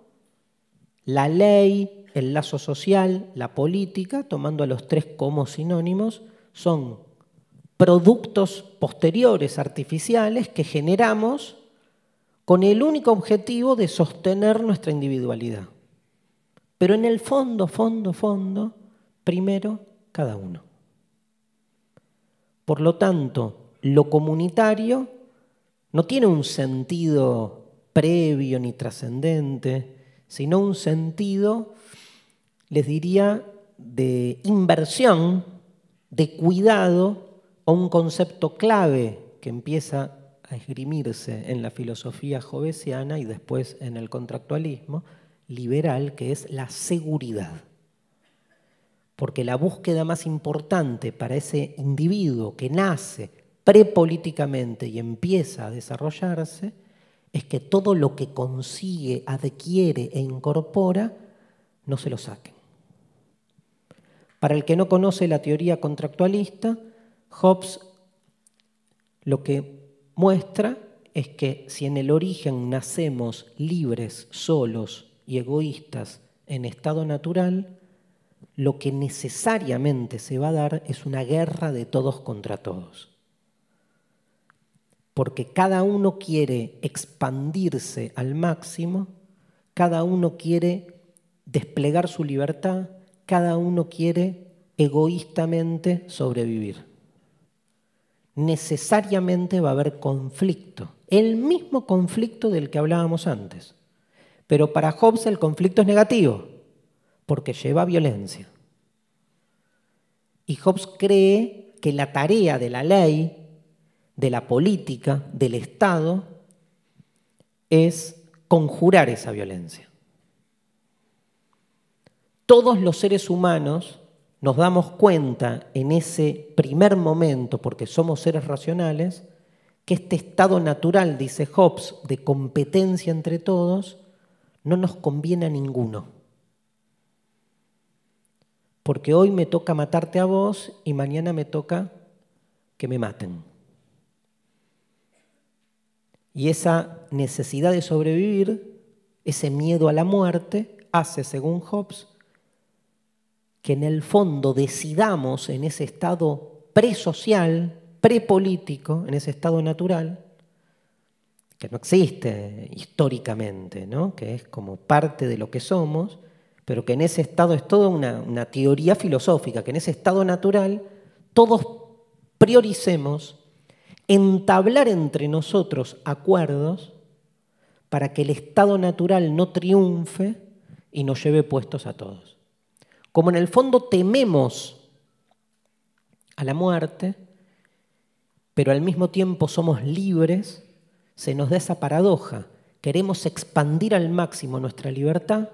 la ley, el lazo social, la política, tomando a los tres como sinónimos, son productos posteriores artificiales que generamos con el único objetivo de sostener nuestra individualidad. Pero en el fondo, fondo, fondo, primero cada uno. Por lo tanto, lo comunitario no tiene un sentido previo ni trascendente, sino un sentido, les diría, de inversión, de cuidado o un concepto clave que empieza a esgrimirse en la filosofía jovesiana y después en el contractualismo liberal, que es la seguridad. Porque la búsqueda más importante para ese individuo que nace prepolíticamente y empieza a desarrollarse es que todo lo que consigue, adquiere e incorpora no se lo saquen. Para el que no conoce la teoría contractualista, Hobbes lo que muestra es que si en el origen nacemos libres, solos y egoístas en estado natural, lo que necesariamente se va a dar es una guerra de todos contra todos. Porque cada uno quiere expandirse al máximo, cada uno quiere desplegar su libertad, cada uno quiere egoístamente sobrevivir necesariamente va a haber conflicto, el mismo conflicto del que hablábamos antes. Pero para Hobbes el conflicto es negativo, porque lleva a violencia. Y Hobbes cree que la tarea de la ley, de la política, del Estado, es conjurar esa violencia. Todos los seres humanos nos damos cuenta en ese primer momento, porque somos seres racionales, que este estado natural, dice Hobbes, de competencia entre todos, no nos conviene a ninguno. Porque hoy me toca matarte a vos y mañana me toca que me maten. Y esa necesidad de sobrevivir, ese miedo a la muerte, hace, según Hobbes, que en el fondo decidamos en ese estado presocial, prepolítico, en ese estado natural, que no existe históricamente, ¿no? que es como parte de lo que somos, pero que en ese estado es toda una, una teoría filosófica, que en ese estado natural todos prioricemos entablar entre nosotros acuerdos para que el estado natural no triunfe y nos lleve puestos a todos. Como en el fondo tememos a la muerte, pero al mismo tiempo somos libres, se nos da esa paradoja. Queremos expandir al máximo nuestra libertad,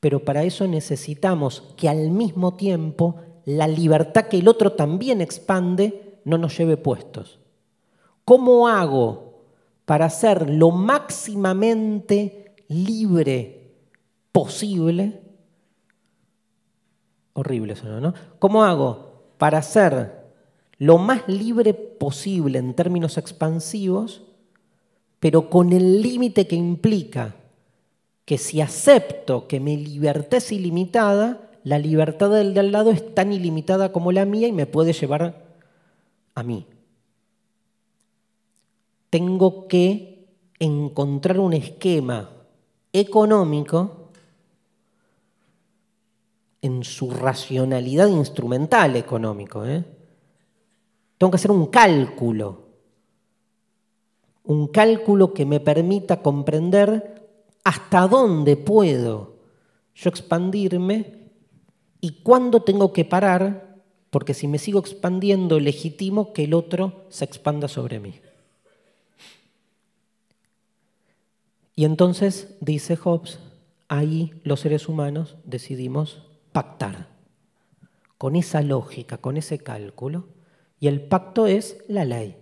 pero para eso necesitamos que al mismo tiempo la libertad que el otro también expande no nos lleve puestos. ¿Cómo hago para ser lo máximamente libre posible Horrible eso, ¿no? ¿Cómo hago para ser lo más libre posible en términos expansivos, pero con el límite que implica que si acepto que mi libertad es ilimitada, la libertad del de al lado es tan ilimitada como la mía y me puede llevar a mí. Tengo que encontrar un esquema económico en su racionalidad instrumental económico. ¿eh? Tengo que hacer un cálculo, un cálculo que me permita comprender hasta dónde puedo yo expandirme y cuándo tengo que parar, porque si me sigo expandiendo, legitimo que el otro se expanda sobre mí. Y entonces, dice Hobbes, ahí los seres humanos decidimos pactar con esa lógica, con ese cálculo, y el pacto es la ley.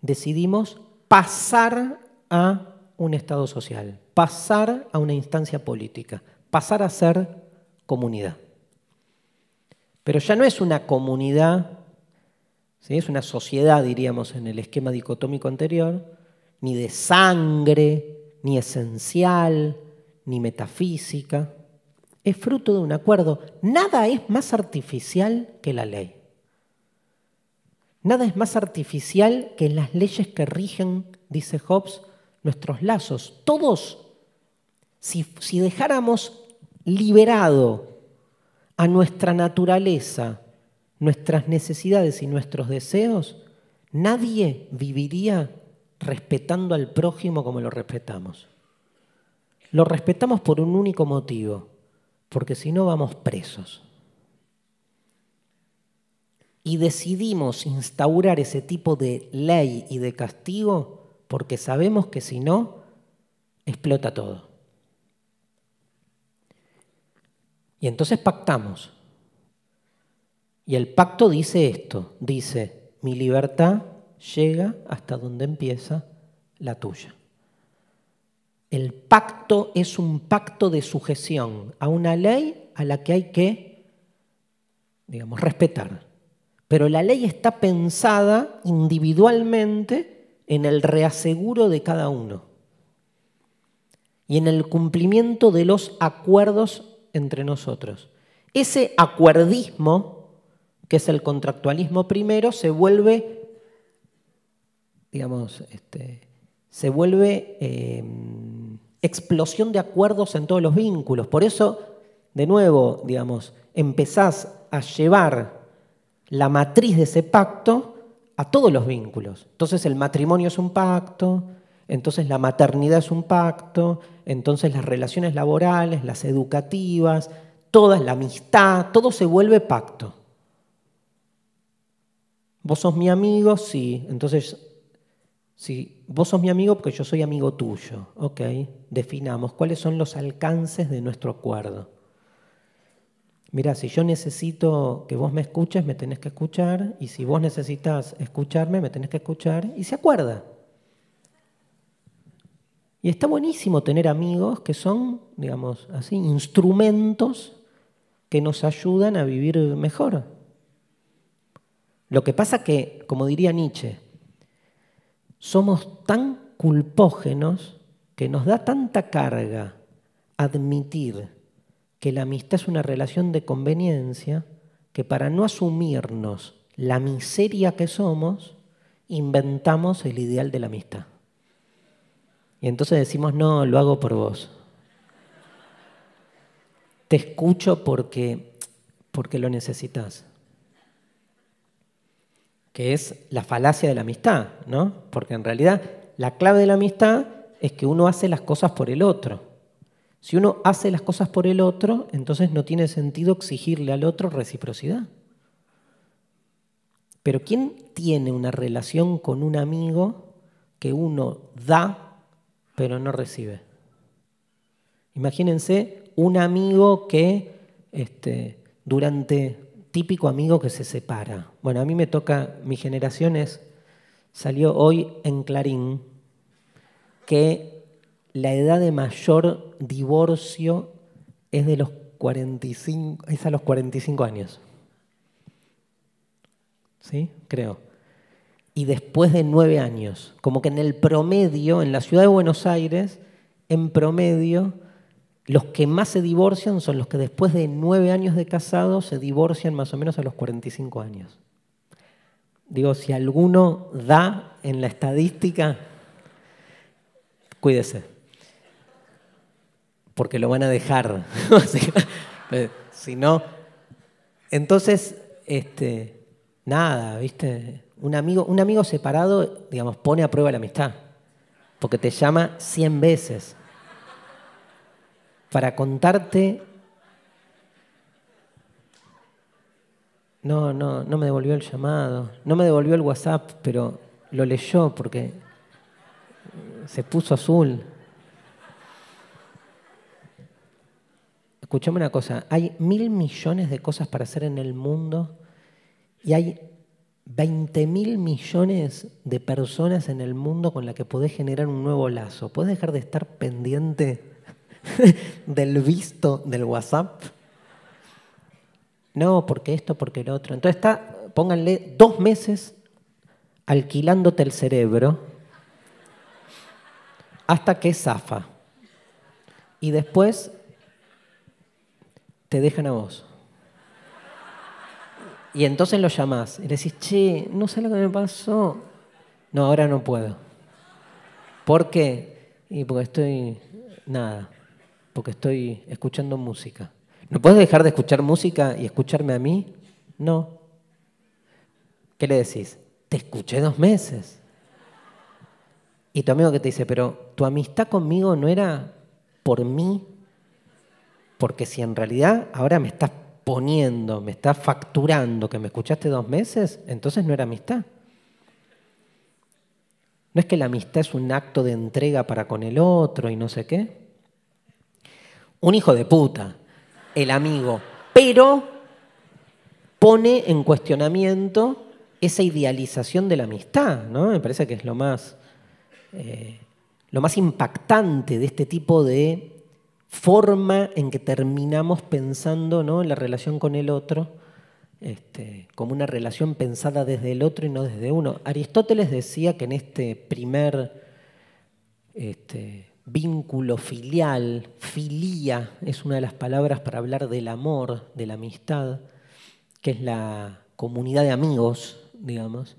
Decidimos pasar a un Estado social, pasar a una instancia política, pasar a ser comunidad. Pero ya no es una comunidad, es una sociedad, diríamos, en el esquema dicotómico anterior, ni de sangre, ni esencial, ni metafísica es fruto de un acuerdo. Nada es más artificial que la ley. Nada es más artificial que las leyes que rigen, dice Hobbes, nuestros lazos. Todos si, dejáramos liberado a nuestra naturaleza, nuestras necesidades y nuestros deseos, nadie viviría respetando al prójimo como lo respetamos. Lo respetamos por un único motivo, porque si no vamos presos. Y decidimos instaurar ese tipo de ley y de castigo porque sabemos que si no, explota todo. Y entonces pactamos. Y el pacto dice esto, dice, mi libertad llega hasta donde empieza la tuya. El pacto es un pacto de sujeción a una ley a la que hay que, digamos, respetar. Pero la ley está pensada individualmente en el reaseguro de cada uno y en el cumplimiento de los acuerdos entre nosotros. Ese acuerdismo, que es el contractualismo primero, se vuelve, digamos, este, se vuelve em, explosión de acuerdos en todos los vínculos. Por eso, de nuevo, digamos, empezás a llevar la matriz de ese pacto a todos los vínculos. Entonces el matrimonio es un pacto, entonces la maternidad es un pacto, entonces las relaciones laborales, las educativas, toda la amistad, todo se vuelve pacto. Vos sos mi amigo, sí, entonces si vos sos mi amigo porque yo soy amigo tuyo, ok, definamos cuáles son los alcances de nuestro acuerdo. Mira, si yo necesito que vos me escuches, me tenés que escuchar, y si vos necesitas escucharme, me tenés que escuchar, y se acuerda. Y está buenísimo tener amigos que son, digamos así, instrumentos que nos ayudan a vivir mejor. Lo que pasa que, como diría Nietzsche, somos tan culpógenos que nos da tanta carga admitir que la amistad es una relación de conveniencia que para no asumirnos la miseria que somos, inventamos el ideal de la amistad. Y entonces decimos, no, lo hago por vos. Te escucho porque, porque lo necesitas es la falacia de la amistad, ¿no? Porque en realidad la clave de la amistad es que uno hace las cosas por el otro. Si uno hace las cosas por el otro, entonces no tiene sentido exigirle al otro reciprocidad. Pero ¿quién tiene una relación con un amigo que uno da pero no recibe? Imagínense un amigo que este, durante típico amigo que se separa. Bueno, a mí me toca, mi generación es, salió hoy en Clarín, que la edad de mayor divorcio es, de los 45, es a los 45 años. ¿Sí? Creo. Y después de nueve años, como que en el promedio, en la ciudad de Buenos Aires, en promedio, los que más se divorcian son los que después de nueve años de casado se divorcian más o menos a los 45 años. Digo, si alguno da en la estadística, cuídese, porque lo van a dejar. si no, entonces, este, nada, ¿viste? Un amigo, un amigo separado, digamos, pone a prueba la amistad, porque te llama 100 veces para contarte... No, no, no me devolvió el llamado, no me devolvió el WhatsApp, pero lo leyó porque se puso azul. Escuchame una cosa, hay mil millones de cosas para hacer en el mundo y hay 20 mil millones de personas en el mundo con las que podés generar un nuevo lazo. ¿Podés dejar de estar pendiente del visto del WhatsApp. No, porque esto, porque el otro. Entonces está, pónganle dos meses alquilándote el cerebro hasta que zafa. Y después te dejan a vos. Y entonces lo llamás y le decís, che, no sé lo que me pasó. No, ahora no puedo. ¿Por qué? Y porque estoy, nada. Porque estoy escuchando música. ¿No puedes dejar de escuchar música y escucharme a mí? No. ¿Qué le decís? Te escuché dos meses. Y tu amigo que te dice, pero tu amistad conmigo no era por mí, porque si en realidad ahora me estás poniendo, me estás facturando que me escuchaste dos meses, entonces no era amistad. No es que la amistad es un acto de entrega para con el otro y no sé qué. Un hijo de puta, el amigo, pero pone en cuestionamiento esa idealización de la amistad, ¿no? Me parece que es lo más, eh, lo más impactante de este tipo de forma en que terminamos pensando ¿no? la relación con el otro este, como una relación pensada desde el otro y no desde uno. Aristóteles decía que en este primer este, vínculo filial, filía es una de las palabras para hablar del amor, de la amistad, que es la comunidad de amigos, digamos.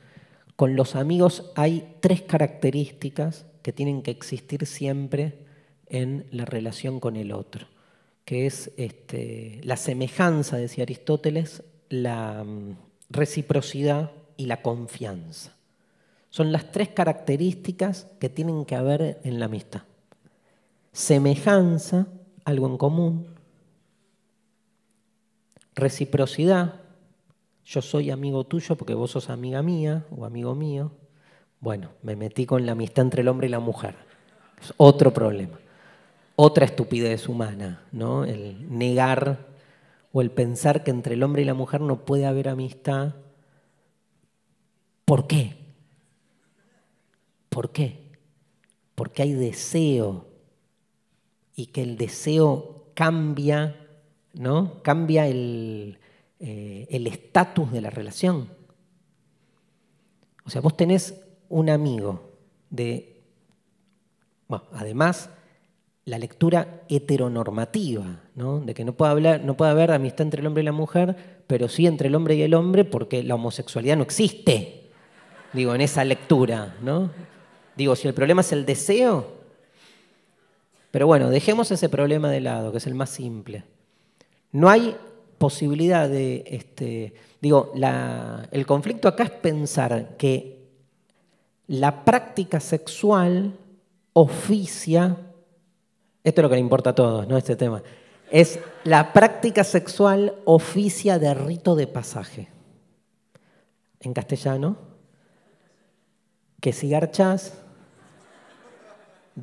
Con los amigos hay tres características que tienen que existir siempre en la relación con el otro, que es este, la semejanza, decía Aristóteles, la mm, reciprocidad y la confianza. Son las tres características que tienen que haber en la amistad. Semejanza, algo en común. Reciprocidad, yo soy amigo tuyo porque vos sos amiga mía o amigo mío. Bueno, me metí con la amistad entre el hombre y la mujer. Es otro problema. Otra estupidez humana, ¿no? El negar o el pensar que entre el hombre y la mujer no puede haber amistad. ¿Por qué? ¿Por qué? Porque hay deseo y que el deseo cambia, ¿no? Cambia el eh, estatus de la relación. O sea, vos tenés un amigo de, bueno, además la lectura heteronormativa, ¿no? de que no puede, hablar, no puede haber amistad entre el hombre y la mujer, pero sí entre el hombre y el hombre porque la homosexualidad no existe, digo, en esa lectura. ¿no? Digo, si el problema es el deseo, pero bueno, dejemos ese problema de lado, que es el más simple. No hay posibilidad de, este, digo, el conflicto acá es pensar que la práctica sexual oficia esto es lo que le importa a todos, ¿no? Este tema. Es la práctica sexual oficia de rito de pasaje. En castellano, que si garchás,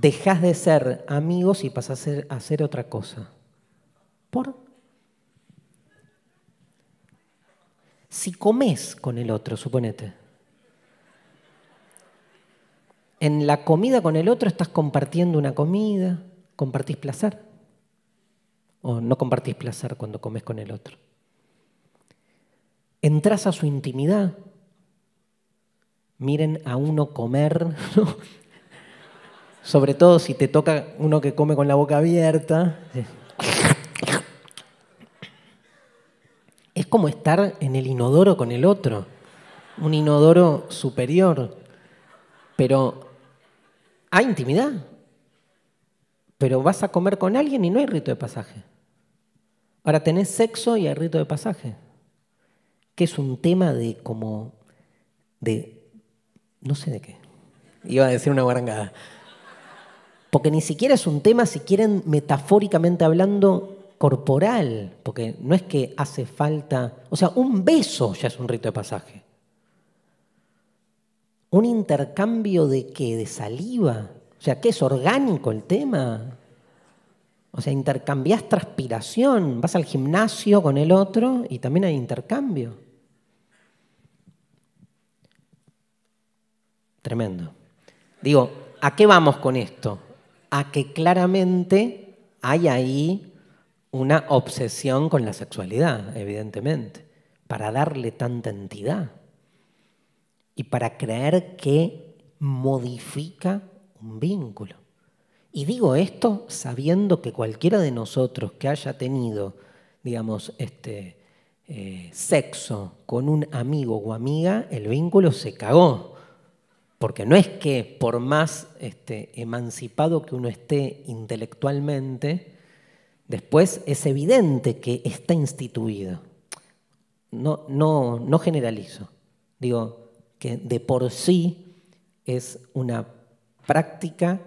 dejas de ser amigos y pasas a hacer otra cosa. ¿Por? Si comes con el otro, suponete. En la comida con el otro estás compartiendo una comida, ¿Compartís placer? ¿O no compartís placer cuando comes con el otro? Entrás a su intimidad. Miren a uno comer, sobre todo si te toca uno que come con la boca abierta. Es como estar en el inodoro con el otro, un inodoro superior. Pero hay intimidad, pero vas a comer con alguien y no hay rito de pasaje. Ahora tenés sexo y hay rito de pasaje, que es un tema de como, de, no sé de qué, iba a decir una guarangada, porque ni siquiera es un tema, si quieren, metafóricamente hablando, corporal, porque no es que hace falta, o sea, un beso ya es un rito de pasaje. Un intercambio de qué, de saliva, o sea, ¿qué es orgánico el tema? O sea, intercambias transpiración, vas al gimnasio con el otro y también hay intercambio. Tremendo. Digo, ¿a qué vamos con esto? A que claramente hay ahí una obsesión con la sexualidad, evidentemente, para darle tanta entidad y para creer que modifica un vínculo. Y digo esto sabiendo que cualquiera de nosotros que haya tenido, digamos, este, eh, sexo con un amigo o amiga, el vínculo se cagó. Porque no es que por más este, emancipado que uno esté intelectualmente, Después es evidente que está instituido. No, no, no generalizo. Digo que de por sí es una práctica,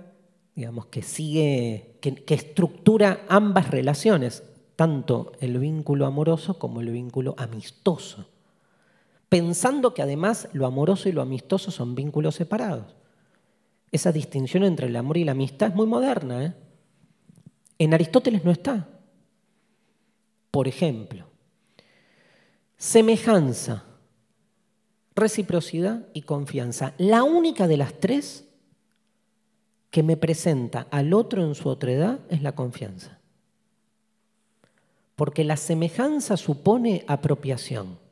digamos, que sigue, que, que estructura ambas relaciones, tanto el vínculo amoroso como el vínculo amistoso, pensando que además lo amoroso y lo amistoso son vínculos separados. Esa distinción entre el amor y la amistad es muy moderna. ¿eh? En Aristóteles no está. Por ejemplo, semejanza, reciprocidad y confianza. La única de las tres que me presenta al otro en su otredad es la confianza. Porque la semejanza supone apropiación.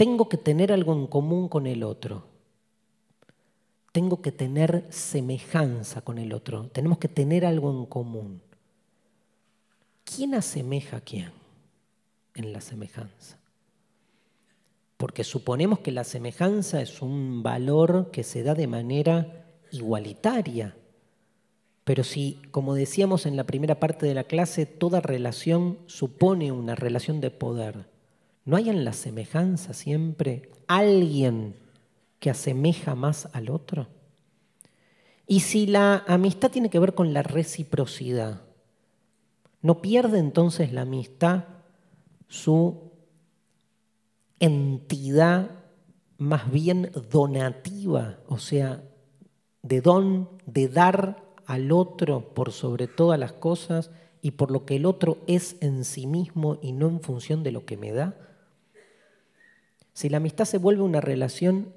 Tengo que tener algo en común con el otro. Tengo que tener semejanza con el otro. Tenemos que tener algo en común. ¿Quién asemeja a quién en la semejanza? Porque suponemos que la semejanza es un valor que se da de manera igualitaria. Pero si, como decíamos en la primera parte de la clase, toda relación supone una relación de poder, ¿no hay en la semejanza siempre alguien que asemeja más al otro? Y si la amistad tiene que ver con la reciprocidad, ¿No pierde entonces la amistad su entidad más bien donativa, o sea, de don, de dar al otro por sobre todas las cosas y por lo que el otro es en sí mismo y no en función de lo que me da? Si la amistad se vuelve una relación,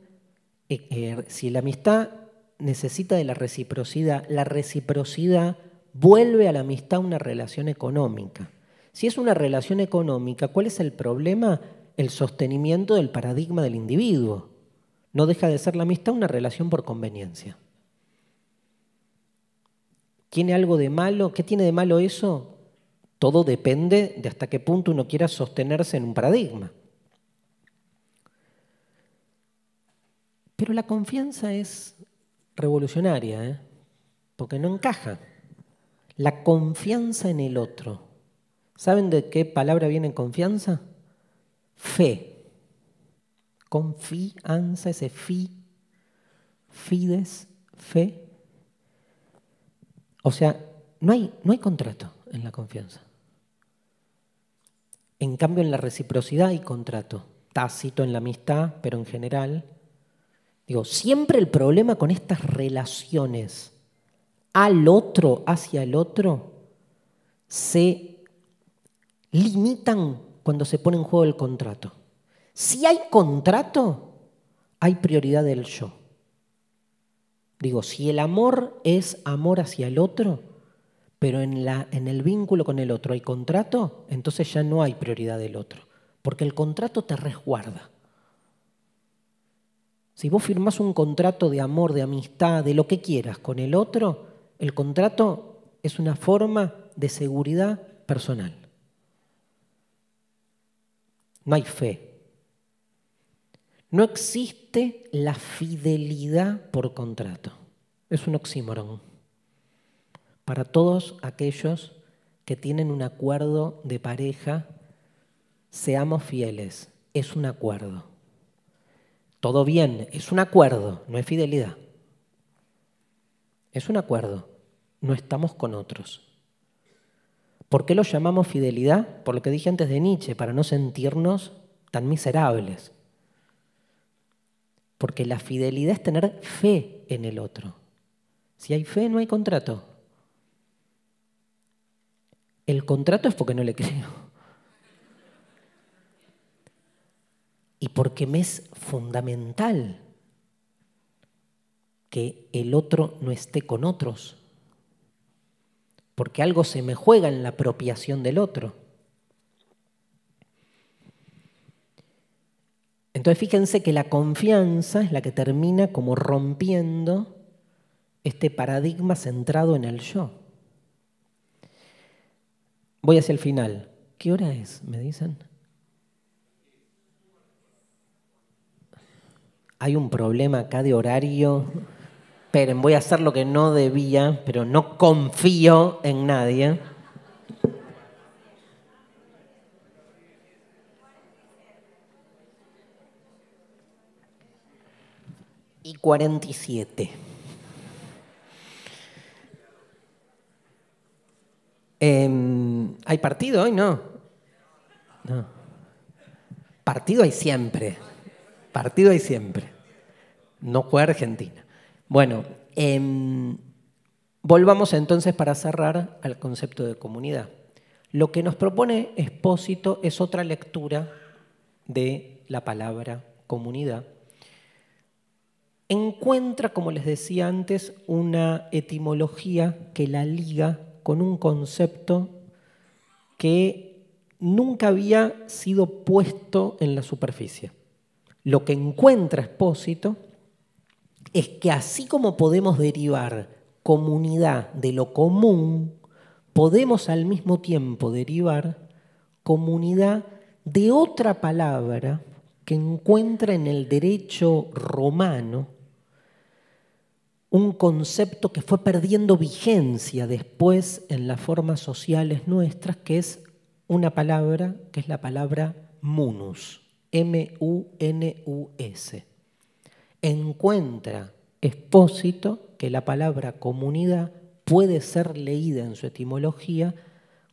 eh, eh, si la amistad necesita de la reciprocidad, la reciprocidad vuelve a la amistad una relación económica. Si es una relación económica, ¿cuál es el problema? El sostenimiento del paradigma del individuo. No deja de ser la amistad una relación por conveniencia. ¿Tiene algo de malo? ¿Qué tiene de malo eso? Todo depende de hasta qué punto uno quiera sostenerse en un paradigma. Pero la confianza es revolucionaria, ¿eh? porque no encaja. La confianza en el otro. ¿Saben de qué palabra viene confianza? Fe. Confianza, ese fi, fides, fe. O sea, no hay, no hay contrato en la confianza. En cambio, en la reciprocidad hay contrato. Tácito en la amistad, pero en general. Digo, siempre el problema con estas relaciones al otro, hacia el otro, se limitan cuando se pone en juego el contrato. Si hay contrato, hay prioridad del yo. Digo, si el amor es amor hacia el otro, pero en, la, en el vínculo con el otro hay contrato, entonces ya no hay prioridad del otro, porque el contrato te resguarda. Si vos firmás un contrato de amor, de amistad, de lo que quieras con el otro, el contrato es una forma de seguridad personal. No hay fe. No existe la fidelidad por contrato. Es un oxímoron. Para todos aquellos que tienen un acuerdo de pareja, seamos fieles. Es un acuerdo. Todo bien, es un acuerdo, no es fidelidad. Es un acuerdo no estamos con otros. ¿Por qué lo llamamos fidelidad? Por lo que dije antes de Nietzsche, para no sentirnos tan miserables. Porque la fidelidad es tener fe en el otro. Si hay fe, no hay contrato. El contrato es porque no le creo. Y porque me es fundamental que el otro no esté con otros porque algo se me juega en la apropiación del otro. Entonces fíjense que la confianza es la que termina como rompiendo este paradigma centrado en el yo. Voy hacia el final. ¿Qué hora es? ¿Me dicen? hay un problema acá de horario. Esperen, voy a hacer lo que no debía, pero no confío en nadie. Y 47. Eh, em, ¿Hay partido hoy? No. No. Partido hay siempre. Partido hay siempre. No juega Argentina. Bueno, em, volvamos entonces para cerrar al concepto de comunidad. Lo que nos propone Expósito es otra lectura de la palabra comunidad. Encuentra, como les decía antes, una etimología que la liga con un concepto que nunca había sido puesto en la superficie. Lo que encuentra Expósito es que así como podemos derivar comunidad de lo común, podemos al mismo tiempo derivar comunidad de otra palabra que encuentra en el derecho romano un concepto que fue perdiendo vigencia después en las formas sociales nuestras, que es una palabra, que es la palabra munus, M-U-N-U-S. Encuentra expósito que la palabra comunidad puede ser leída en su etimología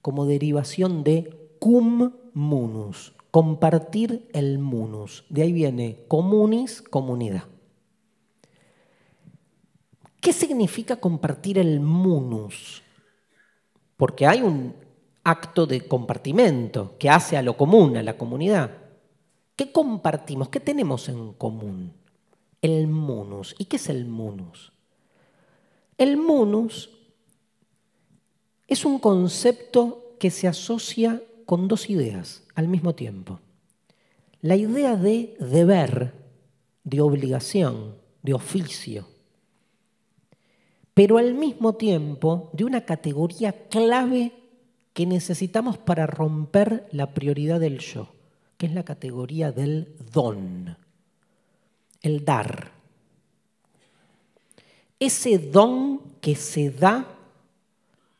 como derivación de cum munus, compartir el munus. De ahí viene comunis, comunidad. ¿Qué significa compartir el munus? Porque hay un acto de compartimento que hace a lo común, a la comunidad. ¿Qué compartimos? ¿Qué tenemos en común? El munus. ¿Y qué es el munus? El munus es un concepto que se asocia con dos ideas al mismo tiempo. La idea de deber, de obligación, de oficio, pero al mismo tiempo de una categoría clave que necesitamos para romper la prioridad del yo, que es la categoría del don, el dar. Ese don que se da,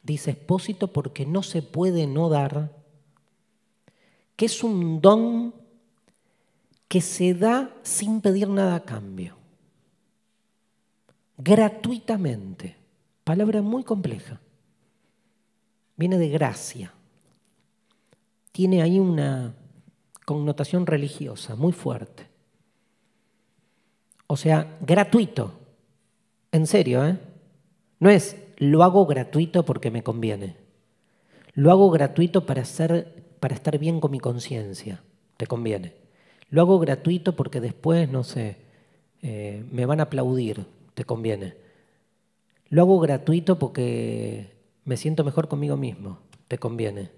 dice Expósito, porque no se puede no dar, que es un don que se da sin pedir nada a cambio gratuitamente. Palabra muy compleja. Viene de gracia. Tiene ahí una connotación religiosa muy fuerte. O sea, gratuito. En serio, ¿eh? No es lo hago gratuito porque me conviene. Lo hago gratuito para, para estar bien con mi conciencia. Te conviene. Lo hago gratuito porque después, no sé, eh, me van a aplaudir te conviene. Lo hago gratuito porque me siento mejor conmigo mismo, te conviene.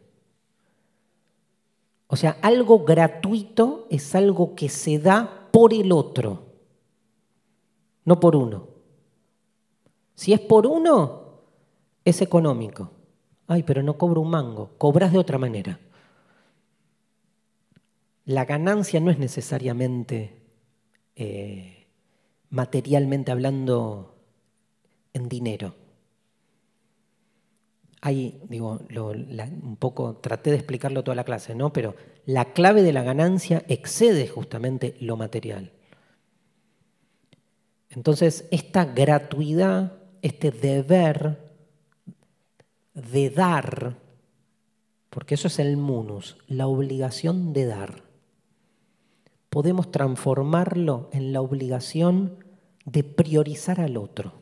O sea, algo gratuito es algo que se da por el otro, no por uno. Si es por uno, es económico. Ay, pero no cobro un mango, cobras de otra manera. La ganancia no es necesariamente eh, materialmente hablando en dinero. Ahí, digo, un poco traté de explicarlo toda la clase, ¿no? Pero la clave de la ganancia excede justamente lo material. Entonces, esta gratuidad, este deber de dar, porque eso es el munus, la obligación de dar, podemos transformarlo en la obligación de priorizar al otro.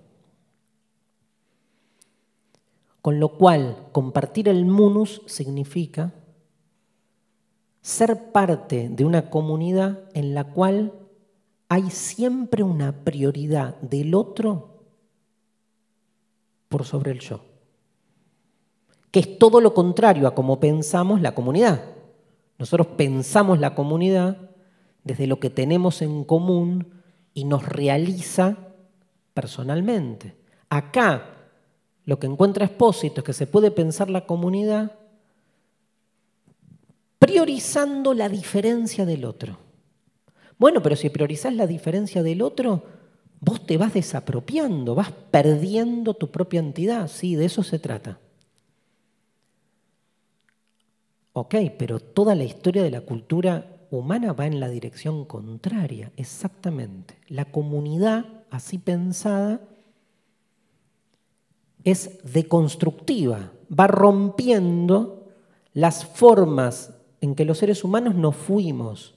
Con lo cual, compartir el munus significa ser parte de una comunidad en la cual hay siempre una prioridad del otro por sobre el yo, que es todo lo contrario a como pensamos la comunidad. Nosotros pensamos la comunidad desde lo que tenemos en común y nos realiza personalmente. Acá lo que encuentra Expósito es que se puede pensar la comunidad priorizando la diferencia del otro. Bueno, pero si priorizas la diferencia del otro, vos te vas desapropiando, vas perdiendo tu propia entidad. Sí, de eso se trata. Ok, pero toda la historia de la cultura humana va en la dirección contraria, exactamente. La comunidad así pensada, es deconstructiva, va rompiendo las formas en que los seres humanos nos fuimos,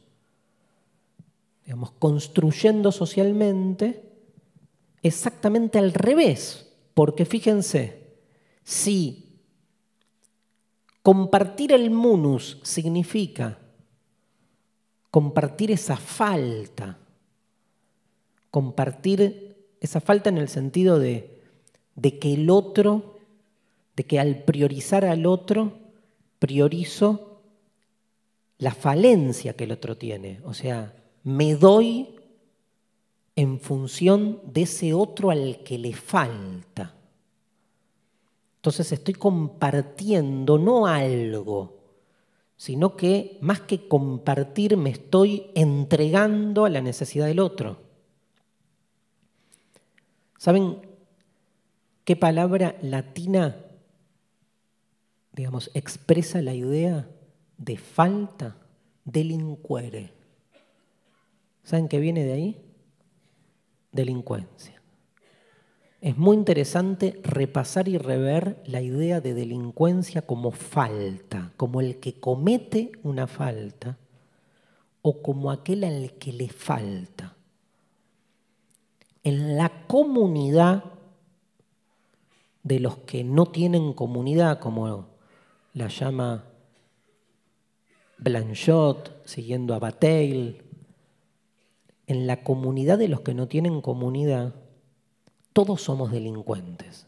digamos, construyendo socialmente exactamente al revés, porque fíjense, si compartir el munus significa compartir esa falta, compartir esa falta en el sentido de, de que el otro, de que al priorizar al otro, priorizo la falencia que el otro tiene. O sea, me doy en función de ese otro al que le falta. Entonces estoy compartiendo no algo, sino que más que compartir me estoy entregando a la necesidad del otro. ¿Saben qué palabra latina, digamos, expresa la idea de falta? Delincuere. ¿Saben qué viene de ahí? Delincuencia. Es muy interesante repasar y rever la idea de delincuencia como falta, como el que comete una falta o como aquel al que le falta. En la comunidad de los que no tienen comunidad, como la llama Blanchot, siguiendo a Bataille, en la comunidad de los que no tienen comunidad, todos somos delincuentes.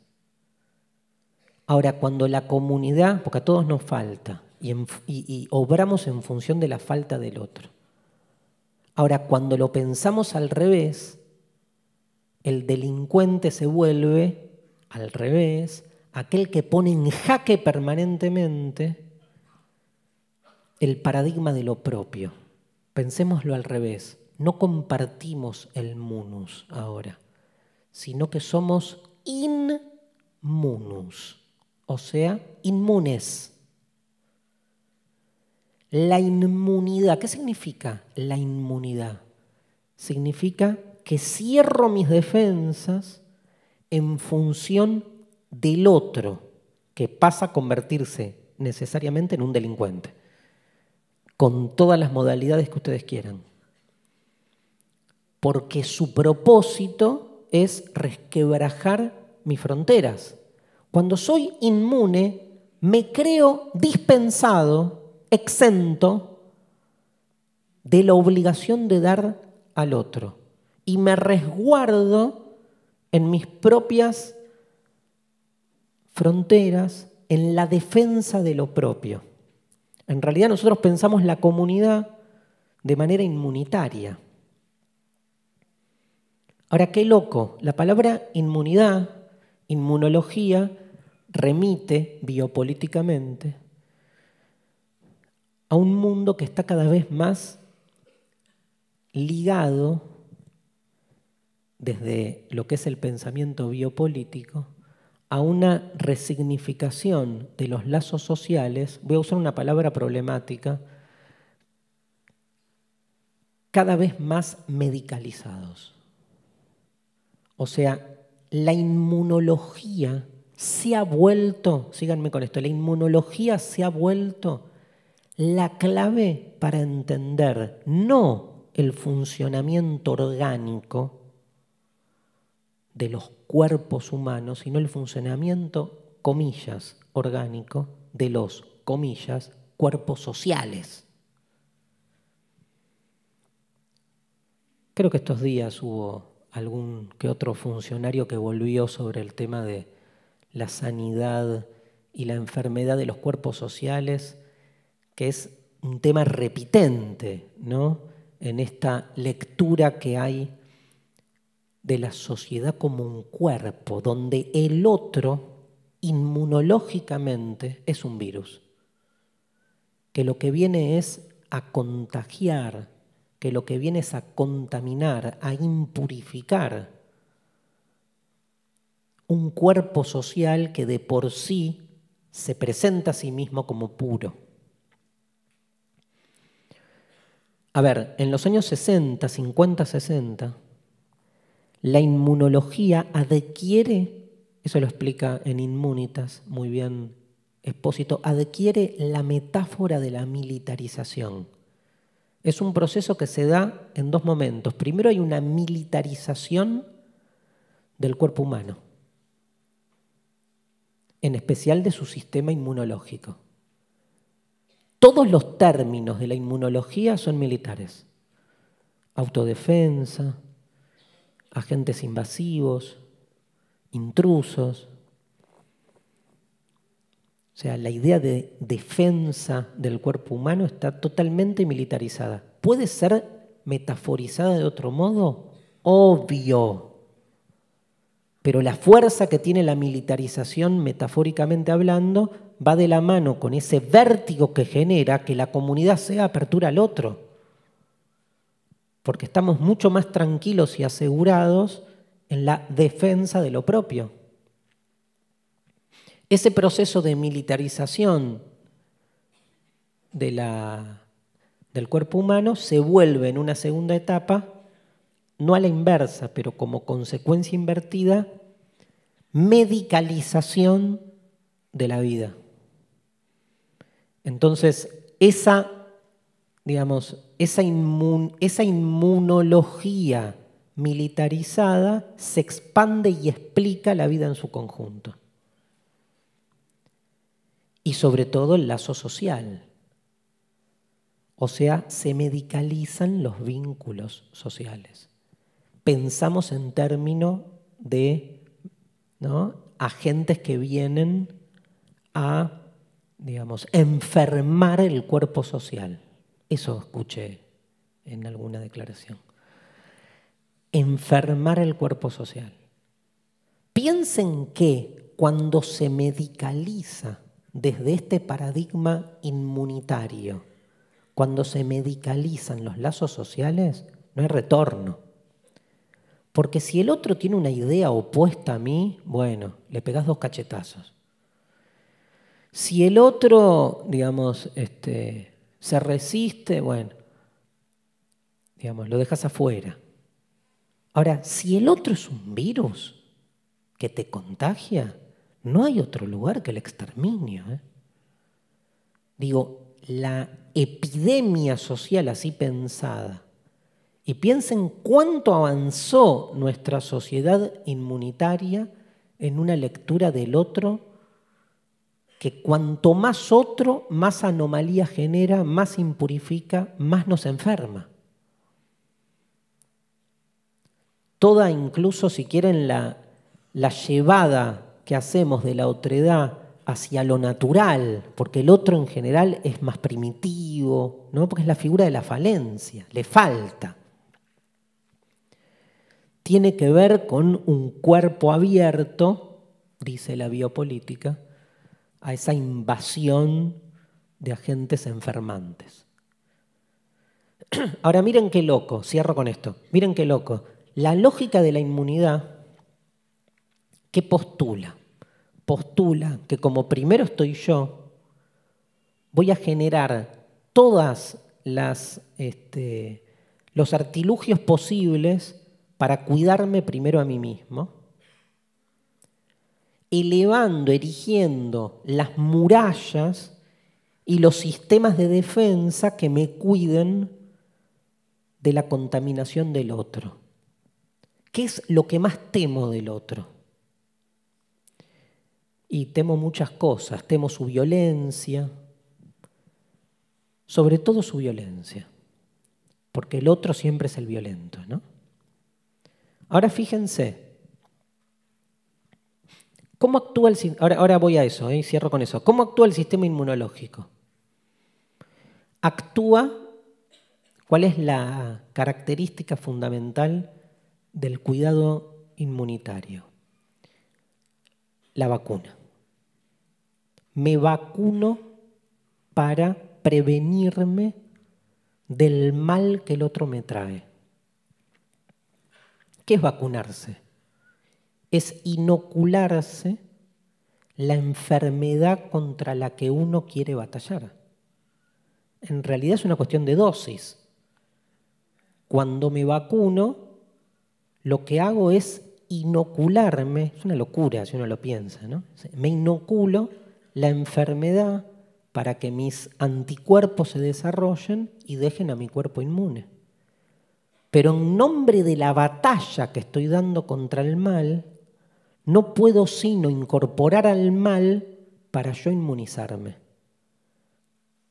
Ahora, cuando la comunidad, porque a todos nos falta, y, obramos en función de la falta del otro. Ahora, cuando lo pensamos al revés, el delincuente se vuelve al revés, aquel que pone en jaque permanentemente el paradigma de lo propio. Pensémoslo al revés, no compartimos el munus ahora sino que somos inmunus, o sea, inmunes. La inmunidad, ¿qué significa la inmunidad? Significa que cierro mis defensas en función del otro, que pasa a convertirse necesariamente en un delincuente, con todas las modalidades que ustedes quieran. Porque su propósito es resquebrajar mis fronteras. Cuando soy inmune, me creo dispensado, exento de la obligación de dar al otro. Y me resguardo en mis propias fronteras, en la defensa de lo propio. En realidad nosotros pensamos la comunidad de manera inmunitaria. Ahora, qué loco, la palabra inmunidad, inmunología, remite biopolíticamente a un mundo que está cada vez más ligado desde lo que es el pensamiento biopolítico a una resignificación de los lazos sociales, voy a usar una palabra problemática, cada vez más medicalizados. O sea, la inmunología se ha vuelto, síganme con esto, la inmunología se ha vuelto la clave para entender no el funcionamiento orgánico de los cuerpos humanos, sino el funcionamiento, comillas, orgánico de los, comillas, cuerpos sociales. Creo que estos días hubo algún que otro funcionario que volvió sobre el tema de la sanidad y la enfermedad de los cuerpos sociales, que es un tema repitente ¿no? en esta lectura que hay de la sociedad como un cuerpo, donde el otro inmunológicamente es un virus, que lo que viene es a contagiar que lo que viene es a contaminar, a impurificar un cuerpo social que de por sí se presenta a sí mismo como puro. A ver, en los años 60, 50, 60, la inmunología adquiere, eso lo explica en Inmunitas muy bien Expósito, adquiere la metáfora de la militarización. Es un proceso que se da en dos momentos. Primero hay una militarización del cuerpo humano, en especial de su sistema inmunológico. Todos los términos de la inmunología son militares. Autodefensa, agentes invasivos, intrusos. O sea, la idea de defensa del cuerpo humano está totalmente militarizada. ¿Puede ser metaforizada de otro modo? Obvio. Pero la fuerza que tiene la militarización, metafóricamente hablando, va de la mano con ese vértigo que genera que la comunidad sea apertura al otro. Porque estamos mucho más tranquilos y asegurados en la defensa de lo propio. Ese proceso de militarización del cuerpo humano se vuelve en una segunda etapa, no a la inversa, pero como consecuencia invertida, medicalización de la vida. Entonces, esa, digamos, esa, inmunología militarizada se expande y explica la vida en su conjunto y sobre todo el lazo social. O sea, se medicalizan los vínculos sociales. Pensamos en términos de agentes que vienen a, digamos, enfermar el cuerpo social. Eso escuché en alguna declaración. Enfermar el cuerpo social. Piensen que cuando se medicaliza desde este paradigma inmunitario, cuando se medicalizan los lazos sociales, no hay retorno. Porque si el otro tiene una idea opuesta a mí, bueno, le pegas dos cachetazos. Si el otro, digamos, este, se resiste, bueno, digamos, lo dejas afuera. Ahora, si el otro es un virus que te contagia, no hay otro lugar que el exterminio. ¿eh? Digo, la epidemia social así pensada, y piensen cuánto avanzó nuestra sociedad inmunitaria en una lectura del otro, que cuanto más otro, más anomalía genera, más impurifica, más nos enferma. Toda, incluso si quieren, la, la llevada que hacemos de la otredad hacia lo natural, porque el otro en general es más primitivo, ¿no? porque es la figura de la falencia, le falta. Tiene que ver con un cuerpo abierto, dice la biopolítica, a esa invasión de agentes enfermantes. Ahora miren qué loco, cierro con esto, miren qué loco. La lógica de la inmunidad ¿Qué postula? Postula que como primero estoy yo, voy a generar todas las este, los artilugios posibles para cuidarme primero a mí mismo, elevando, erigiendo las murallas y los sistemas de defensa que me cuiden de la contaminación del otro. ¿Qué es lo que más temo del otro? Y temo muchas cosas, temo su violencia, sobre todo su violencia, porque el otro siempre es el violento, ¿no? Ahora fíjense, ¿cómo actúa el ahora, voy a eso, ¿eh? cierro con eso. ¿Cómo actúa el sistema inmunológico? Actúa, ¿cuál es la característica fundamental del cuidado inmunitario? la vacuna. Me vacuno para prevenirme del mal que el otro me trae. ¿Qué es vacunarse? Es inocularse la enfermedad contra la que uno quiere batallar. En realidad es una cuestión de dosis. Cuando me vacuno, lo que hago es inocularme, es una locura si uno lo piensa, ¿no? Me inoculo la enfermedad para que mis anticuerpos se desarrollen y dejen a mi cuerpo inmune. Pero en nombre de la batalla que estoy dando contra el mal, no puedo sino incorporar al mal para yo inmunizarme.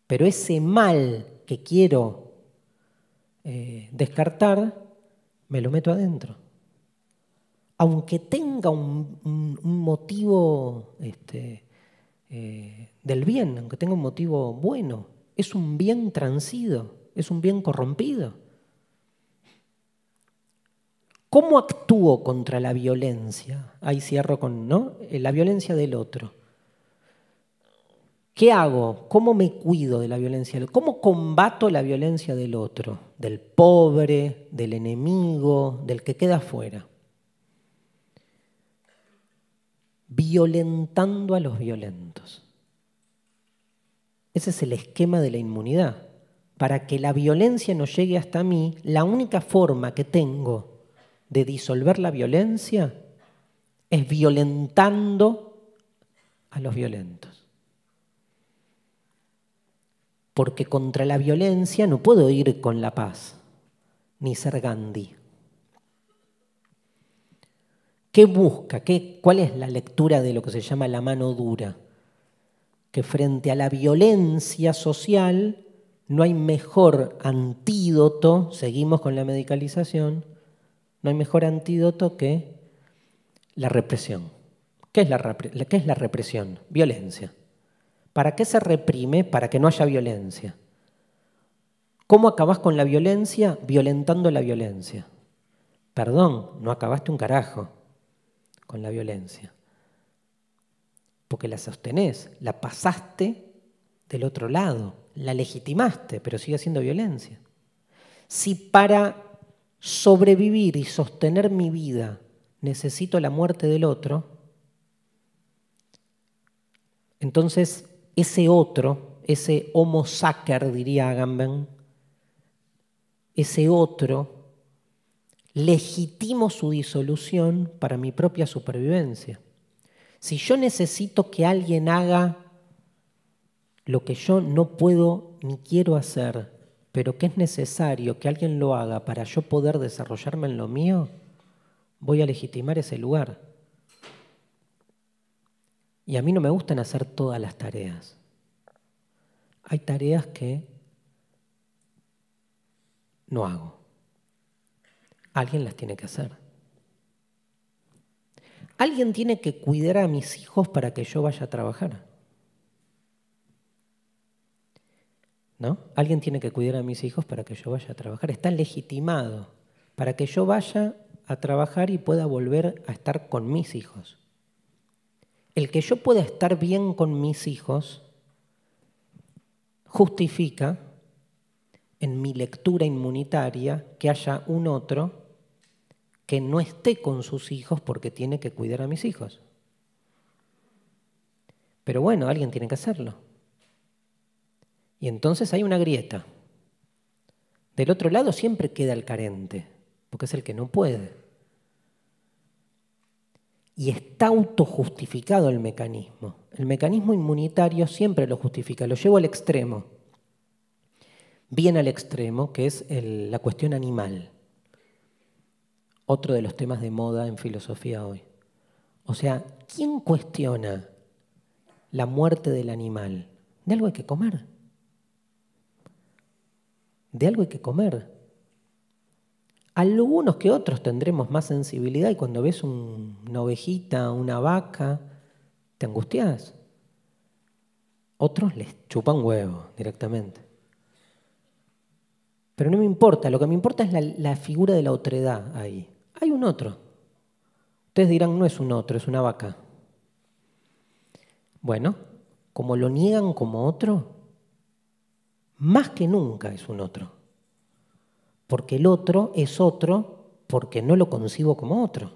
Pero ese mal que quiero eh, descartar, me lo meto adentro. Aunque tenga un, motivo este, eh, del bien, aunque tenga un motivo bueno, es un bien transido, es un bien corrompido. ¿Cómo actúo contra la violencia? Ahí cierro con, ¿no? Eh, la violencia del otro. ¿Qué hago? ¿Cómo me cuido de la violencia? ¿Cómo combato la violencia del otro? Del pobre, del enemigo, del que queda afuera. Violentando a los violentos. Ese es el esquema de la inmunidad. Para que la violencia no llegue hasta mí, la única forma que tengo de disolver la violencia es violentando a los violentos. Porque contra la violencia no puedo ir con la paz, ni ser Gandhi. ¿Qué busca? ¿Qué, ¿Cuál es la lectura de lo que se llama la mano dura? Que frente a la violencia social no hay mejor antídoto, seguimos con la medicalización, no hay mejor antídoto que la represión. ¿Qué es la, represión? Violencia. ¿Para qué se reprime? Para que no haya violencia. ¿Cómo acabas con la violencia? Violentando la violencia. Perdón, no acabaste un carajo con la violencia. Porque la sostenés, la pasaste del otro lado, la legitimaste, pero sigue siendo violencia. Si para sobrevivir y sostener mi vida necesito la muerte del otro, entonces ese otro, ese homo sacer, diría Agamben, ese otro, legitimo su disolución para mi propia supervivencia. Si yo necesito que alguien haga lo que yo no puedo ni quiero hacer, pero que es necesario que alguien lo haga para yo poder desarrollarme en lo mío, voy a legitimar ese lugar. Y a mí no me gustan hacer todas las tareas. Hay tareas que no hago. Alguien las tiene que hacer. Alguien tiene que cuidar a mis hijos para que yo vaya a trabajar. ¿no? Alguien tiene que cuidar a mis hijos para que yo vaya a trabajar. Está legitimado para que yo vaya a trabajar y pueda volver a estar con mis hijos. El que yo pueda estar bien con mis hijos justifica en mi lectura inmunitaria que haya un otro que no esté con sus hijos porque tiene que cuidar a mis hijos. Pero bueno, alguien tiene que hacerlo. Y entonces hay una grieta. Del otro lado siempre queda el carente, porque es el que no puede. Y está autojustificado el mecanismo. El mecanismo inmunitario siempre lo justifica, lo llevo al extremo. Bien al extremo, que es la cuestión animal. Otro de los temas de moda en filosofía hoy. O sea, ¿quién cuestiona la muerte del animal? De algo hay que comer de algo hay que comer. Algunos que otros tendremos más sensibilidad y cuando ves una ovejita, una vaca, te angustias. Otros les chupan huevo directamente. Pero no me importa, lo que me importa es la, la figura de la otredad ahí. Hay un otro. Ustedes dirán, no es un otro, es una vaca. Bueno, como lo niegan como otro, más que nunca es un otro. Porque el otro es otro porque no lo concibo como otro.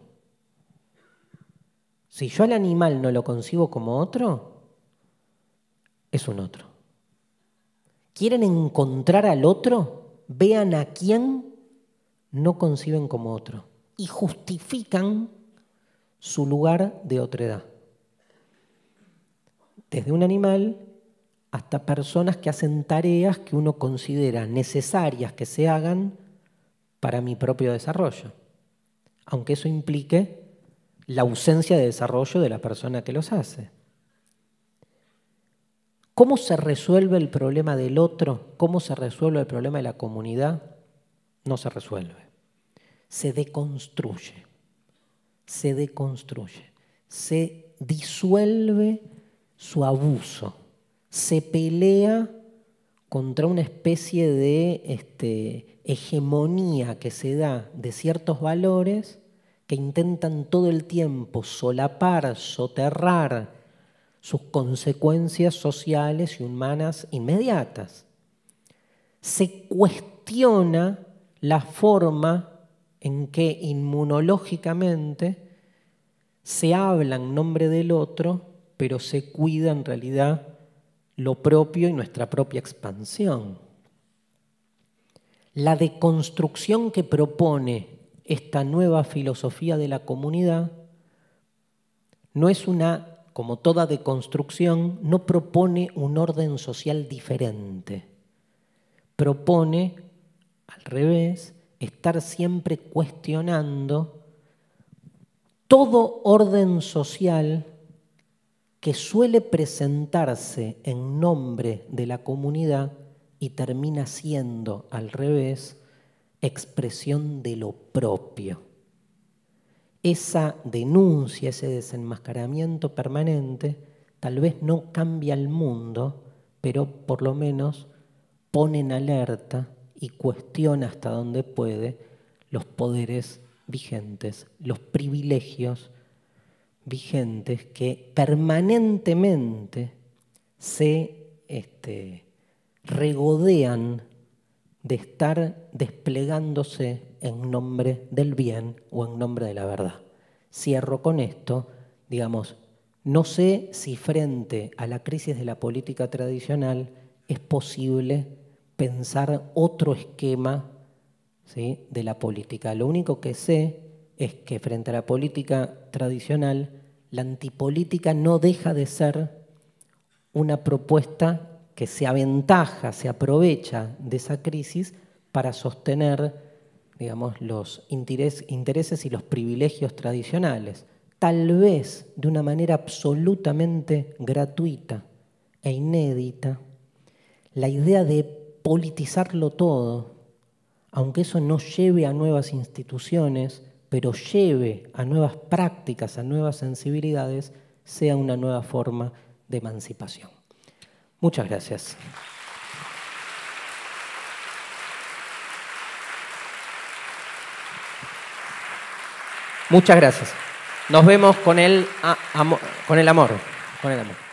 Si yo al animal no lo concibo como otro, es un otro. ¿Quieren encontrar al otro? Vean a quién no conciben como otro. Y justifican su lugar de otredad. Desde un animal hasta personas que hacen tareas que uno considera necesarias que se hagan para mi propio desarrollo, aunque eso implique la ausencia de desarrollo de la persona que los hace. ¿Cómo se resuelve el problema del otro? ¿Cómo se resuelve el problema de la comunidad? No se resuelve. Se deconstruye. Se deconstruye. Se disuelve su abuso. Se pelea contra una especie de este, hegemonía que se da de ciertos valores que intentan todo el tiempo solapar, soterrar sus consecuencias sociales y humanas inmediatas. Se cuestiona la forma en que inmunológicamente se habla en nombre del otro, pero se cuida en realidad lo propio y nuestra propia expansión. La deconstrucción que propone esta nueva filosofía de la comunidad no es una como toda deconstrucción, no propone un orden social diferente. Propone, al revés, estar siempre cuestionando todo orden social que suele presentarse en nombre de la comunidad y termina siendo, al revés, expresión de lo propio. Esa denuncia, ese desenmascaramiento permanente, tal vez no cambia el mundo, pero por lo menos pone en alerta y cuestiona hasta donde puede los poderes vigentes, los privilegios vigentes que permanentemente se este, regodean de estar desplegándose en nombre del bien o en nombre de la verdad. Cierro con esto, digamos, no sé si frente a la crisis de la política tradicional es posible pensar otro esquema de la política. Lo único que sé es que frente a la política tradicional, la antipolítica no deja de ser una propuesta que se aventaja, se aprovecha de esa crisis para sostener digamos, los intereses y los privilegios tradicionales, tal vez de una manera absolutamente gratuita e inédita, la idea de politizarlo todo, aunque eso no lleve a nuevas instituciones, pero lleve a nuevas prácticas, a nuevas sensibilidades, sea una nueva forma de emancipación. Muchas gracias. Muchas gracias. Nos vemos con el, con el amor. Con el amor.